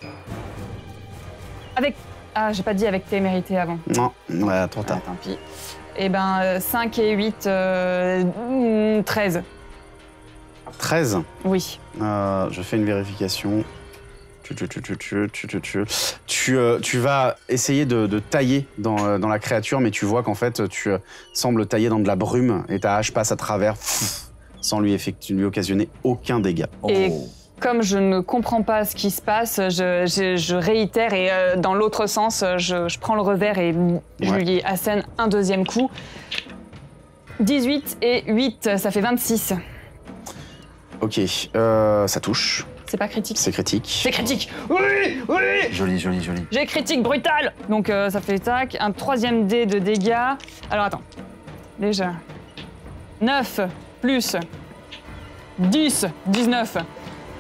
[SPEAKER 3] Avec... Ah, j'ai pas dit avec témérité avant.
[SPEAKER 1] Non, ouais, trop
[SPEAKER 3] Ah,
[SPEAKER 1] tard.
[SPEAKER 3] tant pis. Eh ben, euh, 5 et 8, euh, mm, 13.
[SPEAKER 1] 13.
[SPEAKER 3] Oui.
[SPEAKER 1] Euh, je fais une vérification. Tu, tu, tu, tu, tu, tu, tu, tu. Tu, euh, tu vas essayer de, de tailler dans, euh, dans la créature, mais tu vois qu'en fait, tu euh, sembles tailler dans de la brume et ta hache passe à travers pff, sans lui, occasionner aucun dégât.
[SPEAKER 3] Et comme je ne comprends pas ce qui se passe, je, je- je réitère et euh, dans l'autre sens, je, je prends le revers et je
[SPEAKER 1] Ouais.
[SPEAKER 3] lui assène un deuxième coup. 18 et 8, ça fait 26.
[SPEAKER 1] Ok, euh, ça touche,
[SPEAKER 3] C'est pas critique.
[SPEAKER 1] c'est critique.
[SPEAKER 3] C'est critique Oui Oui
[SPEAKER 2] Joli, joli, joli.
[SPEAKER 3] J'ai critique brutale Donc euh, ça fait tac, un troisième dé de dégâts. Alors attends. Déjà. 9 plus 10, 19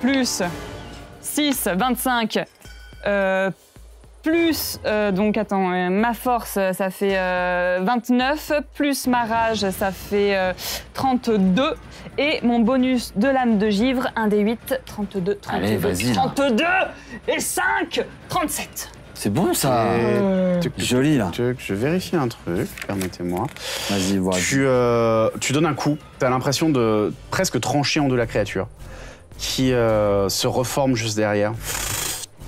[SPEAKER 3] plus 6, 25 euh, plus, euh, donc attends, euh, ma force, ça fait euh, 29, plus ma rage, ça fait euh, 32, et mon bonus de lame de givre, 1 des 8, 32, 32,
[SPEAKER 2] Allez, vas-y, là.
[SPEAKER 3] 32, et 5, 37.
[SPEAKER 2] C'est bon ça
[SPEAKER 1] Et- tuc, tuc,
[SPEAKER 2] Joli là.
[SPEAKER 1] tuc, Je vérifie un truc, permettez-moi.
[SPEAKER 2] Vas-y, vois.
[SPEAKER 1] Tu, euh, tu donnes un coup, tu as l'impression de presque trancher en deux la créature, qui euh, se reforme juste derrière.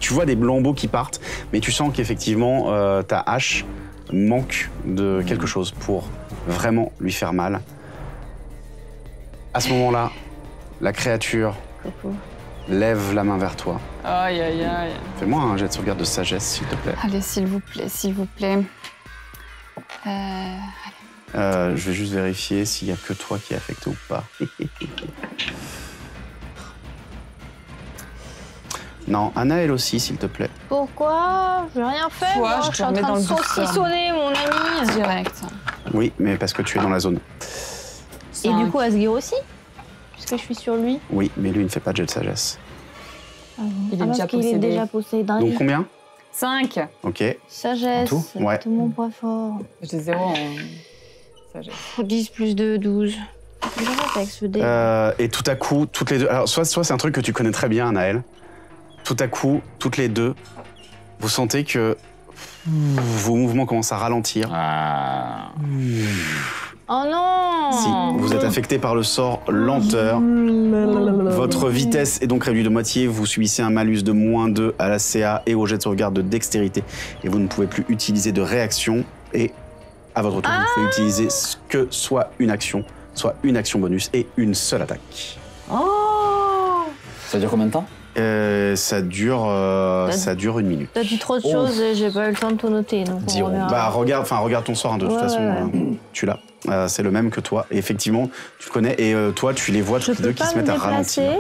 [SPEAKER 1] Tu vois des lambeaux qui partent, mais tu sens qu'effectivement, euh, ta hache manque de quelque chose pour vraiment lui faire mal. À ce moment-là, la créature lève la main vers toi.
[SPEAKER 3] Aïe, aïe, aïe.
[SPEAKER 1] Fais-moi un jet de sauvegarde de sagesse, s'il te plaît.
[SPEAKER 3] Allez, s'il vous plaît, s'il vous plaît. Euh,
[SPEAKER 1] Euh, je vais juste vérifier s'il y a que toi qui est affecté ou pas. non, Anaël aussi, s'il te plaît.
[SPEAKER 5] Pourquoi? Je n'ai rien fait.
[SPEAKER 3] Toi,
[SPEAKER 5] moi,
[SPEAKER 3] je
[SPEAKER 5] suis en train de saucissonner, mon ami.
[SPEAKER 3] direct.
[SPEAKER 1] Oui, mais parce que tu es dans la zone.
[SPEAKER 5] Et du coup, Asgir aussi? Puisque je suis sur lui.
[SPEAKER 1] Oui, mais lui, il ne fait pas de jet de sagesse.
[SPEAKER 3] Il est
[SPEAKER 5] Ah,
[SPEAKER 3] déjà
[SPEAKER 5] qu'il est
[SPEAKER 3] possédé.
[SPEAKER 5] déjà possédé.
[SPEAKER 1] Donc combien?
[SPEAKER 3] 5.
[SPEAKER 1] Ok.
[SPEAKER 5] Sagesse.
[SPEAKER 2] En tout
[SPEAKER 1] Ouais.
[SPEAKER 5] Tout mon point fort.
[SPEAKER 3] J'ai 0 en sagesse.
[SPEAKER 5] 10 plus 2, 12. Je vais avec ce dé?
[SPEAKER 1] Euh, et tout à coup, toutes les deux. Alors, soit, soit c'est un truc que tu connais très bien, Anaël. Tout à coup, toutes les deux, vous sentez que vos mouvements commencent à ralentir.
[SPEAKER 4] Ah.
[SPEAKER 5] Oh non
[SPEAKER 1] Si vous êtes affecté par le sort lenteur, votre vitesse est donc réduite de moitié. Vous subissez un malus de moins 2 à la CA et au jet de sauvegarde de dextérité. Et vous ne pouvez plus utiliser de réaction. Et à votre tour, vous pouvez utiliser ce que soit une action, soit une action bonus et une seule attaque.
[SPEAKER 5] Oh
[SPEAKER 2] Ça dure combien de temps?
[SPEAKER 1] Euh, ça dure, euh, ça dure une minute.
[SPEAKER 5] T'as dit trop de choses et j'ai pas eu le temps de tout noter. Donc on reverra.
[SPEAKER 1] Bah regarde, enfin regarde ton sort hein, de toute
[SPEAKER 5] Ouais,
[SPEAKER 1] façon,
[SPEAKER 5] ouais.
[SPEAKER 1] euh, tu l'as. Euh, c'est le même que toi. Et effectivement, tu le connais. Et euh, toi, tu les vois
[SPEAKER 5] je
[SPEAKER 1] toutes les deux qui se
[SPEAKER 5] me
[SPEAKER 1] mettent à
[SPEAKER 5] déplacer.
[SPEAKER 1] ralentir.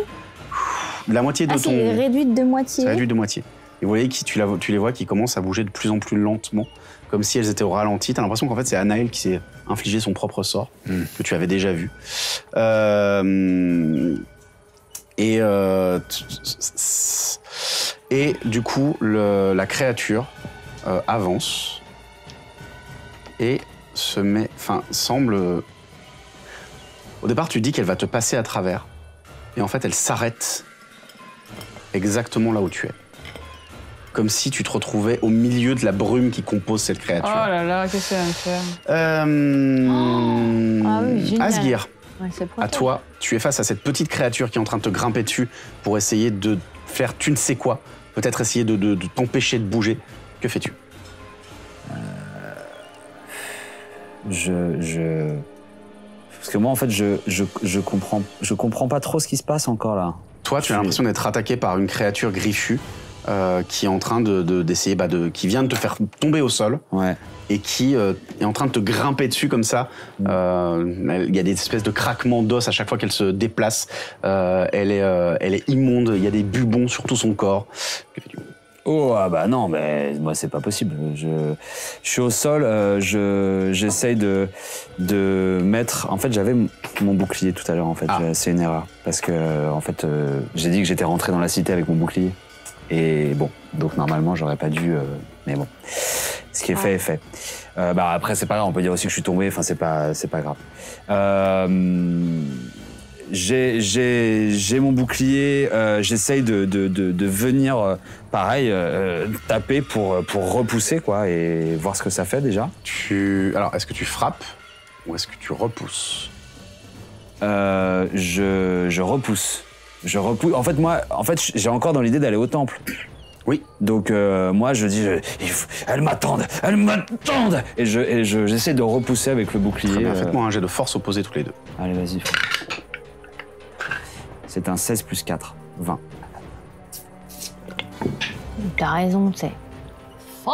[SPEAKER 1] La moitié de
[SPEAKER 5] Ah,
[SPEAKER 1] ton.
[SPEAKER 5] c'est réduite de moitié.
[SPEAKER 1] C'est réduit de moitié. Et vous voyez qui tu, la- tu les vois qui commencent à bouger de plus en plus lentement, comme si elles étaient au ralenti. T'as l'impression qu'en fait c'est Anaël qui s'est infligé son propre sort, que tu avais déjà vu. Euh, et, euh, et du coup, le- la créature euh, avance et se met, enfin, semble. Au départ, tu dis qu'elle va te passer à travers, et en fait, elle s'arrête exactement là où tu es. Comme si tu te retrouvais au milieu de la brume qui compose cette
[SPEAKER 3] Oh
[SPEAKER 1] créature.
[SPEAKER 3] là là, qu'est-ce qu'elle va me faire?
[SPEAKER 1] Euh,
[SPEAKER 5] Ah oui, génial.
[SPEAKER 1] Asgir,
[SPEAKER 5] Ouais,
[SPEAKER 1] à toi, tu es face à cette petite créature qui est en train de te grimper dessus pour essayer de faire tu ne sais quoi, peut-être essayer de, de- de t'empêcher de bouger. Que fais-tu?
[SPEAKER 2] Je, je. Parce que moi, en fait, je, je, je, comprends, je comprends pas trop ce qui se passe encore là.
[SPEAKER 1] Toi, tu as l'impression d'être attaqué par une créature griffue euh, qui est en train de de- d'essayer, bah, de, qui vient de te faire tomber au sol
[SPEAKER 2] Ouais.
[SPEAKER 1] et qui euh, est en train de te grimper dessus comme ça. Euh, elle- Il y a des espèces de craquements d'os à chaque fois qu'elle se déplace. Euh, elle, est, euh, elle est immonde, il y a des bubons sur tout son corps.
[SPEAKER 2] Oh ah bah non, mais moi c'est pas possible. Je, je suis au sol, euh, je j'essaye de de mettre. En fait, j'avais mon- bouclier tout à l'heure. En fait,
[SPEAKER 1] Ah.
[SPEAKER 2] Euh, c'est une erreur parce que euh, en fait, euh, j'ai dit que j'étais rentré dans la cité avec mon bouclier. Et bon, donc normalement, j'aurais pas dû. euh, mais bon, ce qui est fait est fait. Euh, bah après, c'est pas grave. On peut dire aussi que je suis tombé. Enfin, c'est pas, c'est pas grave. Euh, j'ai, j'ai, j'ai mon bouclier. euh, J'essaye de, de, de, de venir, euh, pareil, euh, taper pour, pour repousser quoi et voir ce que ça fait déjà.
[SPEAKER 1] Tu... Alors, est-ce que tu frappes ou est-ce que tu repousses?
[SPEAKER 2] Euh, je, je repousse. Je repousse. En fait, moi, en fait, j'ai encore dans l'idée d'aller au temple.
[SPEAKER 1] Oui.
[SPEAKER 2] Donc euh, moi, je dis, je- il faut- elles m'attendent, elles m'attendent, et je, et je- j'essaie de repousser avec le bouclier.
[SPEAKER 1] Très bien,
[SPEAKER 2] euh,
[SPEAKER 1] faites-moi un jet de force opposé tous les deux.
[SPEAKER 2] Allez, vas-y. C'est un 16 plus 4, 20.
[SPEAKER 5] T'as raison, tu sais.
[SPEAKER 3] Oh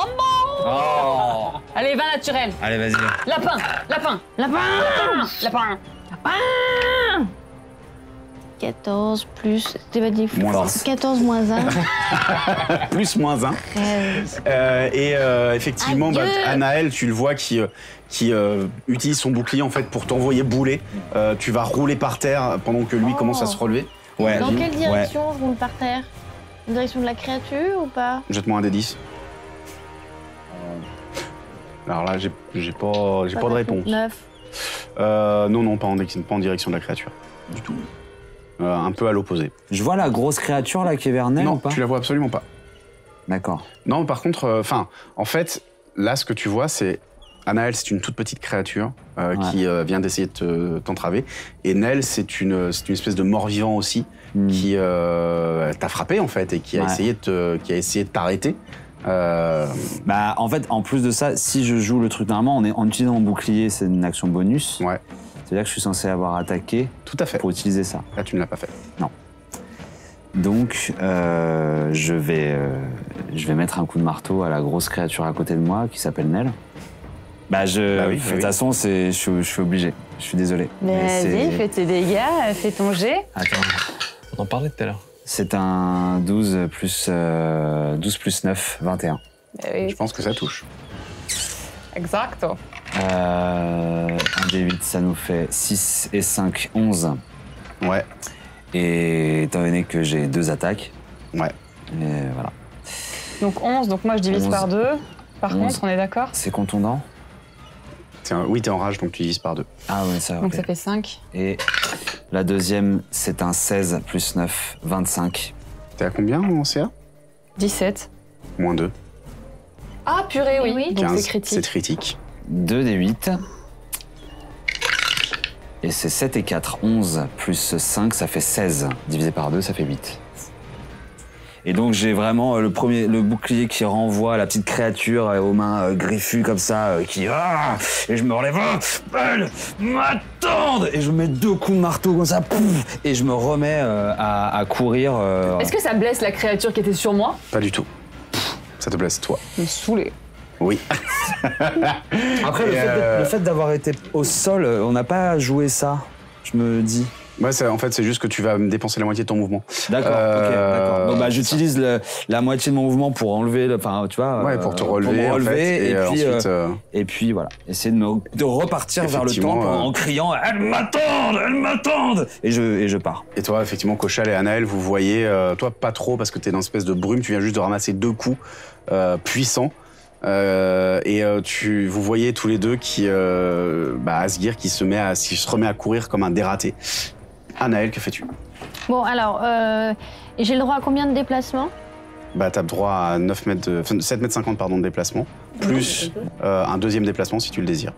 [SPEAKER 3] Allez, 20 naturel.
[SPEAKER 2] Allez, vas-y.
[SPEAKER 3] Lapin, lapin,
[SPEAKER 5] Lapin
[SPEAKER 3] lapin.
[SPEAKER 5] 14 plus.
[SPEAKER 1] Moins
[SPEAKER 2] Force.
[SPEAKER 5] 14 moins 1.
[SPEAKER 1] Plus moins un.
[SPEAKER 5] 13.
[SPEAKER 1] Euh, et euh, effectivement, bah. Anaël, tu le vois qui, euh, qui euh, utilise son bouclier en fait pour t'envoyer bouler. Euh, tu vas rouler par terre pendant que lui
[SPEAKER 5] Oh.
[SPEAKER 1] commence à se relever.
[SPEAKER 2] Ouais.
[SPEAKER 5] Dans quelle
[SPEAKER 2] Ouais.
[SPEAKER 5] direction je roule par terre? En direction de la créature ou pas?
[SPEAKER 1] Jette-moi un des 10. Alors là, j'ai j'ai pas, j'ai pas de réponse.
[SPEAKER 5] 9.
[SPEAKER 1] Euh, non, non, pas en, pas en direction de la créature. Du tout. Euh, un peu à l'opposé.
[SPEAKER 2] Je vois la grosse créature là qui est vers Nel
[SPEAKER 1] Non,
[SPEAKER 2] ou pas
[SPEAKER 1] tu la vois absolument pas.
[SPEAKER 2] D'accord.
[SPEAKER 1] Non, par contre, euh, enfin, en fait, là, ce que tu vois, c'est Anaël, c'est une toute petite créature euh,
[SPEAKER 2] Ouais.
[SPEAKER 1] qui euh, vient d'essayer de te- t'entraver. Et Nel, c'est une, c'est une espèce de mort-vivant aussi
[SPEAKER 2] Hmm.
[SPEAKER 1] qui euh, t'a frappé en fait et qui a
[SPEAKER 2] Ouais.
[SPEAKER 1] essayé de te- qui a essayé de t'arrêter.
[SPEAKER 2] Bah, en fait, en plus de ça, si je joue le truc normalement, on est, en utilisant mon bouclier, c'est une action bonus.
[SPEAKER 1] ouais,
[SPEAKER 2] C'est-à-dire que je suis censé avoir attaqué
[SPEAKER 1] tout à fait.
[SPEAKER 2] pour utiliser ça.
[SPEAKER 1] Là, tu ne l'as pas fait.
[SPEAKER 2] Donc, euh, je, vais, euh, je vais mettre un coup de marteau à la grosse créature à côté de moi qui s'appelle Nel. Bah, je.
[SPEAKER 1] Bah oui,
[SPEAKER 2] de
[SPEAKER 1] bah
[SPEAKER 2] toute
[SPEAKER 1] oui.
[SPEAKER 2] façon, c'est, je, suis- je suis obligé. Je suis désolé. Mais
[SPEAKER 3] Vas-y,
[SPEAKER 2] c'est-
[SPEAKER 3] fais tes dégâts, fais ton jet.
[SPEAKER 2] Attends.
[SPEAKER 4] On en parlait tout à l'heure.
[SPEAKER 2] C'est un 12 plus, euh, 12 plus 9, 21.
[SPEAKER 1] Je pense que ça touche.
[SPEAKER 3] Exacto.
[SPEAKER 2] Euh, un D8, ça nous fait 6 et 5, 11.
[SPEAKER 1] Ouais,
[SPEAKER 2] Et étant donné que j'ai deux attaques,
[SPEAKER 1] ouais.
[SPEAKER 2] et voilà.
[SPEAKER 3] Donc 11, donc moi je divise
[SPEAKER 2] 11.
[SPEAKER 3] par 2. Par
[SPEAKER 2] 11.
[SPEAKER 3] contre, on est d'accord
[SPEAKER 2] C'est contondant
[SPEAKER 1] T'es un- oui, t'es en rage, donc tu divises par deux.
[SPEAKER 2] Ah ouais, ça va.
[SPEAKER 3] Donc ça fait 5.
[SPEAKER 2] Et la deuxième, c'est un 16 plus 9, 25.
[SPEAKER 1] T'es à combien en CA
[SPEAKER 3] 17.
[SPEAKER 1] Moins 2.
[SPEAKER 3] Ah purée, oui.
[SPEAKER 5] Oui.
[SPEAKER 3] Donc
[SPEAKER 1] 15.
[SPEAKER 3] c'est critique.
[SPEAKER 1] C'est critique.
[SPEAKER 2] 2 des 8. Et c'est 7 et 4. 11 plus 5, ça fait 16. Divisé par 2, ça fait 8. Et donc j'ai vraiment euh, le premier, le bouclier qui renvoie la petite créature euh, aux mains euh, griffues comme ça, euh, qui ah et je me relève, ah, elles m'attendent et je mets deux coups de marteau comme ça, pouf, et je me remets euh, à, à courir. euh,
[SPEAKER 3] Est-ce que ça blesse la créature qui était sur moi?
[SPEAKER 1] Pas du tout. Ça te blesse, toi?
[SPEAKER 3] Je me saoulé.
[SPEAKER 1] Oui.
[SPEAKER 2] Après, le fait,
[SPEAKER 1] euh,
[SPEAKER 2] le fait d'avoir été au sol, euh, on n'a pas joué ça, je me dis.
[SPEAKER 1] Ouais, en fait, c'est juste que tu vas me dépenser la moitié de ton mouvement.
[SPEAKER 2] D'accord,
[SPEAKER 1] Euh,
[SPEAKER 2] bah, j'utilise la moitié de mon mouvement pour enlever, enfin tu vois,
[SPEAKER 1] Ouais,
[SPEAKER 2] euh,
[SPEAKER 1] pour te relever, en
[SPEAKER 2] relever,
[SPEAKER 1] fait, et,
[SPEAKER 2] et,
[SPEAKER 1] euh,
[SPEAKER 2] puis,
[SPEAKER 1] ensuite,
[SPEAKER 2] euh,
[SPEAKER 1] euh,
[SPEAKER 2] et puis voilà, essayer de, me, de repartir vers le temple en,
[SPEAKER 1] euh,
[SPEAKER 2] en criant elles m'attendent, elles m'attendent, et je et je pars.
[SPEAKER 1] Et toi, effectivement, Cochal et Anaël, vous voyez, euh, toi pas trop parce que t'es dans une espèce de brume, tu viens juste de ramasser deux coups euh, puissants. Euh, et euh, tu, vous voyez tous les deux qui, euh, bah, Asgir qui se met à, qui se remet à courir comme un dératé. Anaël, que fais-tu?
[SPEAKER 5] Bon, alors, j'ai le droit à combien de déplacements?
[SPEAKER 1] Bah, t'as droit à 9 mètres de, enfin, 7 mètres 50 pardon, de déplacement, plus un deuxième déplacement si tu le désires.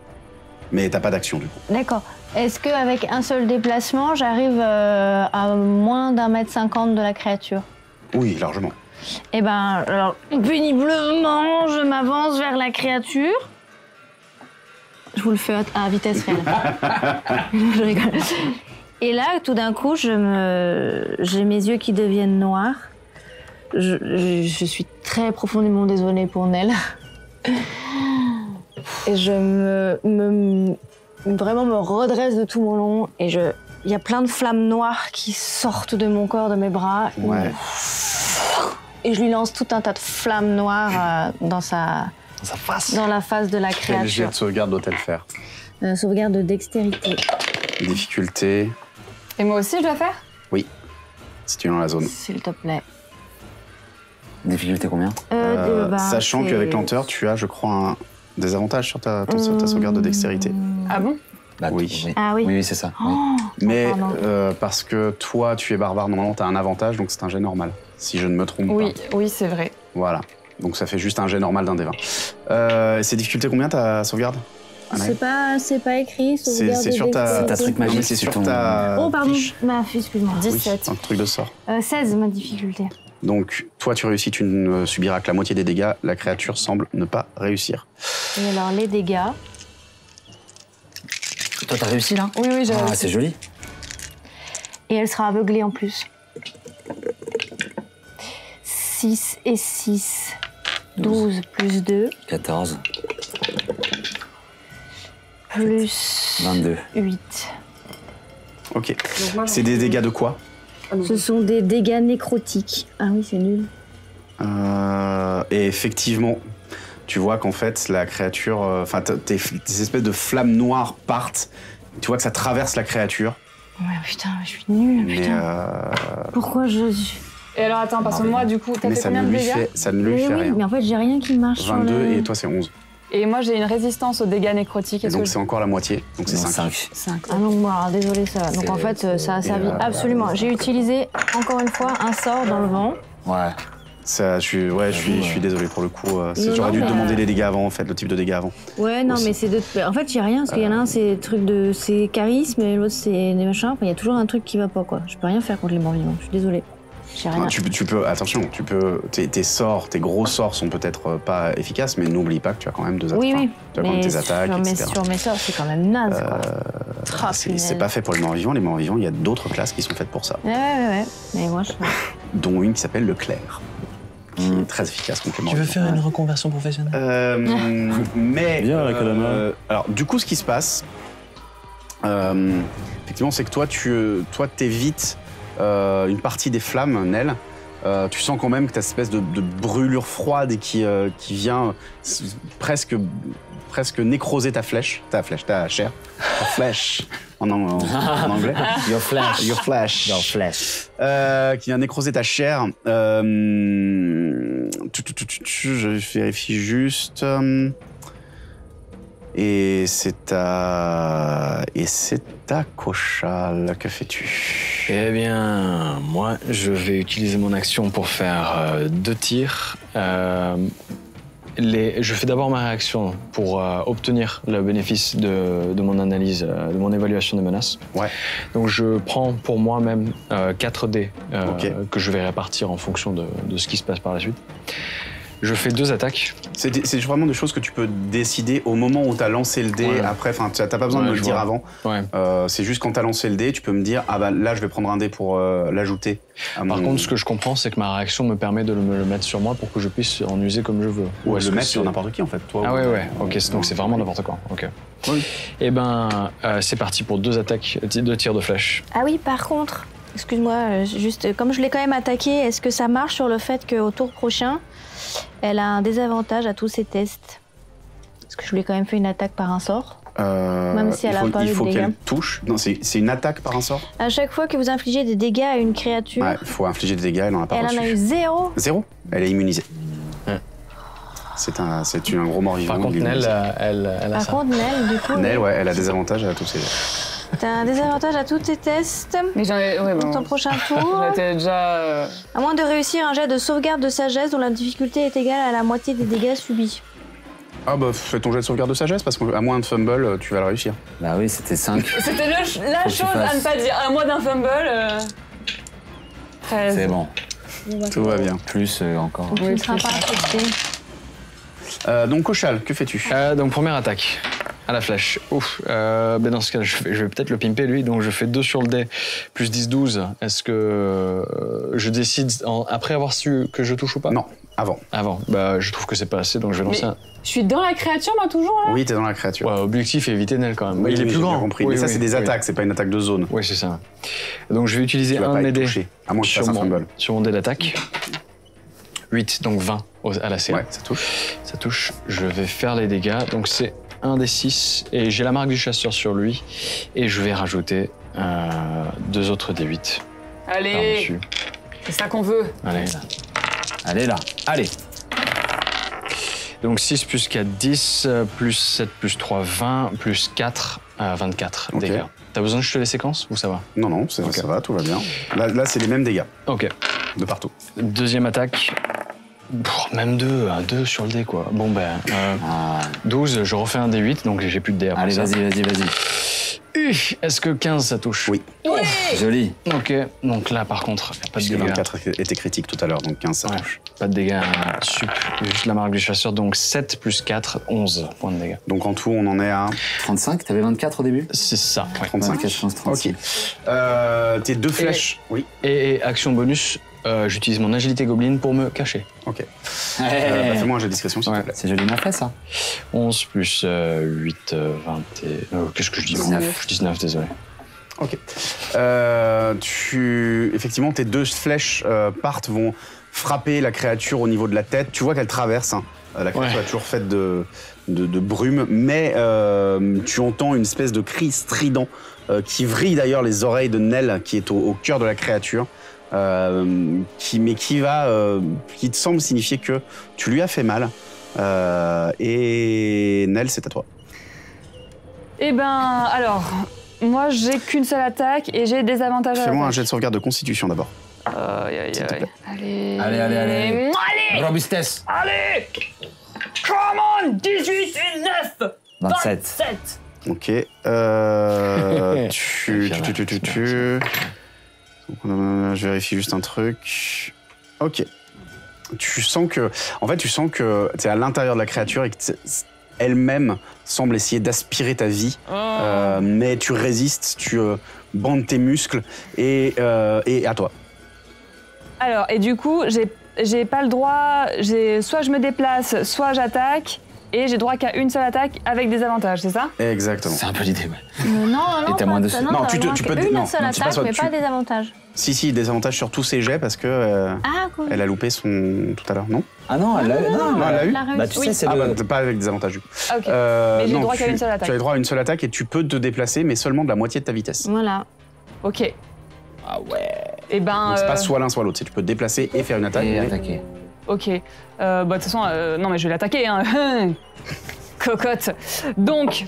[SPEAKER 1] Mais t'as pas d'action du coup.
[SPEAKER 5] D'accord. Est-ce qu'avec un seul déplacement, j'arrive à moins d'un mètre cinquante de la créature?
[SPEAKER 1] Oui, largement.
[SPEAKER 5] Eh ben, alors, péniblement, je m'avance vers la créature. Je vous le fais à vitesse réelle. je rigole. Et là, tout d'un coup, je me, j'ai mes yeux qui deviennent noirs. Je, je- je suis très profondément désolée pour Nell. Et je me, me- vraiment me redresse de tout mon long et je, il y a plein de flammes noires qui sortent de mon corps, de mes bras.
[SPEAKER 1] Ouais.
[SPEAKER 5] Et je lui lance tout un tas de flammes noires euh, dans sa,
[SPEAKER 4] Dans sa face.
[SPEAKER 5] dans la face de la
[SPEAKER 1] Quel jet
[SPEAKER 5] créature.
[SPEAKER 1] de sauvegarde doit-elle faire
[SPEAKER 5] Euh, sauvegarde de dextérité,
[SPEAKER 1] Difficulté,
[SPEAKER 3] Et moi aussi je dois faire?
[SPEAKER 1] Si tu es dans la zone.
[SPEAKER 5] s'il te plaît.
[SPEAKER 2] Difficulté combien?
[SPEAKER 5] Euh, bah,
[SPEAKER 1] sachant qu'avec lenteur, tu as, je crois, un désavantage sur ta, ton- ta sauvegarde de dextérité.
[SPEAKER 3] Ah bon?
[SPEAKER 2] Bah,
[SPEAKER 1] Oui.
[SPEAKER 5] Ah oui.
[SPEAKER 2] Oui, oui, c'est ça. oui.
[SPEAKER 5] Oh,
[SPEAKER 1] Mais euh, parce que toi, tu es barbare, normalement, tu as un avantage, donc c'est un jet normal. Si je ne me trompe
[SPEAKER 3] Oui,
[SPEAKER 1] pas.
[SPEAKER 3] oui, c'est vrai.
[SPEAKER 1] Voilà. Donc ça fait juste un jet normal d'un des 20. Euh, c'est difficulté combien ta sauvegarde
[SPEAKER 7] C'est pas, c'est pas écrit.
[SPEAKER 1] C'est
[SPEAKER 7] sauvegarde
[SPEAKER 1] c'est sur ta,
[SPEAKER 2] truc
[SPEAKER 1] Non, mais
[SPEAKER 2] magique,
[SPEAKER 1] C'est sur
[SPEAKER 2] ton-
[SPEAKER 1] ta.
[SPEAKER 5] Oh, pardon.
[SPEAKER 1] fiche.
[SPEAKER 5] Ma, excuse-moi.
[SPEAKER 1] Oui,
[SPEAKER 3] 17.
[SPEAKER 1] un truc de sort.
[SPEAKER 5] Euh, 16, ma difficulté.
[SPEAKER 1] Donc, toi, tu réussis, tu ne subiras que la moitié des dégâts. La créature semble ne pas réussir.
[SPEAKER 5] Et alors, les dégâts.
[SPEAKER 2] Toi, t'as réussi là
[SPEAKER 3] Oui, oui, j'ai
[SPEAKER 2] Ah,
[SPEAKER 3] réussi.
[SPEAKER 2] c'est joli.
[SPEAKER 5] Et elle sera aveuglée en plus. 6 et 6. 12 plus 2
[SPEAKER 2] 14,
[SPEAKER 5] plus
[SPEAKER 2] 22.
[SPEAKER 5] 8.
[SPEAKER 1] Ok. C'est des dégâts de quoi
[SPEAKER 7] Ce sont des dégâts nécrotiques. Ah oui, c'est nul.
[SPEAKER 1] Euh, Et effectivement, tu vois qu'en fait, la créature. euh, Enfin, tes, espèces de flammes noires partent. Tu vois que ça traverse la créature.
[SPEAKER 5] Ouais, putain, je suis nulle, putain.
[SPEAKER 1] euh,
[SPEAKER 5] Pourquoi je.
[SPEAKER 3] Et alors, attends, parce que moi, du coup, t'as fait
[SPEAKER 1] ça, ne
[SPEAKER 3] combien de
[SPEAKER 1] lui
[SPEAKER 3] dégâts
[SPEAKER 1] fait, ça ne lui
[SPEAKER 5] Mais
[SPEAKER 1] fait
[SPEAKER 5] oui,
[SPEAKER 1] rien.
[SPEAKER 5] mais en fait, j'ai rien qui marche sur
[SPEAKER 1] 22
[SPEAKER 5] le...
[SPEAKER 1] et toi, c'est 11.
[SPEAKER 3] Et moi, j'ai une résistance aux dégâts nécrotiques.
[SPEAKER 1] Et
[SPEAKER 3] Est-ce
[SPEAKER 1] donc,
[SPEAKER 3] que
[SPEAKER 1] c'est encore la moitié. Donc, c'est
[SPEAKER 2] Non,
[SPEAKER 1] 5.
[SPEAKER 2] 5.
[SPEAKER 3] 5
[SPEAKER 5] Ah non, moi, alors, désolé ça. Donc en fait, euh, ça a servi
[SPEAKER 1] euh,
[SPEAKER 5] absolument. J'ai utilisé, encore une fois, un sort dans le vent.
[SPEAKER 2] Ouais.
[SPEAKER 1] Ça, je suis, ouais, je suis, je désolé pour le coup. euh, c'est-
[SPEAKER 5] Non,
[SPEAKER 1] J'aurais
[SPEAKER 5] non,
[SPEAKER 1] dû te
[SPEAKER 5] mais,
[SPEAKER 1] demander
[SPEAKER 5] euh,
[SPEAKER 1] les dégâts avant, en fait, le type de dégâts avant.
[SPEAKER 5] Ouais, non,
[SPEAKER 1] Aussi.
[SPEAKER 5] mais c'est de. En fait, j'ai rien, parce qu'il y en a un, c'est truc de. C'est charisme, et l'autre, c'est des machins. Enfin, il y a toujours un truc qui va pas, quoi. Je peux rien faire contre les morts vivants. Je suis désolée. Rien.
[SPEAKER 1] Ah, tu, peux- tu peux, attention, tu peux, tes, tes sorts, tes gros sorts sont peut-être euh, pas efficaces, mais n'oublie pas que tu as quand même deux attaques.
[SPEAKER 5] Oui, oui.
[SPEAKER 1] Tu as quand même tes
[SPEAKER 5] sur
[SPEAKER 1] attaques,
[SPEAKER 5] mes,
[SPEAKER 1] etc.
[SPEAKER 5] sur mes sorts, c'est quand même naze. Ah,
[SPEAKER 1] C'est pas fait pour les morts vivants. Les morts vivants, il y a d'autres classes qui sont faites pour ça,
[SPEAKER 5] Ouais, ouais, ouais. Mais moi, je.
[SPEAKER 1] dont une qui s'appelle le clerc, qui est très efficace contre
[SPEAKER 4] Tu veux faire une reconversion professionnelle?
[SPEAKER 1] Euh, mais
[SPEAKER 2] Bien,
[SPEAKER 1] euh, alors du coup, ce qui se passe, euh, effectivement, c'est que toi, tu, euh, toi, t'évites euh, une partie des flammes, Nel. Euh, tu sens quand même que t'as cette espèce de, de brûlure froide et qui, euh, qui vient presque, presque nécroser ta flèche, ta flèche, ta chair, ta flèche en, anglais.
[SPEAKER 2] Your flash.
[SPEAKER 1] Your flesh.
[SPEAKER 2] Your flash.
[SPEAKER 1] Euh, qui vient nécroser ta chair. Je vérifie juste. Et c'est ta. Et c'est ta cochale. Que fais-tu?
[SPEAKER 4] Eh bien, moi, je vais utiliser mon action pour faire euh, deux tirs. Euh, les, je fais d'abord ma réaction pour euh, obtenir le bénéfice de, de mon analyse, de mon évaluation des menaces.
[SPEAKER 1] Ouais.
[SPEAKER 4] Donc je prends pour moi-même euh, 4 dés que je vais répartir en fonction de, de ce qui se passe par la suite. Je fais deux attaques.
[SPEAKER 1] C'est vraiment des choses que tu peux décider au moment où tu as lancé le dé.
[SPEAKER 4] Ouais.
[SPEAKER 1] Après, enfin, tu n'as pas besoin de me le dire
[SPEAKER 4] vois.
[SPEAKER 1] avant.
[SPEAKER 4] Ouais.
[SPEAKER 1] Euh, c'est juste quand tu as lancé le dé, tu peux me dire Ah bah là, je vais prendre un dé pour euh, l'ajouter.
[SPEAKER 4] Par
[SPEAKER 1] mon-
[SPEAKER 4] contre, ce que je comprends, c'est que ma réaction me permet de le- me le mettre sur moi pour que je puisse en user comme je veux.
[SPEAKER 1] Ou le mettre sur n'importe qui en fait. Toi,
[SPEAKER 4] Ah
[SPEAKER 1] ou-
[SPEAKER 4] ouais, ouais, ok, c'est- donc c'est vraiment n'importe quoi. Ok.
[SPEAKER 1] Oui.
[SPEAKER 4] Eh ben, euh, c'est parti pour deux attaques, deux tirs de flèche.
[SPEAKER 5] Ah oui, par contre, excuse-moi, juste, comme je l'ai quand même attaqué, est-ce que ça marche sur le fait qu'au tour prochain, elle a un désavantage à tous ses tests Parce que je lui ai quand même fait une attaque par un sort.
[SPEAKER 1] Euh,
[SPEAKER 5] Même si elle
[SPEAKER 1] il
[SPEAKER 5] a
[SPEAKER 1] faut,
[SPEAKER 5] pas
[SPEAKER 1] il
[SPEAKER 5] eu de
[SPEAKER 1] faut
[SPEAKER 5] dégâts.
[SPEAKER 1] qu'elle touche. Non, c'est c'est une attaque par un sort.
[SPEAKER 5] À chaque fois que vous infligez des dégâts à une créature,
[SPEAKER 1] Ouais, il faut infliger des dégâts, elle en a pas
[SPEAKER 5] elle
[SPEAKER 1] reçu.
[SPEAKER 5] en a eu zéro.
[SPEAKER 1] Zéro Elle est immunisée. C'est un, un gros mort vivant.
[SPEAKER 4] Par contre, Nell, elle, elle a
[SPEAKER 5] Par
[SPEAKER 4] ça.
[SPEAKER 5] contre, Nell, du coup,
[SPEAKER 1] Nell, ouais, elle a des avantages à tous ses
[SPEAKER 5] t'as un désavantage à tous tes tests.
[SPEAKER 3] Mais j'en ai. Ouais,
[SPEAKER 5] Pour
[SPEAKER 3] bon.
[SPEAKER 5] ton prochain tour,
[SPEAKER 3] J'étais déjà. euh,
[SPEAKER 5] à moins de réussir un jet de sauvegarde de sagesse dont la difficulté est égale à la moitié des dégâts subis.
[SPEAKER 1] Ah bah fais ton jet de sauvegarde de sagesse parce qu'à moins de fumble, euh, tu vas le réussir.
[SPEAKER 2] Bah oui, c'était 5.
[SPEAKER 3] C'était le la
[SPEAKER 2] Faut que tu
[SPEAKER 3] chose à
[SPEAKER 2] fasses.
[SPEAKER 3] ne pas dire. Un mois d'un fumble. euh, 13.
[SPEAKER 2] C'est bon.
[SPEAKER 1] Tout va bien.
[SPEAKER 2] Plus euh, encore.
[SPEAKER 5] Donc tu ne seras pas affecté.
[SPEAKER 1] Euh, donc Cochal, que fais-tu?
[SPEAKER 4] Euh, donc première attaque à la flèche. Ouf. Euh, ben dans ce cas, je vais, je vais peut-être le pimper lui. Donc je fais 2 sur le dé, plus 10, 12. Est-ce que euh, je décide en- après avoir su que je touche ou pas?
[SPEAKER 1] Non, avant.
[SPEAKER 4] Avant. Bah je trouve que c'est pas assez, donc je vais lancer
[SPEAKER 3] Mais-
[SPEAKER 4] un.
[SPEAKER 3] Je suis dans la créature, moi, toujours, là?
[SPEAKER 1] Oui, t'es dans la créature.
[SPEAKER 4] Ouais, objectif éviter Nel quand même.
[SPEAKER 1] Oui,
[SPEAKER 4] il est
[SPEAKER 1] oui,
[SPEAKER 4] plus
[SPEAKER 1] j'ai
[SPEAKER 4] grand.
[SPEAKER 1] bien compris.
[SPEAKER 4] Oui,
[SPEAKER 1] Mais ça,
[SPEAKER 4] oui,
[SPEAKER 1] c'est des
[SPEAKER 4] oui.
[SPEAKER 1] attaques, c'est pas une attaque de zone.
[SPEAKER 4] Oui, c'est ça. Donc je vais utiliser
[SPEAKER 1] Tu vas
[SPEAKER 4] un
[SPEAKER 1] pas
[SPEAKER 4] de mes
[SPEAKER 1] être
[SPEAKER 4] dés
[SPEAKER 1] touché, à moins que tu
[SPEAKER 4] sur,
[SPEAKER 1] fasses un
[SPEAKER 4] mon,
[SPEAKER 1] fumble.
[SPEAKER 4] sur mon dé d'attaque. 8, donc 20 au- à la CA.
[SPEAKER 1] Ouais, ça touche.
[SPEAKER 4] Ça touche. Je vais faire les dégâts. Donc c'est un des 6 et j'ai la marque du chasseur sur lui. Et je vais rajouter euh, deux autres des 8
[SPEAKER 3] Allez, c'est ça qu'on veut.
[SPEAKER 4] Allez, là.
[SPEAKER 2] Allez là, allez.
[SPEAKER 4] Donc 6 plus 4, 10, euh, plus 7 plus 3, 20, plus 4, euh, 24
[SPEAKER 1] Ok.
[SPEAKER 4] dégâts. T'as besoin que je te les séquences ou ça va?
[SPEAKER 1] Non, non, c'est- ça va, tout va bien. Là, là c'est les mêmes dégâts,
[SPEAKER 4] Ok.
[SPEAKER 1] de partout.
[SPEAKER 4] Deuxième attaque. Pff, même 2, 2 sur le dé quoi. Bon ben, euh,
[SPEAKER 2] Ah,
[SPEAKER 4] 12, je refais un D8 donc j'ai plus de dé après
[SPEAKER 2] allez, vas-y, vas-y, vas-y.
[SPEAKER 4] Est-ce que 15 ça touche?
[SPEAKER 1] Oui.
[SPEAKER 2] Joli.
[SPEAKER 4] Ok, donc là par contre, y a pas de dégâts.
[SPEAKER 1] 24 était critique tout à l'heure, donc 15 ça
[SPEAKER 4] Ouais,
[SPEAKER 1] touche.
[SPEAKER 4] pas de dégâts sup, juste la marque du chasseur, donc 7 plus 4, 11 points de dégâts.
[SPEAKER 1] Donc en tout, on en est à
[SPEAKER 2] 35, t'avais 24 au début?
[SPEAKER 4] C'est ça, ouais.
[SPEAKER 1] 35.
[SPEAKER 2] 24, 15, 36.
[SPEAKER 1] Ok. Euh, tes deux flèches. Oui,
[SPEAKER 4] Et, et action bonus, euh, j'utilise mon agilité gobeline pour me cacher.
[SPEAKER 1] ok. Euh, bah, Fais-moi un jet de discrétion, s'il
[SPEAKER 4] Ouais.
[SPEAKER 1] te plaît.
[SPEAKER 2] C'est joliment fait ça.
[SPEAKER 4] 11 plus euh, 8, euh, 20 et... euh, Qu'est-ce que je dis?
[SPEAKER 2] 19.
[SPEAKER 4] 19, désolé.
[SPEAKER 1] Ok. Euh, tu... Effectivement, tes deux flèches euh, partent, vont frapper la créature au niveau de la tête. Tu vois qu'elle traverse. hein. Euh, La créature
[SPEAKER 4] Ouais.
[SPEAKER 1] est toujours faite de, de, de brume, mais euh, tu entends une espèce de cri strident euh, qui vrille d'ailleurs les oreilles de Nell, qui est au, au cœur de la créature, euh, qui, mais qui va, euh, qui te semble signifier que tu lui as fait mal. Euh, et Nell, c'est à toi.
[SPEAKER 3] Eh ben, alors, moi j'ai qu'une seule attaque et j'ai des avantages
[SPEAKER 1] Fais-moi un jet de sauvegarde de constitution d'abord.
[SPEAKER 3] Aïe, aïe, aïe. Allez.
[SPEAKER 2] Allez, allez, allez.
[SPEAKER 3] Allez
[SPEAKER 2] Robustesse.
[SPEAKER 3] Allez Come on 18 et 9
[SPEAKER 2] 27.
[SPEAKER 3] 7
[SPEAKER 1] Ok. Euh, tu, tu, tu, tu, tu, tu. Je vérifie juste un truc. Ok. Tu sens que, en fait, tu sens que tu es à l'intérieur de la créature et que t'es- elle-même semble essayer d'aspirer ta vie, Euh, mais tu résistes, tu euh, bandes tes muscles et, euh, et à toi.
[SPEAKER 3] Alors, et du coup, j'ai j'ai pas le droit. j'ai Soit je me déplace, soit j'attaque. Et j'ai droit qu'à une seule attaque avec des avantages, c'est ça
[SPEAKER 1] Exactement.
[SPEAKER 2] C'est un peu l'idée, ouais.
[SPEAKER 5] Euh, non, non,
[SPEAKER 2] Et t'as
[SPEAKER 5] pas-
[SPEAKER 2] moins de-
[SPEAKER 5] non,
[SPEAKER 1] Non, tu te- tu peux-
[SPEAKER 5] une
[SPEAKER 1] non,
[SPEAKER 5] seule
[SPEAKER 1] non,
[SPEAKER 5] attaque, mais
[SPEAKER 1] tu-
[SPEAKER 5] pas des avantages.
[SPEAKER 1] Si, si, des avantages sur tous ses jets parce que euh,
[SPEAKER 5] Ah, cool.
[SPEAKER 1] elle a loupé son tout à l'heure, non
[SPEAKER 2] Ah non, elle l'a eu. Non,
[SPEAKER 1] Non, elle l'a eu
[SPEAKER 2] Bah, tu
[SPEAKER 5] oui.
[SPEAKER 2] sais, c'est
[SPEAKER 1] Ah
[SPEAKER 2] le.
[SPEAKER 1] bah, pas avec des avantages du coup.
[SPEAKER 3] Ah, Ok.
[SPEAKER 1] Euh,
[SPEAKER 3] Mais j'ai droit qu'à une seule attaque.
[SPEAKER 1] Tu as le droit à une seule attaque et tu peux te déplacer, mais seulement de la moitié de ta vitesse.
[SPEAKER 5] Voilà.
[SPEAKER 3] Ok.
[SPEAKER 2] Ah ouais.
[SPEAKER 3] Et ben.
[SPEAKER 1] Donc c'est
[SPEAKER 3] euh,
[SPEAKER 1] pas soit l'un soit l'autre. c'est Tu peux te déplacer et faire une attaque.
[SPEAKER 2] Et attaquer.
[SPEAKER 3] Ok. Euh, bah, de toute façon, euh, non, mais je vais l'attaquer, hein. Cocotte. Donc,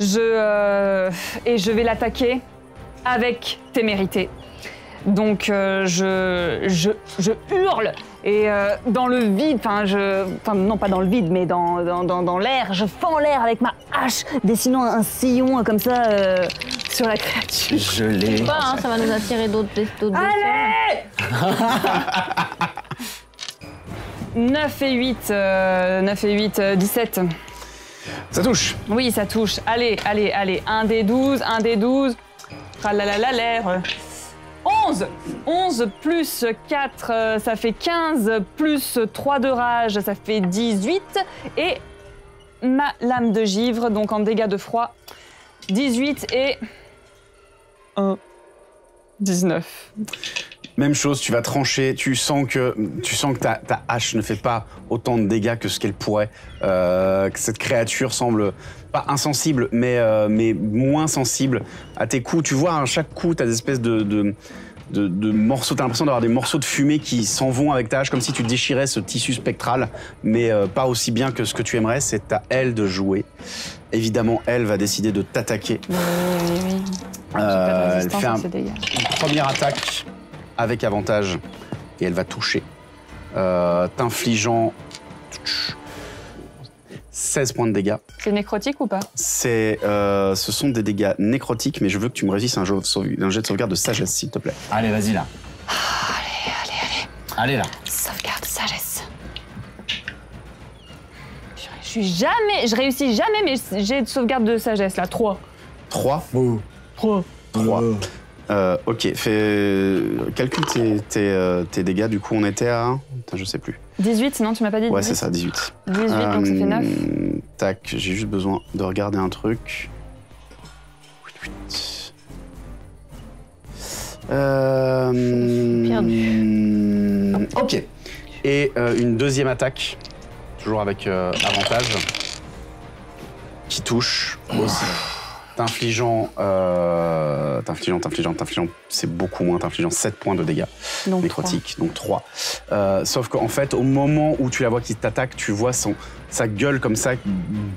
[SPEAKER 3] je. euh, et je vais l'attaquer avec témérité. Donc, euh, je, je, je hurle. Et euh, dans le vide, enfin, je. Enfin, non, pas dans le vide, mais dans, dans, dans, dans l'air, je fends l'air avec ma hache, dessinant un sillon euh, comme ça euh, sur la créature.
[SPEAKER 2] Je l'ai.
[SPEAKER 5] Pas, hein, ça va nous attirer d'autres d'autres blessures.
[SPEAKER 3] 9 et 8, euh, 9 et 8, euh, 17.
[SPEAKER 1] Ça touche.
[SPEAKER 3] Oui, ça touche. Allez, allez, allez. 1 des 12, 1 des 12. Tralala l'air. 11 11 plus 4, euh, ça fait 15, plus 3 de rage, ça fait 18. Et ma lame de givre, donc en dégâts de froid, 18 et 1, 19.
[SPEAKER 1] Même chose, tu vas trancher, tu sens que, tu sens que ta, ta hache ne fait pas autant de dégâts que ce qu'elle pourrait, euh, que cette créature semble pas insensible, mais, euh, mais moins sensible à tes coups. Tu vois, à chaque coup, tu as des espèces de, de, de- de morceaux, tu as l'impression d'avoir des morceaux de fumée qui s'en vont avec ta hache, comme si tu déchirais ce tissu spectral, mais euh, pas aussi bien que ce que tu aimerais, c'est à elle de jouer. Évidemment, elle va décider de t'attaquer.
[SPEAKER 3] Oui, oui, oui.
[SPEAKER 1] Euh, elle fait un,
[SPEAKER 3] dégâts.
[SPEAKER 1] première attaque avec avantage et elle va toucher, euh, t'infligeant 16 points de dégâts.
[SPEAKER 3] C'est nécrotique ou pas?
[SPEAKER 1] C'est, euh, ce sont des dégâts nécrotiques, mais je veux que tu me réussisses un, jeu de sauve- un jet de sauvegarde de sagesse, s'il te plaît.
[SPEAKER 2] Allez, vas-y là. Allez, allez, allez. Allez là.
[SPEAKER 3] Sauvegarde sagesse. Je suis jamais, je réussis jamais mes jets de sauvegarde de sagesse là. 3.
[SPEAKER 1] 3
[SPEAKER 3] 3.
[SPEAKER 1] 3. Euh, ok, fais, calcule tes, tes, euh, tes dégâts, du coup on était à... Putain, je sais plus.
[SPEAKER 3] 18, non, tu m'as pas dit
[SPEAKER 1] Ouais,
[SPEAKER 3] 18
[SPEAKER 1] c'est ça, 18.
[SPEAKER 3] 18, donc ça fait 9.
[SPEAKER 1] Euh, Tac, j'ai juste besoin de regarder un truc. Euh, ok. Et euh, une deuxième attaque, toujours avec avantage, qui touche aussi. T'infligeant, euh, t'infligeant, t'infligeant, t'infligeant, c'est beaucoup moins, t'infligeant 7 points de dégâts
[SPEAKER 3] Donc,
[SPEAKER 1] nécrotiques, donc 3. sauf qu'en fait, au moment où tu la vois qui t'attaque, tu vois son, sa gueule comme ça,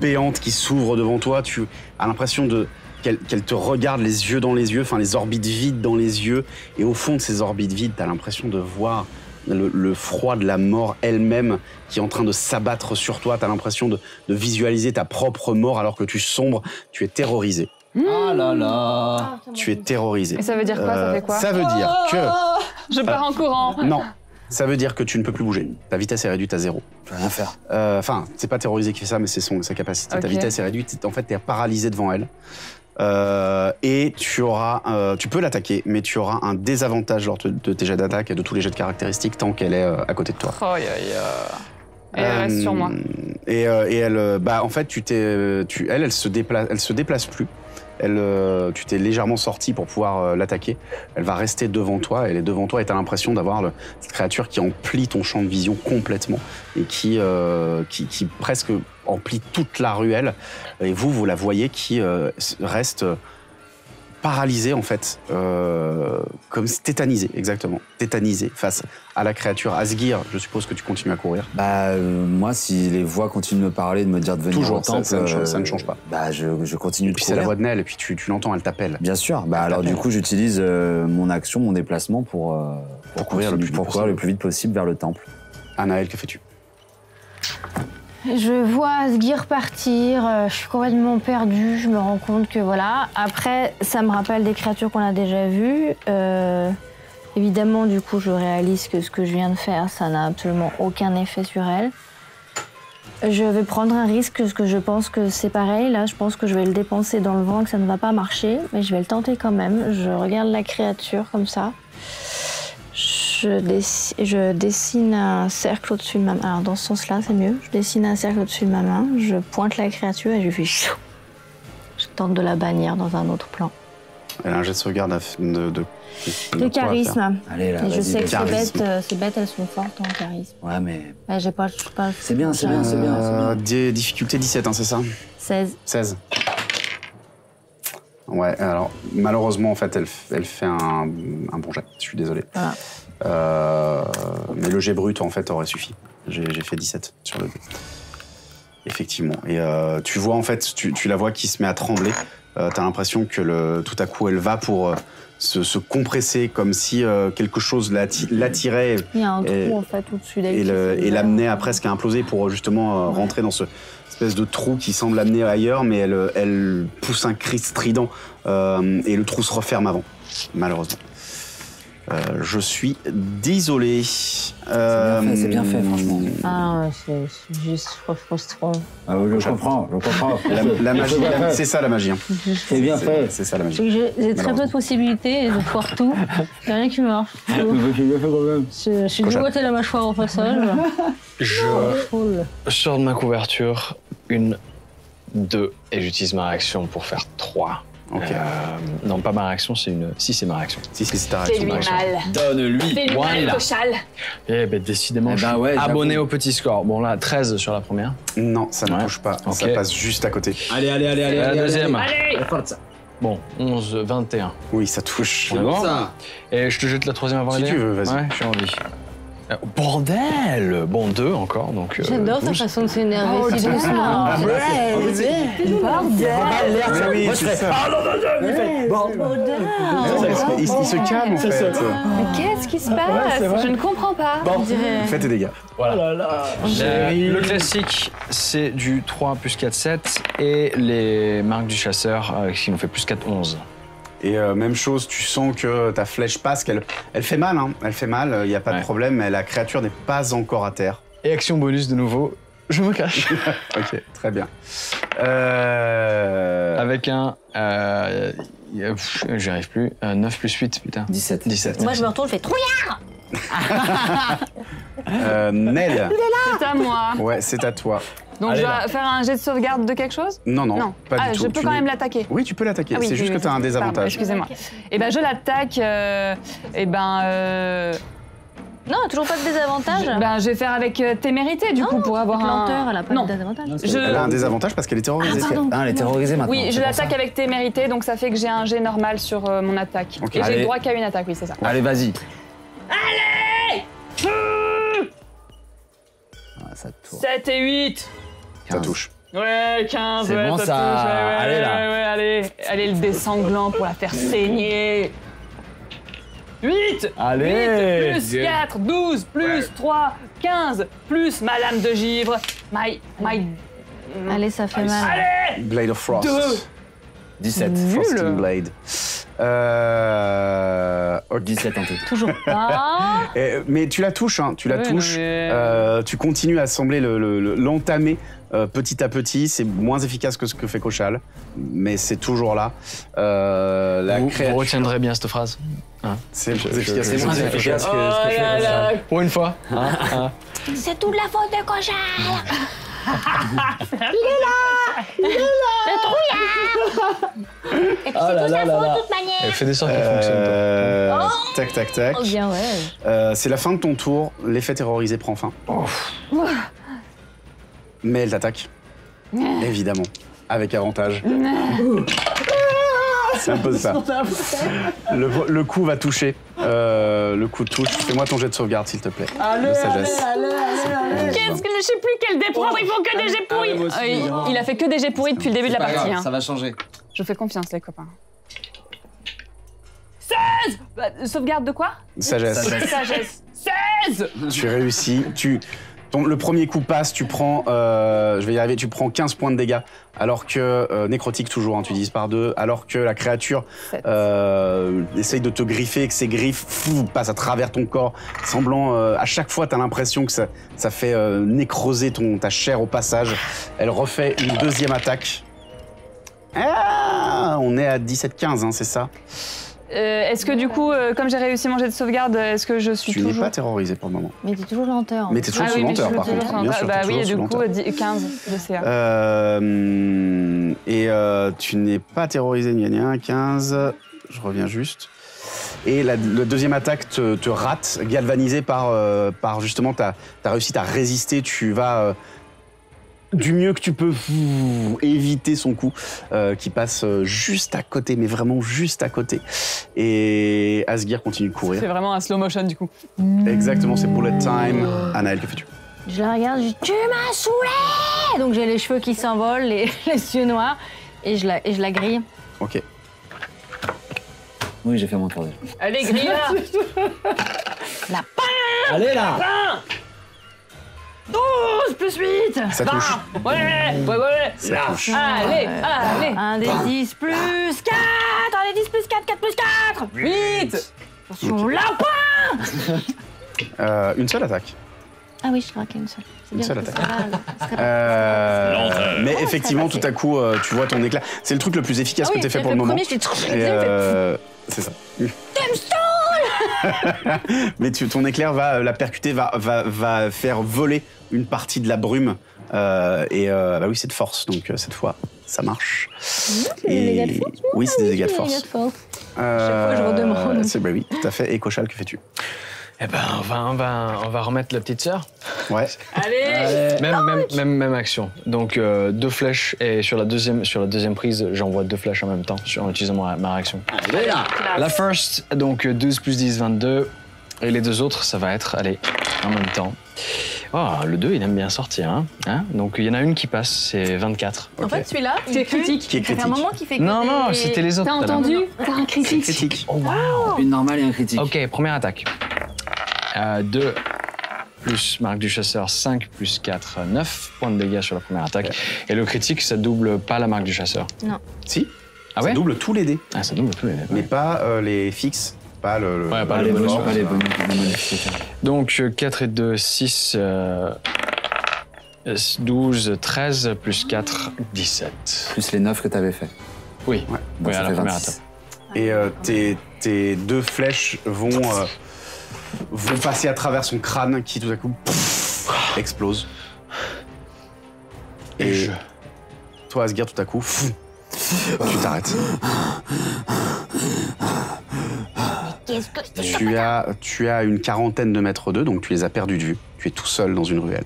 [SPEAKER 1] béante, qui s'ouvre devant toi, tu as l'impression de qu'elle qu'elle te regarde les yeux dans les yeux, enfin les orbites vides dans les yeux, et au fond de ces orbites vides, t'as l'impression de voir le, le froid de la mort elle-même qui est en train de s'abattre sur toi. T'as l'impression de, de visualiser ta propre mort alors que tu sombres. Tu es terrorisé.
[SPEAKER 2] Ah là là.
[SPEAKER 1] Tu es terrorisé.
[SPEAKER 3] Et ça veut dire quoi Ça
[SPEAKER 1] Euh,
[SPEAKER 3] fait quoi
[SPEAKER 1] Ça veut dire que
[SPEAKER 3] Je pars en courant.
[SPEAKER 1] non. Ça veut dire que tu ne peux plus bouger. Ta vitesse est réduite à zéro.
[SPEAKER 2] Je peux rien faire.
[SPEAKER 1] Euh, Enfin, c'est pas terrorisé qui fait ça, mais c'est son sa capacité. Ta vitesse est réduite. En fait, tu es paralysé devant elle. Euh, et tu auras, euh, tu peux l'attaquer, mais tu auras un désavantage lors de, de tes jets d'attaque et de tous les jets de caractéristiques tant qu'elle est euh, à côté de toi.
[SPEAKER 3] Oh, aïe. Et elle reste sur moi.
[SPEAKER 1] Et, et elle, bah en fait, tu t'es, tu, elle, elle se déplace, elle se déplace plus. Elle, euh, tu t'es légèrement sorti pour pouvoir euh, l'attaquer. Elle va rester devant toi. Elle est devant toi et t'as l'impression d'avoir cette créature qui emplit ton champ de vision complètement et qui, euh, qui, qui presque emplit toute la ruelle. Et vous, vous la voyez qui euh, reste paralysée en fait, euh, comme tétanisée, exactement, tétanisée face à la créature. Asgir, je suppose que tu continues à courir.
[SPEAKER 2] Bah, euh, moi, si les voix continuent de me parler, de me dire de venir
[SPEAKER 1] Toujours,
[SPEAKER 2] au temple,
[SPEAKER 1] ça ne change- ça ne
[SPEAKER 2] euh,
[SPEAKER 1] change pas.
[SPEAKER 2] Bah, je, je continue
[SPEAKER 1] Et
[SPEAKER 2] de
[SPEAKER 1] puis c'est la voix de Nell, et puis tu, tu l'entends, elle t'appelle.
[SPEAKER 2] Bien sûr. Bah, alors, du coup, j'utilise euh, mon action, mon déplacement pour, euh,
[SPEAKER 1] Pour courir le plus
[SPEAKER 2] pour courir le plus vite possible vers le temple.
[SPEAKER 1] Anaël, que fais-tu?
[SPEAKER 5] Je vois Asgir partir, euh, je suis complètement perdue, je me rends compte que voilà. Après, ça me rappelle des créatures qu'on a déjà vues. Euh, évidemment, du coup, je réalise que ce que je viens de faire, ça n'a absolument aucun effet sur elle. Je vais prendre un risque parce que je pense que c'est pareil. Là, je pense que je vais le dépenser dans le vent que ça ne va pas marcher, mais je vais le tenter quand même. Je regarde la créature comme ça. Je, je dessine un cercle au-dessus de ma main. Alors, dans ce sens-là, c'est mieux. Je dessine un cercle au-dessus de ma main. Je pointe la créature et je fais chou. Je tente de la bannir dans un autre plan.
[SPEAKER 1] Elle a un jet de sauvegarde de, de, de
[SPEAKER 5] charisme.
[SPEAKER 2] Allez, là,
[SPEAKER 5] Et je sais que ces bêtes, euh, ces bêtes, elles sont fortes en charisme.
[SPEAKER 2] Ouais, mais
[SPEAKER 5] Ouais, j'ai pas, pas.
[SPEAKER 2] c'est bien, c'est bien, c'est bien, c'est
[SPEAKER 1] Euh,
[SPEAKER 2] bien.
[SPEAKER 1] di- difficulté 17, hein, c'est ça?
[SPEAKER 5] 16.
[SPEAKER 1] 16. Ouais, alors malheureusement, en fait, elle, elle fait un, un bon jet. Je suis désolé.
[SPEAKER 5] Voilà.
[SPEAKER 1] Euh, mais le jet brut, en fait, aurait suffi. J'ai fait 17 sur le dé. Effectivement. Et euh, tu vois, en fait, tu, tu la vois qui se met à trembler. Euh, T'as l'impression que le, tout à coup, elle va pour euh, se, se compresser comme si euh, quelque chose l'atti- l'attirait
[SPEAKER 5] Il y a un trou
[SPEAKER 1] Et-
[SPEAKER 5] en fait au-dessus d'elle.
[SPEAKER 1] et l'amener à presque à imploser pour euh, justement euh, rentrer dans ce espèce de trou qui semble l'amener ailleurs, mais elle, elle pousse un cri strident euh, et le trou se referme avant, malheureusement. Euh, je suis désolé. Euh,
[SPEAKER 2] c'est bien fait, franchement.
[SPEAKER 5] Ah, ouais, c'est juste frustrant.
[SPEAKER 2] Ah, oui, je comprends, je comprends.
[SPEAKER 1] La, la magie, la- c'est ça la magie. hein.
[SPEAKER 2] C'est bien fait.
[SPEAKER 1] C'est ça la magie.
[SPEAKER 5] J'ai- très peu de possibilités de foire tout. Il n'y a rien qui marche.
[SPEAKER 2] C'est bien fait quand même.
[SPEAKER 5] Je, je suis
[SPEAKER 1] Cochon.
[SPEAKER 5] dégoûtée la mâchoire au passage.
[SPEAKER 4] Je
[SPEAKER 5] Cool.
[SPEAKER 4] sors de ma couverture une, deux, et j'utilise ma réaction pour faire trois. Euh, non, pas ma réaction, c'est une. Si, c'est ma réaction.
[SPEAKER 1] Si, si, c'est ta
[SPEAKER 3] Fais-lui
[SPEAKER 1] réaction.
[SPEAKER 3] mal.
[SPEAKER 2] Donne-lui.
[SPEAKER 3] Fais-lui mal, cochal.
[SPEAKER 4] Eh ben, décidément,
[SPEAKER 2] Eh
[SPEAKER 4] je
[SPEAKER 2] ben
[SPEAKER 4] suis
[SPEAKER 2] ouais,
[SPEAKER 4] abonné au petit score. Bon, là, 13 sur la première.
[SPEAKER 1] Non, ça ne
[SPEAKER 4] Ouais.
[SPEAKER 1] touche pas. Ça
[SPEAKER 4] Ok.
[SPEAKER 1] passe juste à côté.
[SPEAKER 2] Allez, allez, allez, allez.
[SPEAKER 4] la
[SPEAKER 2] allez,
[SPEAKER 4] deuxième.
[SPEAKER 2] Allez, forza.
[SPEAKER 4] Bon, 11, 21.
[SPEAKER 1] Oui, ça touche.
[SPEAKER 4] Bon
[SPEAKER 2] Ça.
[SPEAKER 4] Et je te jette la troisième avant
[SPEAKER 1] Si tu veux, vas-y.
[SPEAKER 4] Ouais, j'ai envie. Euh, Bordel Bon, deux encore, donc. euh,
[SPEAKER 5] J'adore
[SPEAKER 4] 12.
[SPEAKER 5] façon de s'énerver si doucement. Bordel
[SPEAKER 1] Oui, c'est ça. Il, il se calme en fait.
[SPEAKER 3] Mais qu'est-ce qui se passe Je ne comprends pas. On dirait-
[SPEAKER 1] Fais tes dégâts.
[SPEAKER 4] Voilà. La- le classique, c'est du 3 plus 4, 7. Et les marques du chasseur, euh, qui nous fait plus 4, 11.
[SPEAKER 1] Et euh, même chose, tu sens que ta flèche passe, qu'elle elle fait mal, hein. elle fait mal, il n'y a pas de
[SPEAKER 4] Ouais.
[SPEAKER 1] problème, mais la créature n'est pas encore à terre.
[SPEAKER 4] Et action bonus de nouveau, je me cache.
[SPEAKER 1] ok, très bien. Euh...
[SPEAKER 4] Avec un. Euh, y a- pff, J'y arrive plus. Euh, 9 plus 8, putain.
[SPEAKER 2] 17.
[SPEAKER 4] 17.
[SPEAKER 5] Moi je me retourne, je fais trouillard
[SPEAKER 1] euh, Nel,
[SPEAKER 3] C'est à moi.
[SPEAKER 1] ouais, c'est à toi.
[SPEAKER 3] Donc
[SPEAKER 4] Allez,
[SPEAKER 3] je
[SPEAKER 4] là.
[SPEAKER 3] dois faire un jet de sauvegarde de quelque chose?
[SPEAKER 1] Non, non,
[SPEAKER 3] Non.
[SPEAKER 1] pas
[SPEAKER 3] ah,
[SPEAKER 1] du tout.
[SPEAKER 3] je peux
[SPEAKER 1] Tu
[SPEAKER 3] quand même l'attaquer.
[SPEAKER 1] Oui, tu peux l'attaquer,
[SPEAKER 3] Ah oui,
[SPEAKER 1] c'est
[SPEAKER 3] oui,
[SPEAKER 1] juste
[SPEAKER 3] oui,
[SPEAKER 1] que tu as un
[SPEAKER 3] pardon,
[SPEAKER 1] désavantage.
[SPEAKER 3] Excusez-moi. Et ben je l'attaque. euh, et ben. euh,
[SPEAKER 5] Non, toujours pas de désavantage.
[SPEAKER 3] Ben, je vais faire avec euh, témérité, du coup, pour avoir un...
[SPEAKER 5] lenteur, elle a pas
[SPEAKER 3] non.
[SPEAKER 5] de désavantage.
[SPEAKER 3] Je-
[SPEAKER 1] Elle a un désavantage parce qu'elle est terrorisée.
[SPEAKER 5] Ah, pardon.
[SPEAKER 2] Ah, elle est terrorisée maintenant.
[SPEAKER 3] Oui, je
[SPEAKER 2] c'est pour
[SPEAKER 3] l'attaque
[SPEAKER 2] ça.
[SPEAKER 3] avec témérité, donc ça fait que j'ai un jet normal sur euh, mon attaque.
[SPEAKER 1] Ok.
[SPEAKER 3] Et j'ai
[SPEAKER 2] Allez.
[SPEAKER 3] le droit qu'à une attaque, oui, c'est ça.
[SPEAKER 2] Allez, vas-y.
[SPEAKER 3] Allez
[SPEAKER 2] Ah, ça tourne.
[SPEAKER 3] 7 et 8
[SPEAKER 1] Ça touche.
[SPEAKER 3] Ouais, 15,
[SPEAKER 2] C'est
[SPEAKER 3] ouais,
[SPEAKER 2] bon,
[SPEAKER 3] ça,
[SPEAKER 2] ça.
[SPEAKER 3] touche, ouais, ouais,
[SPEAKER 2] Allez, là.
[SPEAKER 3] ouais, ouais, allez, allez, le dé sanglant pour la faire saigner. 8
[SPEAKER 2] Allez
[SPEAKER 3] 8 plus 4, 12, plus 3, 15, plus ma lame de givre, my... my...
[SPEAKER 5] Allez, ça fait mal.
[SPEAKER 1] Blade of Frost.
[SPEAKER 2] 17.
[SPEAKER 1] Frosting Blade. Euh. ok.
[SPEAKER 2] 17 en tout.
[SPEAKER 5] Toujours pas.
[SPEAKER 1] Eh, mais tu la touches, hein, tu la
[SPEAKER 3] Oui,
[SPEAKER 1] touches.
[SPEAKER 3] mais-
[SPEAKER 1] Euh, tu continues à sembler le- le- le- l'entamer euh, petit à petit. C'est moins efficace que ce que fait Cochal, mais c'est toujours là. Euh, la
[SPEAKER 4] Vous, vous
[SPEAKER 1] créature.
[SPEAKER 4] retiendrez bien cette phrase.
[SPEAKER 1] C'est moins
[SPEAKER 4] je-
[SPEAKER 1] efficace.
[SPEAKER 2] C'est
[SPEAKER 1] que
[SPEAKER 2] moins
[SPEAKER 1] ce que fait
[SPEAKER 2] efficace que
[SPEAKER 1] Cochal.
[SPEAKER 2] ce que fait Cochal.
[SPEAKER 4] Pour une fois. hein, hein.
[SPEAKER 7] C'est toute la faute de Cochal Et puis
[SPEAKER 2] Oh là
[SPEAKER 7] c'est toute
[SPEAKER 2] là
[SPEAKER 7] la
[SPEAKER 2] là
[SPEAKER 7] faute
[SPEAKER 2] là.
[SPEAKER 7] de toute manière
[SPEAKER 4] Elle fait des sorts qui fonctionnent. toi.
[SPEAKER 1] Euh, tac, tac, tac.
[SPEAKER 5] Oh bien, ouais.
[SPEAKER 1] Euh, c'est la fin de ton tour. L'effet terrorisé prend fin. Mais elle t'attaque. Évidemment. Avec avantage. C'est un peu ça. Le, le coup va toucher. Euh, le coup touche. Fais-moi ton jet de sauvegarde, s'il te plaît. de sagesse.
[SPEAKER 3] Qu'est-ce que je sais plus quel dé prendre, ils font que des jets pourris Euh, il, il a fait que des jets pourris depuis le début de la partie.
[SPEAKER 2] grave,
[SPEAKER 3] hein.
[SPEAKER 2] Ça va changer.
[SPEAKER 3] Je fais confiance, les copains. 16 Bah, Sauvegarde de quoi?
[SPEAKER 1] Sagesse.
[SPEAKER 3] Sagesse. 16
[SPEAKER 1] Tu réussis. Tu, ton- le premier coup passe, tu prends, euh, je vais y arriver, tu prends 15 points de dégâts, alors que, euh, nécrotique toujours, hein, tu divises par deux, alors que la créature euh, essaye de te griffer, que ses griffes fou, passent à travers ton corps, semblant, euh, à chaque fois, tu as l'impression que ça, ça fait euh, nécroser ton, ta chair au passage. Elle refait une deuxième attaque. Ah, on est à 17-15, hein, c'est ça
[SPEAKER 3] Euh, Est-ce que du coup, euh, comme j'ai réussi mon jet de sauvegarde, est-ce que je suis
[SPEAKER 1] Tu n'es pas terrorisé pour le moment.
[SPEAKER 5] Mais t'es toujours lenteur.
[SPEAKER 1] Mais t'es toujours
[SPEAKER 3] ah
[SPEAKER 1] sous
[SPEAKER 3] oui,
[SPEAKER 1] lenteur, par contre. Bien sûr,
[SPEAKER 3] Bah oui, et du coup,
[SPEAKER 1] lenteur.
[SPEAKER 3] dix- 15 de CA.
[SPEAKER 1] Euh, et euh, tu n'es pas terrorisé, gna gna, 15. Je reviens juste. Et la, la deuxième attaque te, te rate, galvanisé par, euh, par justement ta, ta réussite à résister. Tu vas euh, du mieux que tu peux éviter son coup euh, qui passe euh, juste à côté, mais vraiment juste à côté. Et Asgir continue de courir.
[SPEAKER 3] C'est vraiment un slow motion du coup.
[SPEAKER 1] Exactement, c'est bullet time. Anaël, que fais-tu?
[SPEAKER 5] Je la regarde, je dis Tu m'as saoulé Donc j'ai les cheveux qui s'envolent, les, les yeux noirs, et je la, et je la grille.
[SPEAKER 1] Ok.
[SPEAKER 2] Oui, j'ai fait mon tour.
[SPEAKER 3] Allez, grille là
[SPEAKER 2] Allez là
[SPEAKER 3] 12 plus 8
[SPEAKER 1] Ça touche.
[SPEAKER 3] Ouais, ouais, ouais, ouais
[SPEAKER 1] Ça touche.
[SPEAKER 3] Allez, allez
[SPEAKER 5] Un des 10 plus 4 Un des 10 plus 4, 4 plus 4
[SPEAKER 3] 8
[SPEAKER 5] Attention, lapin
[SPEAKER 1] Euh, une seule attaque.
[SPEAKER 5] Ah oui, je crois qu'il y a une seule.
[SPEAKER 1] Une seule attaque.
[SPEAKER 5] sera-
[SPEAKER 1] Euh, mais
[SPEAKER 5] Oh,
[SPEAKER 1] effectivement,
[SPEAKER 5] ça
[SPEAKER 1] tout à coup, euh, tu vois ton éclat. C'est le truc le plus efficace
[SPEAKER 5] Ah
[SPEAKER 1] que tu fait pour le moment.
[SPEAKER 5] premier, je l'ai-
[SPEAKER 1] Et, euh, c'est ça. Mais tu, ton éclair va la percuter, va, va, va faire voler une partie de la brume. Euh, et euh, bah oui, c'est de force, donc euh, cette fois, ça marche.
[SPEAKER 5] c'est des dégâts de force,
[SPEAKER 1] Oui, c'est des dégâts de
[SPEAKER 5] Des
[SPEAKER 1] force.
[SPEAKER 5] dégâts de force.
[SPEAKER 1] Euh,
[SPEAKER 5] fois, je redemande.
[SPEAKER 1] bah oui, tout à fait. Et Cochal, que fais-tu?
[SPEAKER 4] Eh ben, on va, on, va, on va remettre la petite sœur.
[SPEAKER 1] Ouais.
[SPEAKER 3] Allez
[SPEAKER 4] Même, même, même, même action. Donc, euh, deux flèches et sur la deuxième, sur la deuxième prise, j'envoie deux flèches en même temps sur, en utilisant ma, ma réaction.
[SPEAKER 2] Allez là
[SPEAKER 4] La first, donc euh, 12 plus 10, 22. Et les deux autres, ça va être, allez, en même temps. Oh, le 2, il aime bien sortir. Hein Hein? Donc, il y en a une qui passe, c'est 24.
[SPEAKER 5] En fait, celui-là,
[SPEAKER 3] C'est critique.
[SPEAKER 1] Qui est
[SPEAKER 5] Ça fait un
[SPEAKER 1] critique.
[SPEAKER 5] moment qu'il fait que
[SPEAKER 4] Non, non, c'était les autres.
[SPEAKER 3] T'as entendu T'as un critique.
[SPEAKER 1] Critique.
[SPEAKER 4] Oh, wow
[SPEAKER 2] Une normale et un critique.
[SPEAKER 4] Ok, première attaque. 2 plus marque du chasseur, 5 plus 4, 9 points de dégâts sur la première attaque. Et le critique, ça double pas la marque du chasseur.
[SPEAKER 1] Si,
[SPEAKER 4] Ah
[SPEAKER 1] ça
[SPEAKER 4] ouais
[SPEAKER 1] double tous les dés,
[SPEAKER 4] Ah, ça double tous les
[SPEAKER 1] mais pas euh, les fixes, pas le. le-
[SPEAKER 4] Ouais, pas
[SPEAKER 2] Pas
[SPEAKER 4] le
[SPEAKER 2] les
[SPEAKER 4] bonus,
[SPEAKER 2] bonus,
[SPEAKER 4] ouais.
[SPEAKER 2] pas les bonus, les modifications.
[SPEAKER 4] Donc euh, 4 et 2, 6, euh, 12, 13, plus 4, 17.
[SPEAKER 2] Plus les 9 que t'avais fait.
[SPEAKER 4] Oui,
[SPEAKER 1] Ouais.
[SPEAKER 2] Donc
[SPEAKER 4] oui
[SPEAKER 2] ça
[SPEAKER 4] à la
[SPEAKER 2] fait
[SPEAKER 4] première
[SPEAKER 2] 26.
[SPEAKER 4] attaque.
[SPEAKER 1] Et euh, tes, tes deux flèches vont, euh, vont passer à travers son crâne qui tout à coup pff, explose.
[SPEAKER 4] Et
[SPEAKER 1] Et
[SPEAKER 4] je-
[SPEAKER 1] toi, Asgir, tout à coup, pff, tu t'arrêtes. Tu as, tu as une quarantaine de mètres d'eux, donc tu les as perdus de vue. Tu es tout seul dans une ruelle.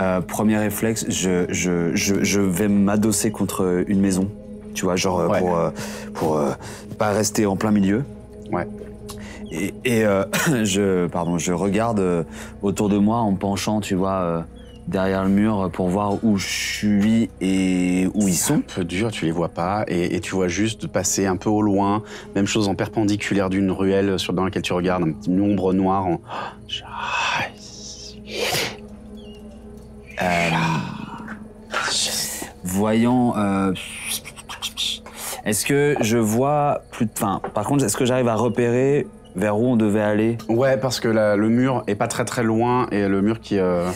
[SPEAKER 2] Euh, premier réflexe, je, je, je, je vais m'adosser contre une maison. Tu vois, genre euh,
[SPEAKER 1] Ouais.
[SPEAKER 2] pour, euh, pour euh, pas rester en plein milieu.
[SPEAKER 1] Ouais.
[SPEAKER 2] Et, et, euh, je, pardon, je regarde euh, autour de moi en penchant, tu vois, euh, derrière le mur pour voir où je suis et où ils
[SPEAKER 1] C'est un
[SPEAKER 2] sont.
[SPEAKER 1] peu dur, tu les vois pas, et, et tu vois juste passer un peu au loin, même chose en perpendiculaire d'une ruelle sur, dans laquelle tu regardes, un petit ombre noire en.
[SPEAKER 2] Euh, voyant. euh, est-ce que je vois plus. de- Enfin, par contre, est-ce que j'arrive à repérer vers où on devait aller?
[SPEAKER 1] Ouais, parce que la- le mur est pas très très loin, et le mur qui, euh,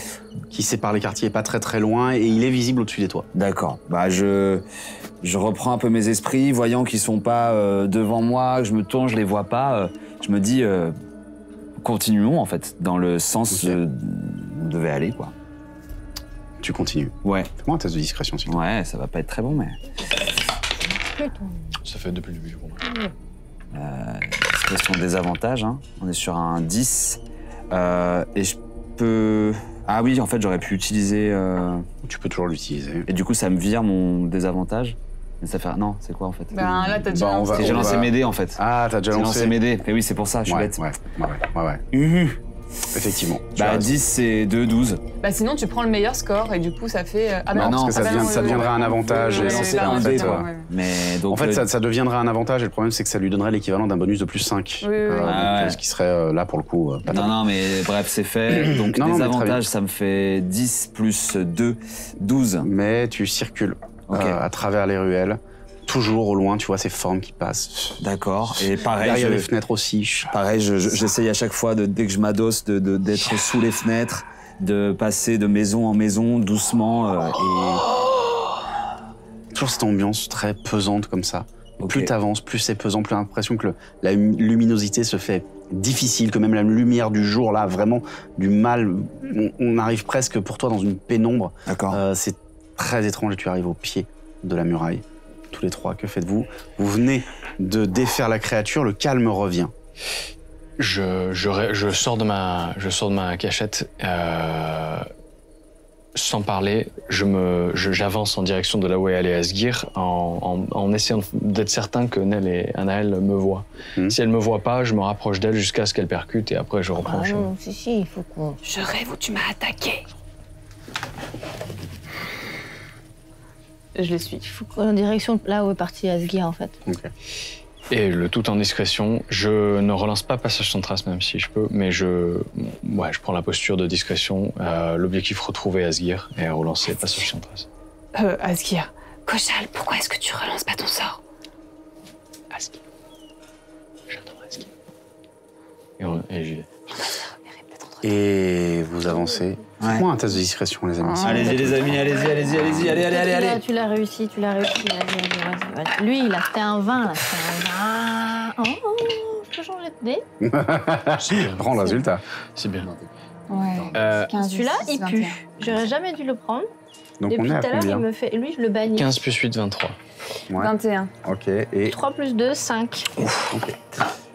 [SPEAKER 1] qui sépare les quartiers est pas très très loin, et il est visible au-dessus des toits.
[SPEAKER 2] D'accord. Bah je je reprends un peu mes esprits, voyant qu'ils sont pas euh, devant moi, que je me tourne, je les vois pas. euh, je me dis euh, continuons en fait dans le sens
[SPEAKER 1] Ok.
[SPEAKER 2] euh, où on devait aller quoi.
[SPEAKER 1] Tu continues.
[SPEAKER 2] Ouais.
[SPEAKER 1] Fais-moi un test de discrétion, s'il te plaît.
[SPEAKER 2] Ouais, ça va pas être très bon mais
[SPEAKER 4] Ça fait depuis le début pour moi.
[SPEAKER 2] question des avantages. Hein. On est sur un 10 euh, et je peux. Ah oui, en fait j'aurais pu utiliser euh,
[SPEAKER 1] Tu peux toujours l'utiliser.
[SPEAKER 2] et du coup ça me vire mon désavantage. Mais ça fait non, c'est quoi en fait?
[SPEAKER 3] Ben là, t'as déjà
[SPEAKER 1] Bah, on va-
[SPEAKER 3] lancé.
[SPEAKER 2] J'ai
[SPEAKER 1] on
[SPEAKER 2] lancé
[SPEAKER 1] va-
[SPEAKER 2] mes dés en fait.
[SPEAKER 1] Ah, t'as déjà
[SPEAKER 2] J'ai
[SPEAKER 1] lancé
[SPEAKER 2] lancé mes dés. Et oui, c'est pour ça, je suis
[SPEAKER 1] ouais,
[SPEAKER 2] bête.
[SPEAKER 1] ouais, ouais, ouais, ouais, ouais. Effectivement.
[SPEAKER 2] Bah
[SPEAKER 1] as-
[SPEAKER 2] 10 c'est 2, 12.
[SPEAKER 3] Bah sinon, tu prends le meilleur score et du coup, ça fait. euh, Ah
[SPEAKER 2] Bah non,
[SPEAKER 1] parce que
[SPEAKER 3] ah
[SPEAKER 1] ça, devient-
[SPEAKER 3] non,
[SPEAKER 1] ça
[SPEAKER 3] ouais,
[SPEAKER 1] deviendrait
[SPEAKER 3] ouais.
[SPEAKER 1] un avantage.
[SPEAKER 3] Ouais,
[SPEAKER 1] et
[SPEAKER 3] ouais, là,
[SPEAKER 1] un quoi.
[SPEAKER 3] ouais, ouais.
[SPEAKER 2] Mais donc
[SPEAKER 1] En fait,
[SPEAKER 2] le-
[SPEAKER 1] ça, ça deviendrait un avantage et le problème, c'est que ça lui donnerait l'équivalent d'un bonus de plus 5.
[SPEAKER 3] Oui, oui, oui.
[SPEAKER 1] donc,
[SPEAKER 2] Ah ouais.
[SPEAKER 1] euh, Ce qui serait euh, là pour le coup. euh, pas
[SPEAKER 2] Non, non, mais bref, c'est fait. Donc,
[SPEAKER 1] Non,
[SPEAKER 2] des avantages, ça me fait 10 plus 2, 12.
[SPEAKER 1] Mais tu circules
[SPEAKER 2] Ok.
[SPEAKER 1] euh, à travers les ruelles. Toujours au loin, tu vois ces formes qui passent.
[SPEAKER 2] D'accord. Et pareil,
[SPEAKER 1] Derrière
[SPEAKER 2] je,
[SPEAKER 1] les fenêtres aussi.
[SPEAKER 2] pareil je- je- j'essaye à chaque fois, de, dès que je m'adosse, de- de- d'être sous les fenêtres, de passer de maison en maison doucement. euh,
[SPEAKER 1] Toujours cette ambiance très pesante comme ça.
[SPEAKER 2] Ok.
[SPEAKER 1] Plus t'avances, plus c'est pesant, plus l'impression que le- la luminosité se fait difficile, que même la lumière du jour, là, vraiment du mal, on, on arrive presque pour toi dans une pénombre.
[SPEAKER 2] et... D'accord.
[SPEAKER 1] Euh, c'est très étrange et tu arrives au pied de la muraille. Tous les trois, que faites-vous Vous venez de défaire la créature, le calme revient.
[SPEAKER 4] Je, je, je sors de ma, je sors de ma cachette. euh, sans parler, je me, je- j'avance en direction de là où est allé Asgir en, en, en essayant d'être certain que Nell et Anaël me voient.
[SPEAKER 1] Mhm.
[SPEAKER 4] Si elles me voient pas, je me rapproche d'elles jusqu'à ce qu'elles percutent et après je reprends
[SPEAKER 7] Ah non, si, si, il faut qu'on.
[SPEAKER 3] Je rêve où tu m'as attaqué. Je les suis.
[SPEAKER 7] Il faut qu'on en direction là où est parti Asgir en fait.
[SPEAKER 1] Ok.
[SPEAKER 4] Et le tout en discrétion, je ne relance pas passage sans trace même si je peux, mais je, ouais, je prends la posture de discrétion. euh, L'objectif retrouver Asgir et relancer passage sans trace.
[SPEAKER 3] Euh, Asgir. Kochal, pourquoi est-ce que tu relances pas ton sort?
[SPEAKER 4] Asgir. J'adore Asgir. Et, on- et j'y vais.
[SPEAKER 1] Et vous avancez.
[SPEAKER 2] Ouais.
[SPEAKER 1] Faites-moi un test de discrétion, les amis.
[SPEAKER 2] Allez-y, les amis, allez-y, allez-y, allez-y, allez, allez, allez,
[SPEAKER 7] Tu l'as-
[SPEAKER 2] allez.
[SPEAKER 7] Tu l'as réussi, tu l'as réussi. Lui, il a fait un 20 là. Un 20. Oh, je peux changer de dé
[SPEAKER 1] Prends le résultat.
[SPEAKER 4] C'est bien.
[SPEAKER 3] Ouais.
[SPEAKER 4] Euh,
[SPEAKER 3] 15,
[SPEAKER 7] Celui-là, il
[SPEAKER 3] 21.
[SPEAKER 7] pue. J'aurais jamais dû le prendre.
[SPEAKER 1] Donc
[SPEAKER 7] Depuis
[SPEAKER 1] on est
[SPEAKER 7] tout
[SPEAKER 1] à
[SPEAKER 7] l'heure, il me fait. Lui, je le bannis.
[SPEAKER 4] 15 plus 8, 23.
[SPEAKER 1] Ouais.
[SPEAKER 3] 21.
[SPEAKER 1] Ok. Et
[SPEAKER 7] 3 plus 2, 5.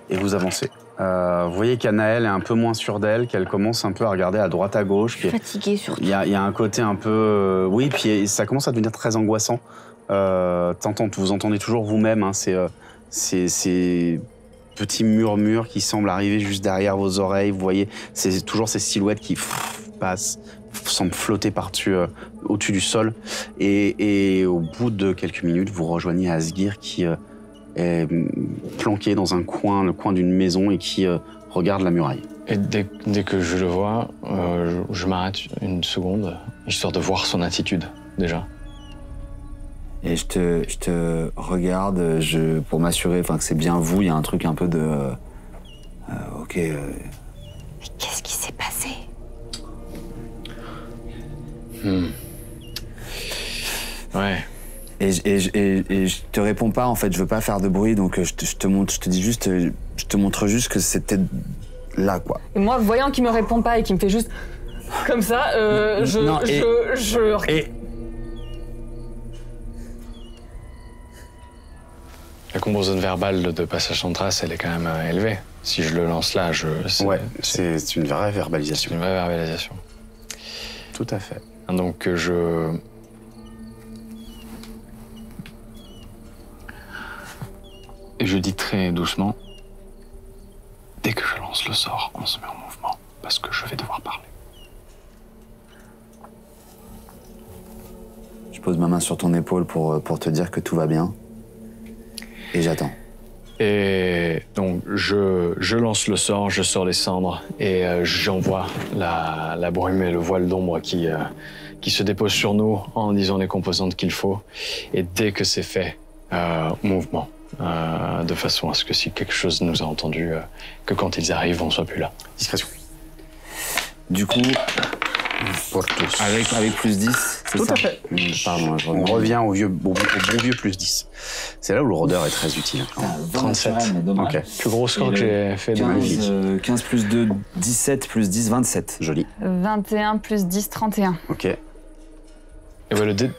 [SPEAKER 1] et vous avancez. Euh, vous voyez qu'Anaël est un peu moins sûre d'elle, qu'elle commence un peu à regarder à droite à gauche. puis
[SPEAKER 7] Fatigué surtout.
[SPEAKER 1] Il y, a, il y a un côté un peu... euh, oui, puis ça commence à devenir très angoissant. Euh, vous entendez toujours vous-même hein, ces, euh, ces, ces petits murmures qui semblent arriver juste derrière vos oreilles. Vous voyez c'est toujours ces silhouettes qui pff, passent, pff, semblent flotter par-dessus, au-dessus du sol. Et, et au bout de quelques minutes, vous rejoignez Asgir qui est planqué dans un coin, le coin d'une maison et qui euh, regarde la muraille.
[SPEAKER 4] Et dès, dès que je le vois, euh, je, je m'arrête une seconde, histoire de voir son attitude, déjà.
[SPEAKER 2] Et je te, je te regarde je, pour m'assurer enfin, que c'est bien vous. Il y a un truc un peu de. euh, euh, ok. euh,
[SPEAKER 3] Mais qu'est-ce qui s'est passé?
[SPEAKER 4] Hmm. Ouais.
[SPEAKER 2] Et, je- et, et, et je te réponds pas en fait. Je veux pas faire de bruit, donc euh, je te, je te montre. Je te dis juste. euh, Je te montre juste que c'était là, quoi.
[SPEAKER 3] Et moi, voyant qu'il me répond pas et qu'il me fait juste comme ça, euh, je,
[SPEAKER 2] Non, et-
[SPEAKER 3] je, je,
[SPEAKER 2] Et
[SPEAKER 4] Et composante verbale de passage sans trace, elle est quand même élevée. Si je le lance là, je. c'est-
[SPEAKER 1] Ouais,
[SPEAKER 4] c'est
[SPEAKER 1] c'est une vraie verbalisation.
[SPEAKER 4] une vraie verbalisation.
[SPEAKER 1] Tout à fait.
[SPEAKER 4] Donc je. Et je dis très doucement. Dès que je lance le sort, on se met en mouvement, parce que je vais devoir parler.
[SPEAKER 2] Je pose ma main sur ton épaule pour, euh, pour te dire que tout va bien. Et j'attends.
[SPEAKER 4] Et donc je, je lance le sort, je sors les cendres et euh, j'envoie la, la brume et le voile d'ombre qui, euh, qui se dépose sur nous en disant les composantes qu'il faut. Et dès que c'est fait, euh, mouvement. Euh, de façon à ce que si quelque chose nous a entendu, euh, que quand ils arrivent, on soit plus là.
[SPEAKER 1] Discrétion.
[SPEAKER 2] Du coup,
[SPEAKER 1] Pour tous.
[SPEAKER 2] avec, avec plus 10, c'est
[SPEAKER 1] Tout
[SPEAKER 2] ça
[SPEAKER 1] à fait.
[SPEAKER 2] Hum, Pardon, je
[SPEAKER 1] On revient au, vieux, au, au bon vieux plus 10. C'est là où le rôdeur est très utile. même.
[SPEAKER 4] 37.
[SPEAKER 1] Ok,
[SPEAKER 4] Plus gros score que j'ai fait de
[SPEAKER 2] 15,
[SPEAKER 4] ma vie.
[SPEAKER 2] euh, 15 plus 2, 17 plus 10, 27.
[SPEAKER 1] joli.
[SPEAKER 3] 21 plus 10, 31.
[SPEAKER 1] Ok.
[SPEAKER 4] Et voilà, le dé-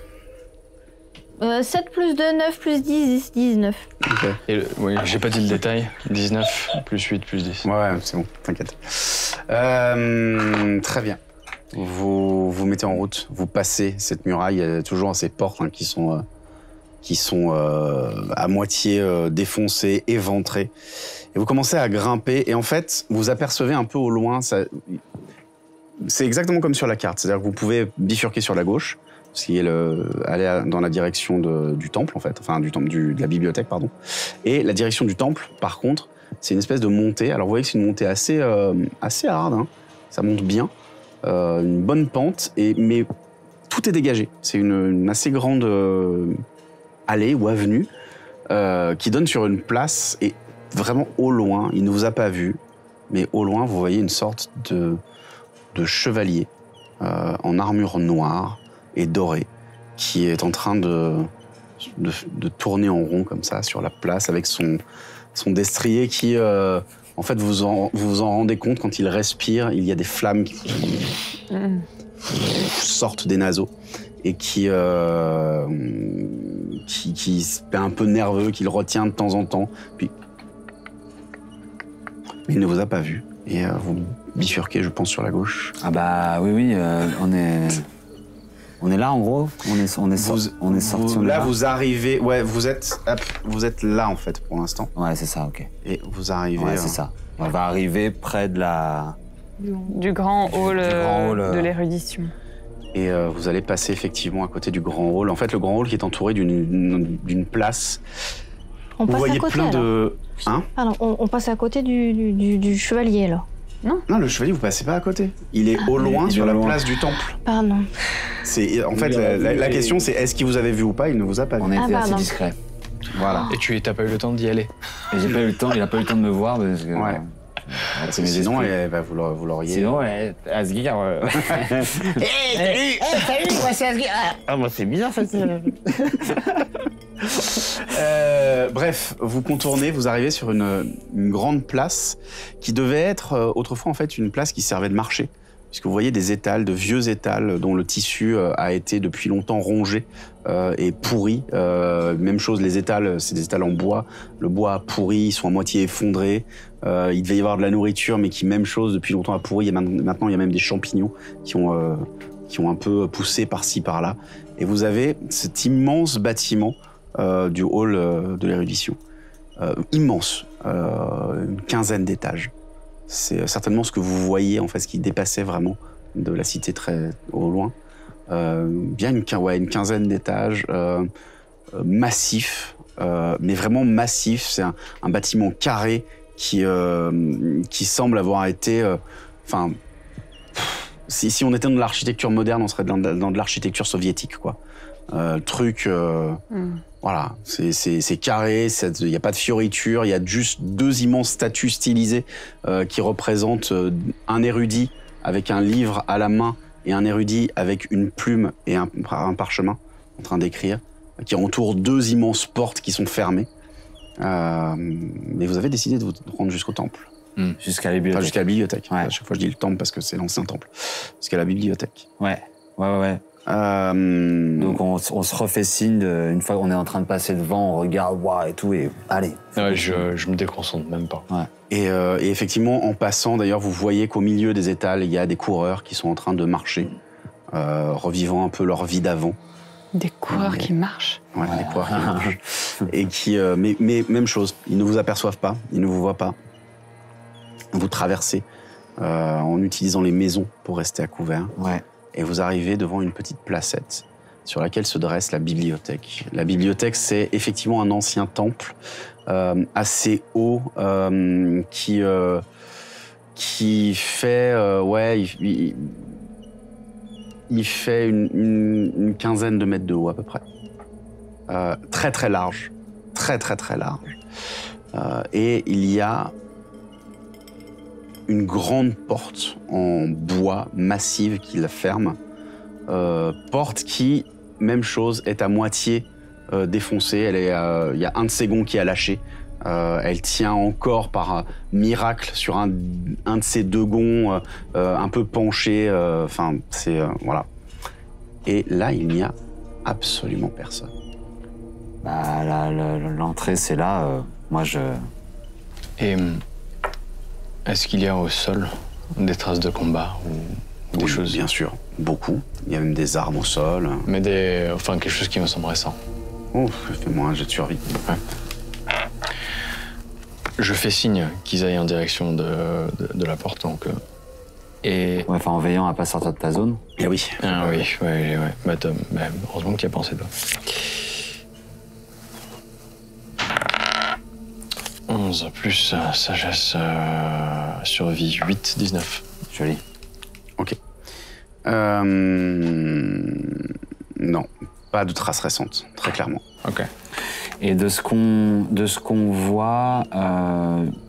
[SPEAKER 5] Euh, 7 plus 2, 9 plus 10, 19.
[SPEAKER 1] ok.
[SPEAKER 4] et oui, j'ai pas dit le détail. 19 plus 8 plus 10.
[SPEAKER 1] Ouais, ouais, c'est bon, t'inquiète. Euh, très bien. Vous vous mettez en route, vous passez cette muraille, il y a toujours ces portes hein, qui sont, euh, qui sont euh, à moitié euh, défoncées, éventrées. Et vous commencez à grimper, et en fait, vous apercevez un peu au loin, ça- c'est exactement comme sur la carte, c'est-à-dire que vous pouvez bifurquer sur la gauche, qui est le, aller à- dans la direction du temple, en fait, enfin du temple, de la bibliothèque, pardon. Et la direction du temple, par contre, c'est une espèce de montée. Alors vous voyez que c'est une montée assez, euh, assez hard, hein. ça monte bien, euh, une bonne pente, et, mais tout est dégagé. C'est une, assez grande euh, allée ou avenue euh, qui donne sur une place, et vraiment au loin, il ne vous a pas vu, mais au loin vous voyez une sorte de, de chevalier euh, en armure noire et dorée qui est en train de, de, tourner en rond comme ça sur la place avec son, son destrier qui, euh, en fait, vous en, vous en rendez compte quand il respire, il y a des flammes qui sortent des naseaux et qui, euh, qui, qui fait un peu nerveux, qu'il retient de temps en temps. Puis, il ne vous a pas vu et euh, vous bifurquez, je pense, sur la gauche.
[SPEAKER 2] Ah bah oui, oui, on est... On est là en gros? On est, on est, sor-
[SPEAKER 1] Vous-
[SPEAKER 2] on est sorti,
[SPEAKER 1] vous-
[SPEAKER 2] on est
[SPEAKER 1] là,
[SPEAKER 2] là?
[SPEAKER 1] vous arrivez, ouais, vous êtes, hop, vous êtes là en fait pour l'instant
[SPEAKER 2] Ouais, c'est ça, ok.
[SPEAKER 1] et vous arrivez.
[SPEAKER 2] Ouais,
[SPEAKER 1] euh,
[SPEAKER 2] c'est ça. On va arriver près de la...
[SPEAKER 3] Du grand hall,
[SPEAKER 2] Du grand hall,
[SPEAKER 3] euh,
[SPEAKER 2] euh.
[SPEAKER 3] de l'érudition.
[SPEAKER 1] Et euh, vous allez passer effectivement à côté du grand hall. En fait, le grand hall qui est entouré d'une d'une place.
[SPEAKER 5] On
[SPEAKER 1] vous
[SPEAKER 5] passe
[SPEAKER 1] voyez
[SPEAKER 5] à côté
[SPEAKER 1] plein
[SPEAKER 5] alors.
[SPEAKER 1] de. Hein?
[SPEAKER 5] Pardon, on, on passe à côté du- du chevalier là.
[SPEAKER 1] Non, le chevalier, vous passez pas à côté. Il est au loin
[SPEAKER 2] il est
[SPEAKER 1] sur la
[SPEAKER 2] loin.
[SPEAKER 1] place du temple.
[SPEAKER 5] Pardon.
[SPEAKER 1] C'est en fait la, la- la question, c'est est-ce qu'il vous avait vu ou pas? Il ne vous a pas
[SPEAKER 2] On
[SPEAKER 1] vu.
[SPEAKER 2] a
[SPEAKER 5] Ah,
[SPEAKER 2] été assez discret.
[SPEAKER 1] Voilà.
[SPEAKER 4] Et tu t'as pas eu le temps d'y aller?
[SPEAKER 2] Et j'ai pas eu le temps, il a pas eu le temps de me voir parce que...
[SPEAKER 1] Ouais.
[SPEAKER 2] euh,
[SPEAKER 1] Parce que sinon, eh, bah, vous l'aur- vous l'auriez.
[SPEAKER 2] Sinon, ouais, Asgir... euh,
[SPEAKER 6] Ah, moi, c'est bizarre, ça.
[SPEAKER 1] Euh, bref, vous contournez, vous arrivez sur une, une grande place qui devait être euh, autrefois en fait une place qui servait de marché. Puisque vous voyez des étals, de vieux étals dont le tissu euh, a été depuis longtemps rongé euh, et pourri. Euh, même chose, les étals, c'est des étals en bois. Le bois a pourri, ils sont à moitié effondrés. Euh, il devait y avoir de la nourriture, mais qui, même chose, depuis longtemps a pourri. Man- maintenant, il y a même des champignons qui ont, qui ont un peu poussé par-ci, par-là. Et vous avez cet immense bâtiment du hall euh, de l'érudition. Euh, immense, euh, une quinzaine d'étages. C'est certainement ce que vous voyez, en fait, ce qui dépassait vraiment de la cité très au loin. Euh, bien une, ouais, une quinzaine d'étages, euh, euh, massif, euh, mais vraiment massif. C'est un, bâtiment carré qui, euh, qui semble avoir été... euh, Enfin, si, on était dans de l'architecture moderne, on serait dans, de- l'architecture soviétique, quoi. Euh, truc... euh,
[SPEAKER 3] Mm.
[SPEAKER 1] Voilà, c'est- c'est c'est carré, c'est- il n'y a pas de fioritures, il y a juste deux immenses statues stylisées euh, qui représentent euh, un érudit avec un livre à la main et un érudit avec une plume et un, un parchemin en train d'écrire, qui entourent deux immenses portes qui sont fermées. Euh, mais vous avez décidé de vous rendre jusqu'au temple,
[SPEAKER 2] Jusqu'à la
[SPEAKER 1] enfin
[SPEAKER 2] bibliothèque.
[SPEAKER 1] jusqu'à la bibliothèque.
[SPEAKER 2] Ouais.
[SPEAKER 1] À chaque fois je dis le temple parce que c'est l'ancien temple, jusqu'à la bibliothèque.
[SPEAKER 2] Ouais, ouais, ouais.
[SPEAKER 1] Euh,
[SPEAKER 2] Donc on, se refait signe de- une fois qu'on est en train de passer devant, on regarde, waouh et tout, et allez.
[SPEAKER 4] Ouais, je, je me déconcentre même pas.
[SPEAKER 1] Et, euh, et effectivement, en passant, d'ailleurs, vous voyez qu'au milieu des étals, il y a des coureurs qui sont en train de marcher, euh, revivant un peu leur vie d'avant.
[SPEAKER 3] Des coureurs qui marchent.
[SPEAKER 1] Ouais, des coureurs qui marchent. Et qui, euh, mais, mais même chose, ils ne vous aperçoivent pas, ils ne vous voient pas. Vous traversez euh, en utilisant les maisons pour rester à couvert.
[SPEAKER 2] Ouais.
[SPEAKER 1] Et vous arrivez devant une petite placette sur laquelle se dresse la bibliothèque. La bibliothèque, c'est effectivement un ancien temple euh, assez haut euh, qui, euh, qui fait, ouais, il, fait une, quinzaine de mètres de haut à peu près. Très très large, très très très large. Et il y a une grande porte en bois massive qui la ferme. Euh, porte qui, même chose, est à moitié euh, défoncée. Elle est, euh, il y a un de ses gonds qui a lâché. Euh, elle tient encore par miracle sur un, un de ses deux gonds, euh, euh, un peu penché. euh, Enfin, c'est euh, voilà. Et là, il n'y a absolument personne.
[SPEAKER 2] Bah, l'entrée, c'est là. euh, moi, je.
[SPEAKER 4] Et hum, est-ce qu'il y a au sol des traces de combat ou des
[SPEAKER 1] Oui,
[SPEAKER 4] choses?
[SPEAKER 1] Bien sûr, beaucoup. Il y a même des armes au sol.
[SPEAKER 4] Mais des, enfin quelque chose qui me semble récent.
[SPEAKER 1] Oh, fais-moi un jet de survie.
[SPEAKER 4] Je fais signe qu'ils aillent en direction de, de, de la porte donc. euh, et
[SPEAKER 2] Ouais, enfin, en veillant à pas sortir de ta zone.
[SPEAKER 1] Eh oui.
[SPEAKER 4] ah oui, ouais, ouais. Bah, Tom, bah, heureusement que tu as pensé toi. 11 plus euh, sagesse euh, survie 8, 19.
[SPEAKER 2] Joli.
[SPEAKER 1] Ok. Euh, non, pas de traces récentes, très clairement.
[SPEAKER 4] Ok.
[SPEAKER 2] Et de ce qu'on de ce qu'on voit,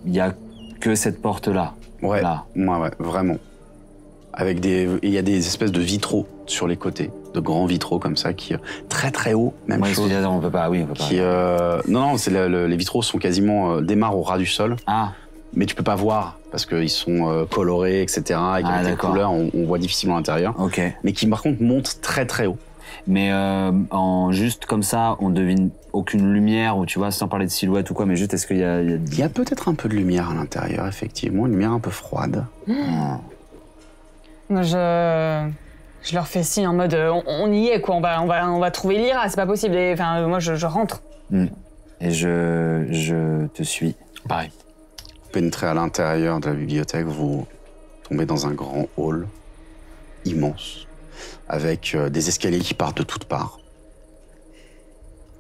[SPEAKER 2] il y a que cette porte là.
[SPEAKER 1] Ouais,
[SPEAKER 2] Là.
[SPEAKER 1] ouais, ouais, vraiment. Avec des, il y a des espèces de vitraux sur les côtés, de grands vitraux comme ça, qui euh, très très haut, même
[SPEAKER 2] Moi,
[SPEAKER 1] chose.
[SPEAKER 2] on peut pas. Oui, on peut pas.
[SPEAKER 1] Qui, euh, non, non, c'est le- le- les vitraux sont quasiment euh, démarrent au ras du sol,
[SPEAKER 2] Ah,
[SPEAKER 1] mais tu peux pas voir parce qu'ils sont euh, colorés, etc. Et
[SPEAKER 2] Ah,
[SPEAKER 1] avec des couleurs, on, on voit difficilement l'intérieur.
[SPEAKER 2] ok.
[SPEAKER 1] Mais qui par contre montent très très haut.
[SPEAKER 2] Mais en juste comme ça, on devine aucune lumière ou tu vois, sans parler de silhouette ou quoi, mais juste est-ce qu'il y a, il y a-
[SPEAKER 1] peut-être un peu de lumière à l'intérieur, effectivement, une lumière un peu froide.
[SPEAKER 3] Moi, je. Je leur fais signe en mode euh, on, on y est quoi, on va, on va, on va trouver l'Ira, c'est pas possible. Et, Enfin, euh, moi je, je rentre.
[SPEAKER 2] Et je je te suis.
[SPEAKER 4] Pareil.
[SPEAKER 1] Vous pénétrez à l'intérieur de la bibliothèque, vous tombez dans un grand hall immense, avec euh, des escaliers qui partent de toutes parts.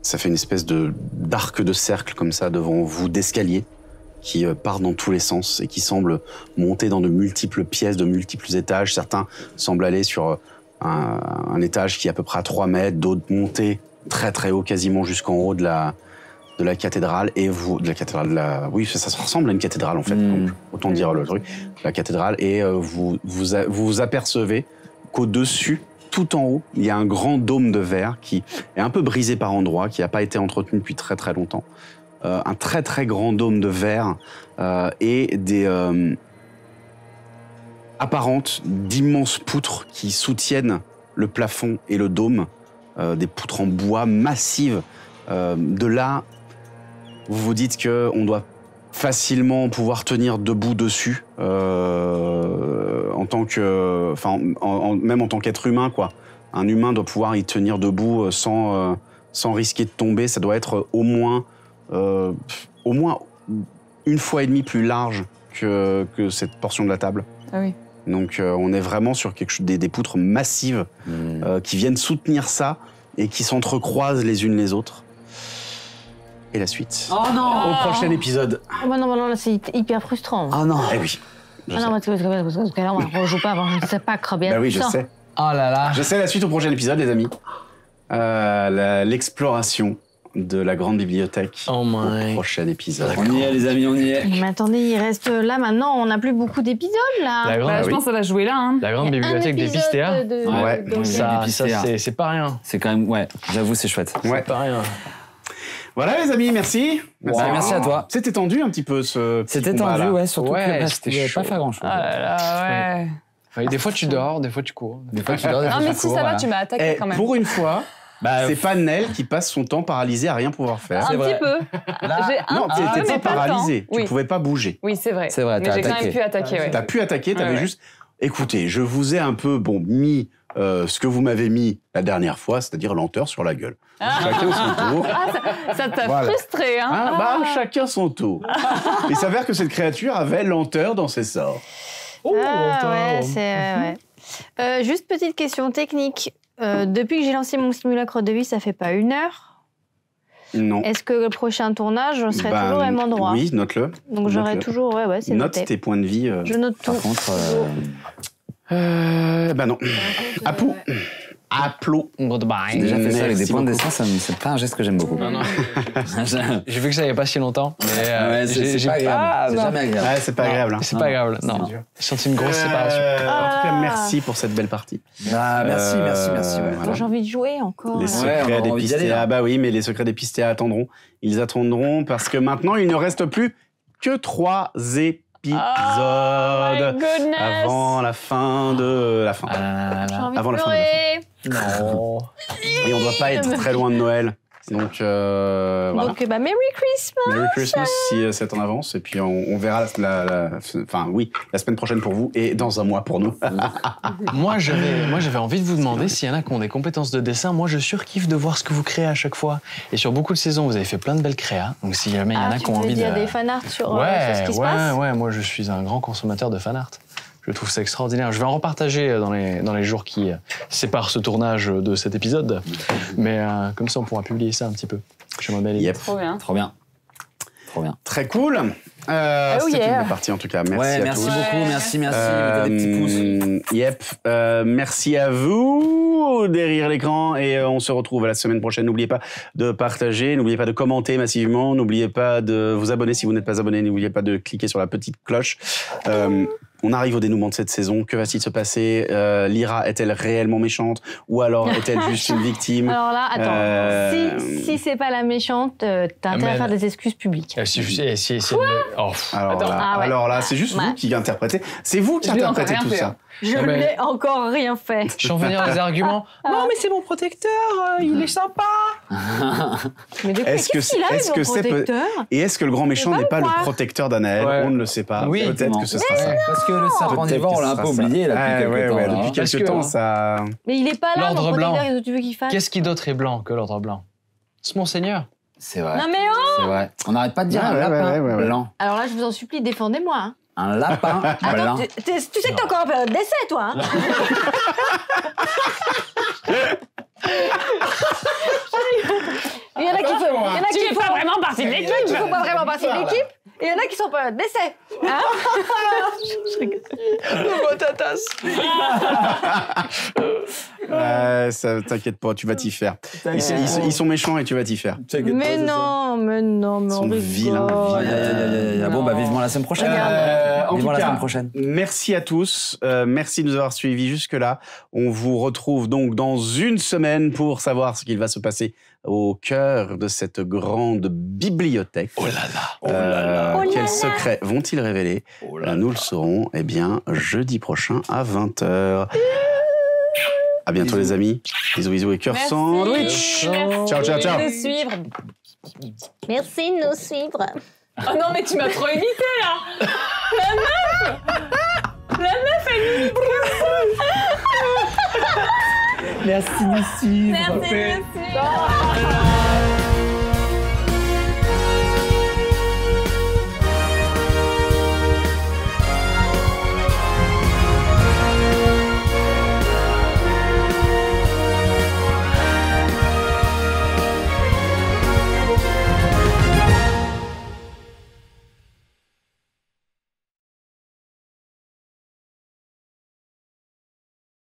[SPEAKER 1] Ça fait une espèce de d'arc de cercle comme ça devant vous d'escaliers qui euh, partent dans tous les sens et qui semblent monter dans de multiples pièces, de multiples étages. Certains semblent aller sur euh, un, un étage qui est à peu près à 3 mètres, d'autres monter très très haut, quasiment jusqu'en haut de la, de la cathédrale et vous de la cathédrale de la oui ça, ça ressemble à une cathédrale en fait
[SPEAKER 2] Mm.
[SPEAKER 1] donc autant dire le truc la cathédrale et euh, vous vous a- vous vous apercevez qu'au dessus tout en haut il y a un grand dôme de verre qui est un peu brisé par endroits qui n'a pas été entretenu depuis très très longtemps Euh, un très très grand dôme de verre euh, et des euh, apparentes d'immenses poutres qui soutiennent le plafond et le dôme des poutres en bois massives de là vous vous dites que on doit facilement pouvoir tenir debout dessus en tant que, enfin, en- en- même en tant qu'être humain, quoi. Un humain doit pouvoir y tenir debout sans, sans risquer de tomber. Ça doit être au moins, euh, au moins une fois et demie plus large que, que cette portion de la table.
[SPEAKER 3] Ah oui.
[SPEAKER 1] Donc euh, on est vraiment sur quelque chose, des, des poutres massives
[SPEAKER 2] Hmm.
[SPEAKER 1] euh, qui viennent soutenir ça et qui s'entrecroisent les unes les autres. Et la suite.
[SPEAKER 2] Oh non
[SPEAKER 1] Au prochain épisode.
[SPEAKER 7] Ah bah non, bah non, là, c'est hyper frustrant.
[SPEAKER 2] Oh non
[SPEAKER 1] Eh oui. Je
[SPEAKER 7] Ah
[SPEAKER 1] sais.
[SPEAKER 7] non, parce que, parce que, là, on ne rejoue pas avant, je ne sais pas combien
[SPEAKER 1] Bah oui, je sais.
[SPEAKER 2] Oh là là
[SPEAKER 1] Je sais la suite au prochain épisode, les amis. Euh, L'exploration de la grande bibliothèque
[SPEAKER 4] Oh
[SPEAKER 1] au
[SPEAKER 4] my.
[SPEAKER 1] prochain épisode.
[SPEAKER 2] On y est les amis, on y est.
[SPEAKER 7] Mais attendez, il reste là maintenant, on n'a plus beaucoup d'épisodes là.
[SPEAKER 4] La grande,
[SPEAKER 3] Bah, je
[SPEAKER 1] oui.
[SPEAKER 3] pense que ça va jouer là. Hein.
[SPEAKER 4] la grande bibliothèque des Pistéas.
[SPEAKER 7] de- de-
[SPEAKER 1] Ouais.
[SPEAKER 7] de-
[SPEAKER 4] Ça, c'est- pas rien.
[SPEAKER 2] C'est quand même ouais, j'avoue c'est chouette.
[SPEAKER 1] Ouais.
[SPEAKER 4] C'est pas rien.
[SPEAKER 1] Voilà, les amis, merci.
[SPEAKER 2] Bah, merci à toi.
[SPEAKER 1] C'était tendu un petit peu ce. petit
[SPEAKER 2] C'était tendu
[SPEAKER 1] là.
[SPEAKER 2] ouais, surtout
[SPEAKER 4] Ouais,
[SPEAKER 2] que bah,
[SPEAKER 4] chaud.
[SPEAKER 2] pas faire grand chose.
[SPEAKER 3] Ah là ouais.
[SPEAKER 4] Des fois tu dors, des fois tu cours.
[SPEAKER 2] Des fois, tu dors, des
[SPEAKER 3] Non,
[SPEAKER 2] fois,
[SPEAKER 3] mais
[SPEAKER 2] tu
[SPEAKER 3] si
[SPEAKER 2] cours,
[SPEAKER 3] ça va, tu m'as attaqué
[SPEAKER 1] Eh,
[SPEAKER 3] quand même.
[SPEAKER 1] pour une fois,
[SPEAKER 2] Bah,
[SPEAKER 1] c'est pas Nel qui passe son temps paralysé à rien pouvoir faire.
[SPEAKER 3] Un
[SPEAKER 2] vrai.
[SPEAKER 3] petit peu.
[SPEAKER 2] Là-
[SPEAKER 3] J'ai un
[SPEAKER 1] non, t'étais
[SPEAKER 3] pas
[SPEAKER 1] paralysé. Tu
[SPEAKER 3] Oui.
[SPEAKER 1] pouvais pas bouger.
[SPEAKER 3] Oui, c'est vrai.
[SPEAKER 2] C'est vrai,
[SPEAKER 3] Mais j'ai quand même pu attaquer, ouais.
[SPEAKER 1] T'as pu attaquer, t'avais
[SPEAKER 3] Ouais, ouais.
[SPEAKER 1] juste. Écoutez, je vous ai un peu bon mis euh, ce que vous m'avez mis la dernière fois, c'est-à-dire lenteur sur la gueule. Chacun son tour.
[SPEAKER 3] Ah, ça- t'a
[SPEAKER 1] Voilà.
[SPEAKER 3] frustré, hein
[SPEAKER 1] Hein, bah, chacun son tour. Il s'avère que cette créature avait lenteur dans ses sorts.
[SPEAKER 4] Oh,
[SPEAKER 5] Ah ouais, c'est ouais, ouais. Euh, juste petite question technique. Euh, depuis que j'ai lancé mon simulacre de vie, ça fait pas une heure.
[SPEAKER 1] Non.
[SPEAKER 5] Est-ce que le prochain tournage, je serai
[SPEAKER 1] Bah,
[SPEAKER 5] toujours au même endroit
[SPEAKER 1] Oui, note-le.
[SPEAKER 5] Donc j'aurai toujours, ouais, ouais, c'est
[SPEAKER 1] Note
[SPEAKER 5] noté.
[SPEAKER 1] tes points de vie. euh.
[SPEAKER 5] Je note tout.
[SPEAKER 2] Par contre, euh,
[SPEAKER 1] Euh, bah non. Apou. Aplo.
[SPEAKER 4] Goodbye.
[SPEAKER 2] j'ai déjà fait ça avec des
[SPEAKER 1] Merci
[SPEAKER 2] points de dessin, ça me- c'est pas un geste que j'aime beaucoup.
[SPEAKER 4] Non, non.
[SPEAKER 2] Ouais,
[SPEAKER 4] J'ai vu que ça n'y avait pas si longtemps. Mais euh,
[SPEAKER 2] c'est
[SPEAKER 4] j'ai-
[SPEAKER 2] c'est
[SPEAKER 4] j'ai-
[SPEAKER 2] pas agréable.
[SPEAKER 4] Ah,
[SPEAKER 2] C'est
[SPEAKER 4] non.
[SPEAKER 2] jamais agréable.
[SPEAKER 1] Ouais, c'est pas agréable. hein.
[SPEAKER 4] C'est pas grave, non.
[SPEAKER 1] dur.
[SPEAKER 4] J'ai senti une grosse séparation.
[SPEAKER 1] Euh, en tout cas,
[SPEAKER 5] Ah.
[SPEAKER 1] merci pour cette belle partie.
[SPEAKER 2] Ah, merci,
[SPEAKER 1] Euh,
[SPEAKER 2] merci, merci. ouais.
[SPEAKER 1] voilà.
[SPEAKER 5] J'ai envie de jouer encore.
[SPEAKER 1] Les
[SPEAKER 5] là.
[SPEAKER 2] Ouais, on a
[SPEAKER 1] secrets des
[SPEAKER 2] envie d'y aller,
[SPEAKER 1] pistéas,
[SPEAKER 2] là.
[SPEAKER 1] bah oui, mais les secrets des pistéas attendront. Ils attendront parce que maintenant, il ne reste plus que trois épisodes
[SPEAKER 3] Oh my goodness
[SPEAKER 1] avant la fin de la fin.
[SPEAKER 4] Ah là là
[SPEAKER 5] J'ai
[SPEAKER 4] là
[SPEAKER 5] envie
[SPEAKER 1] Avant
[SPEAKER 5] de
[SPEAKER 1] la fin de la
[SPEAKER 5] pleurer.
[SPEAKER 4] Non.
[SPEAKER 1] Et on ne doit pas être très loin de Noël. Donc, euh, voilà.
[SPEAKER 5] Donc, bah, Merry Christmas.
[SPEAKER 1] Merry Christmas si euh, c'est en avance. Et puis, on, on verra la, la- la- enfin, oui, la semaine prochaine pour vous et dans un mois pour nous.
[SPEAKER 4] Moi, j'avais, moi, j'avais envie de vous demander s'il y en a qui ont des compétences de dessin. Moi, je surkiffe de voir ce que vous créez à chaque fois. Et sur beaucoup de saisons, vous avez fait plein de belles créas. Donc, s'il y en a, il y en
[SPEAKER 5] Ah,
[SPEAKER 4] a qui ont envie de.
[SPEAKER 5] des fanarts sur, euh,
[SPEAKER 4] ouais,
[SPEAKER 5] sur ce qui se
[SPEAKER 4] ouais,
[SPEAKER 5] passe
[SPEAKER 4] ouais. Moi, je suis un grand consommateur de fanart. Je trouve ça extraordinaire. Je vais en repartager dans les, dans les jours qui euh, séparent ce tournage de cet épisode. Mais euh, comme ça, on pourra publier ça un petit peu. J'aimerais bien les
[SPEAKER 1] Yep.
[SPEAKER 3] Trop bien.
[SPEAKER 2] Trop bien. Trop bien.
[SPEAKER 1] Très cool. Euh,
[SPEAKER 3] Oh
[SPEAKER 1] C'était une belle partie en tout cas. Merci
[SPEAKER 2] ouais,
[SPEAKER 1] à
[SPEAKER 2] merci
[SPEAKER 1] tous.
[SPEAKER 2] beaucoup, merci, merci.
[SPEAKER 1] Euh,
[SPEAKER 2] Mettez des petits pouces.
[SPEAKER 1] Yep. Euh, merci à vous derrière l'écran et euh, on se retrouve la semaine prochaine. N'oubliez pas de partager, n'oubliez pas de commenter massivement, n'oubliez pas de vous abonner si vous n'êtes pas abonné, n'oubliez pas de cliquer sur la petite cloche. On arrive au dénouement de cette saison. Que va-t-il se passer? Euh, Lyra est-elle réellement méchante? Ou alors est-elle juste une victime?
[SPEAKER 5] Alors là, attends.
[SPEAKER 1] Euh,
[SPEAKER 5] Si, si c'est pas la méchante, euh, t'as intérêt à faire des excuses publiques.
[SPEAKER 4] Euh, si, si, si, si- oh,
[SPEAKER 1] alors là,
[SPEAKER 5] Ah ouais.
[SPEAKER 1] alors là, c'est juste
[SPEAKER 5] Ouais.
[SPEAKER 1] vous qui interprétez. C'est vous qui interprétez tout
[SPEAKER 3] fait,
[SPEAKER 1] ça.
[SPEAKER 5] Je
[SPEAKER 4] Ah, mais-
[SPEAKER 5] n'ai encore rien fait.
[SPEAKER 4] Je vais en venir les arguments. Non, mais c'est mon protecteur, euh, il est sympa.
[SPEAKER 5] Mais de quoi
[SPEAKER 1] Est-ce que c'est- que c'est peu-
[SPEAKER 5] protecteur
[SPEAKER 1] Et est-ce que le grand méchant n'est pas le protecteur d'Anaël
[SPEAKER 4] Ouais.
[SPEAKER 1] On ne le sait pas.
[SPEAKER 4] Oui.
[SPEAKER 1] Peut-être que ce sera ça.
[SPEAKER 2] Parce que le serpent vivant, on l'a
[SPEAKER 1] ce
[SPEAKER 2] un peu oublié là,
[SPEAKER 1] Ah,
[SPEAKER 2] depuis
[SPEAKER 1] ouais,
[SPEAKER 2] quelques
[SPEAKER 1] ouais,
[SPEAKER 2] temps.
[SPEAKER 1] depuis
[SPEAKER 2] hein.
[SPEAKER 1] Quelques
[SPEAKER 4] que-
[SPEAKER 1] temps, ça.
[SPEAKER 5] Mais il est pas là,
[SPEAKER 4] L'ordre blanc.
[SPEAKER 5] qu'est-ce que tu veux qu'il fasse
[SPEAKER 4] Qu'est-ce qui d'autre est blanc que l'ordre blanc? C'est mon seigneur.
[SPEAKER 2] C'est vrai.
[SPEAKER 5] Non mais oh
[SPEAKER 2] C'est vrai. On n'arrête pas de dire
[SPEAKER 1] Ouais,
[SPEAKER 2] un
[SPEAKER 1] ouais,
[SPEAKER 2] lapin
[SPEAKER 1] ouais, ouais, ouais.
[SPEAKER 2] blanc.
[SPEAKER 5] Alors là, je vous en supplie, défendez-moi. hein.
[SPEAKER 2] Un lapin
[SPEAKER 5] Attends,
[SPEAKER 2] blanc.
[SPEAKER 5] tu, tu- tu sais que t'es encore en période d'essai, toi hein. Il y en a qui font, il y en a qui
[SPEAKER 3] Tu fais
[SPEAKER 5] font-
[SPEAKER 3] pas vraiment partie de
[SPEAKER 5] il
[SPEAKER 3] l'équipe.
[SPEAKER 5] qui font pas vraiment partie de l'équipe, et il y en a qui sont en période d'essai. Hein
[SPEAKER 1] Ouais, ça, t'inquiète pas, tu vas t'y faire. Ils, ils- ils sont méchants et tu vas t'y faire.
[SPEAKER 5] mais non, mais non, mais
[SPEAKER 1] Ils
[SPEAKER 5] on
[SPEAKER 1] sont
[SPEAKER 5] rigole.
[SPEAKER 1] vilains, vilains.
[SPEAKER 2] Aïe. Bon, bah vivement la semaine prochaine.
[SPEAKER 1] Euh, en
[SPEAKER 2] Vivement
[SPEAKER 1] tout
[SPEAKER 2] la
[SPEAKER 1] cas,
[SPEAKER 2] semaine prochaine.
[SPEAKER 1] Merci à tous. Euh, merci de nous avoir suivis jusque-là. On vous retrouve donc dans une semaine pour savoir ce qu'il va se passer au cœur de cette grande bibliothèque.
[SPEAKER 4] Oh là là.
[SPEAKER 1] Euh,
[SPEAKER 5] Oh là
[SPEAKER 1] quels
[SPEAKER 5] là.
[SPEAKER 1] secrets vont-ils révéler? Euh, Nous le saurons eh bien, jeudi prochain à 20h. À bientôt les amis. Bisous bisous et cœur
[SPEAKER 3] Merci.
[SPEAKER 1] sandwich.
[SPEAKER 3] Merci
[SPEAKER 1] Ciao, ciao, ciao.
[SPEAKER 3] de suivre.
[SPEAKER 5] Merci de nous suivre.
[SPEAKER 3] Oh non, mais tu m'as trop imité là La meuf La meuf, elle imite
[SPEAKER 2] Merci, merci.
[SPEAKER 3] Merci, merci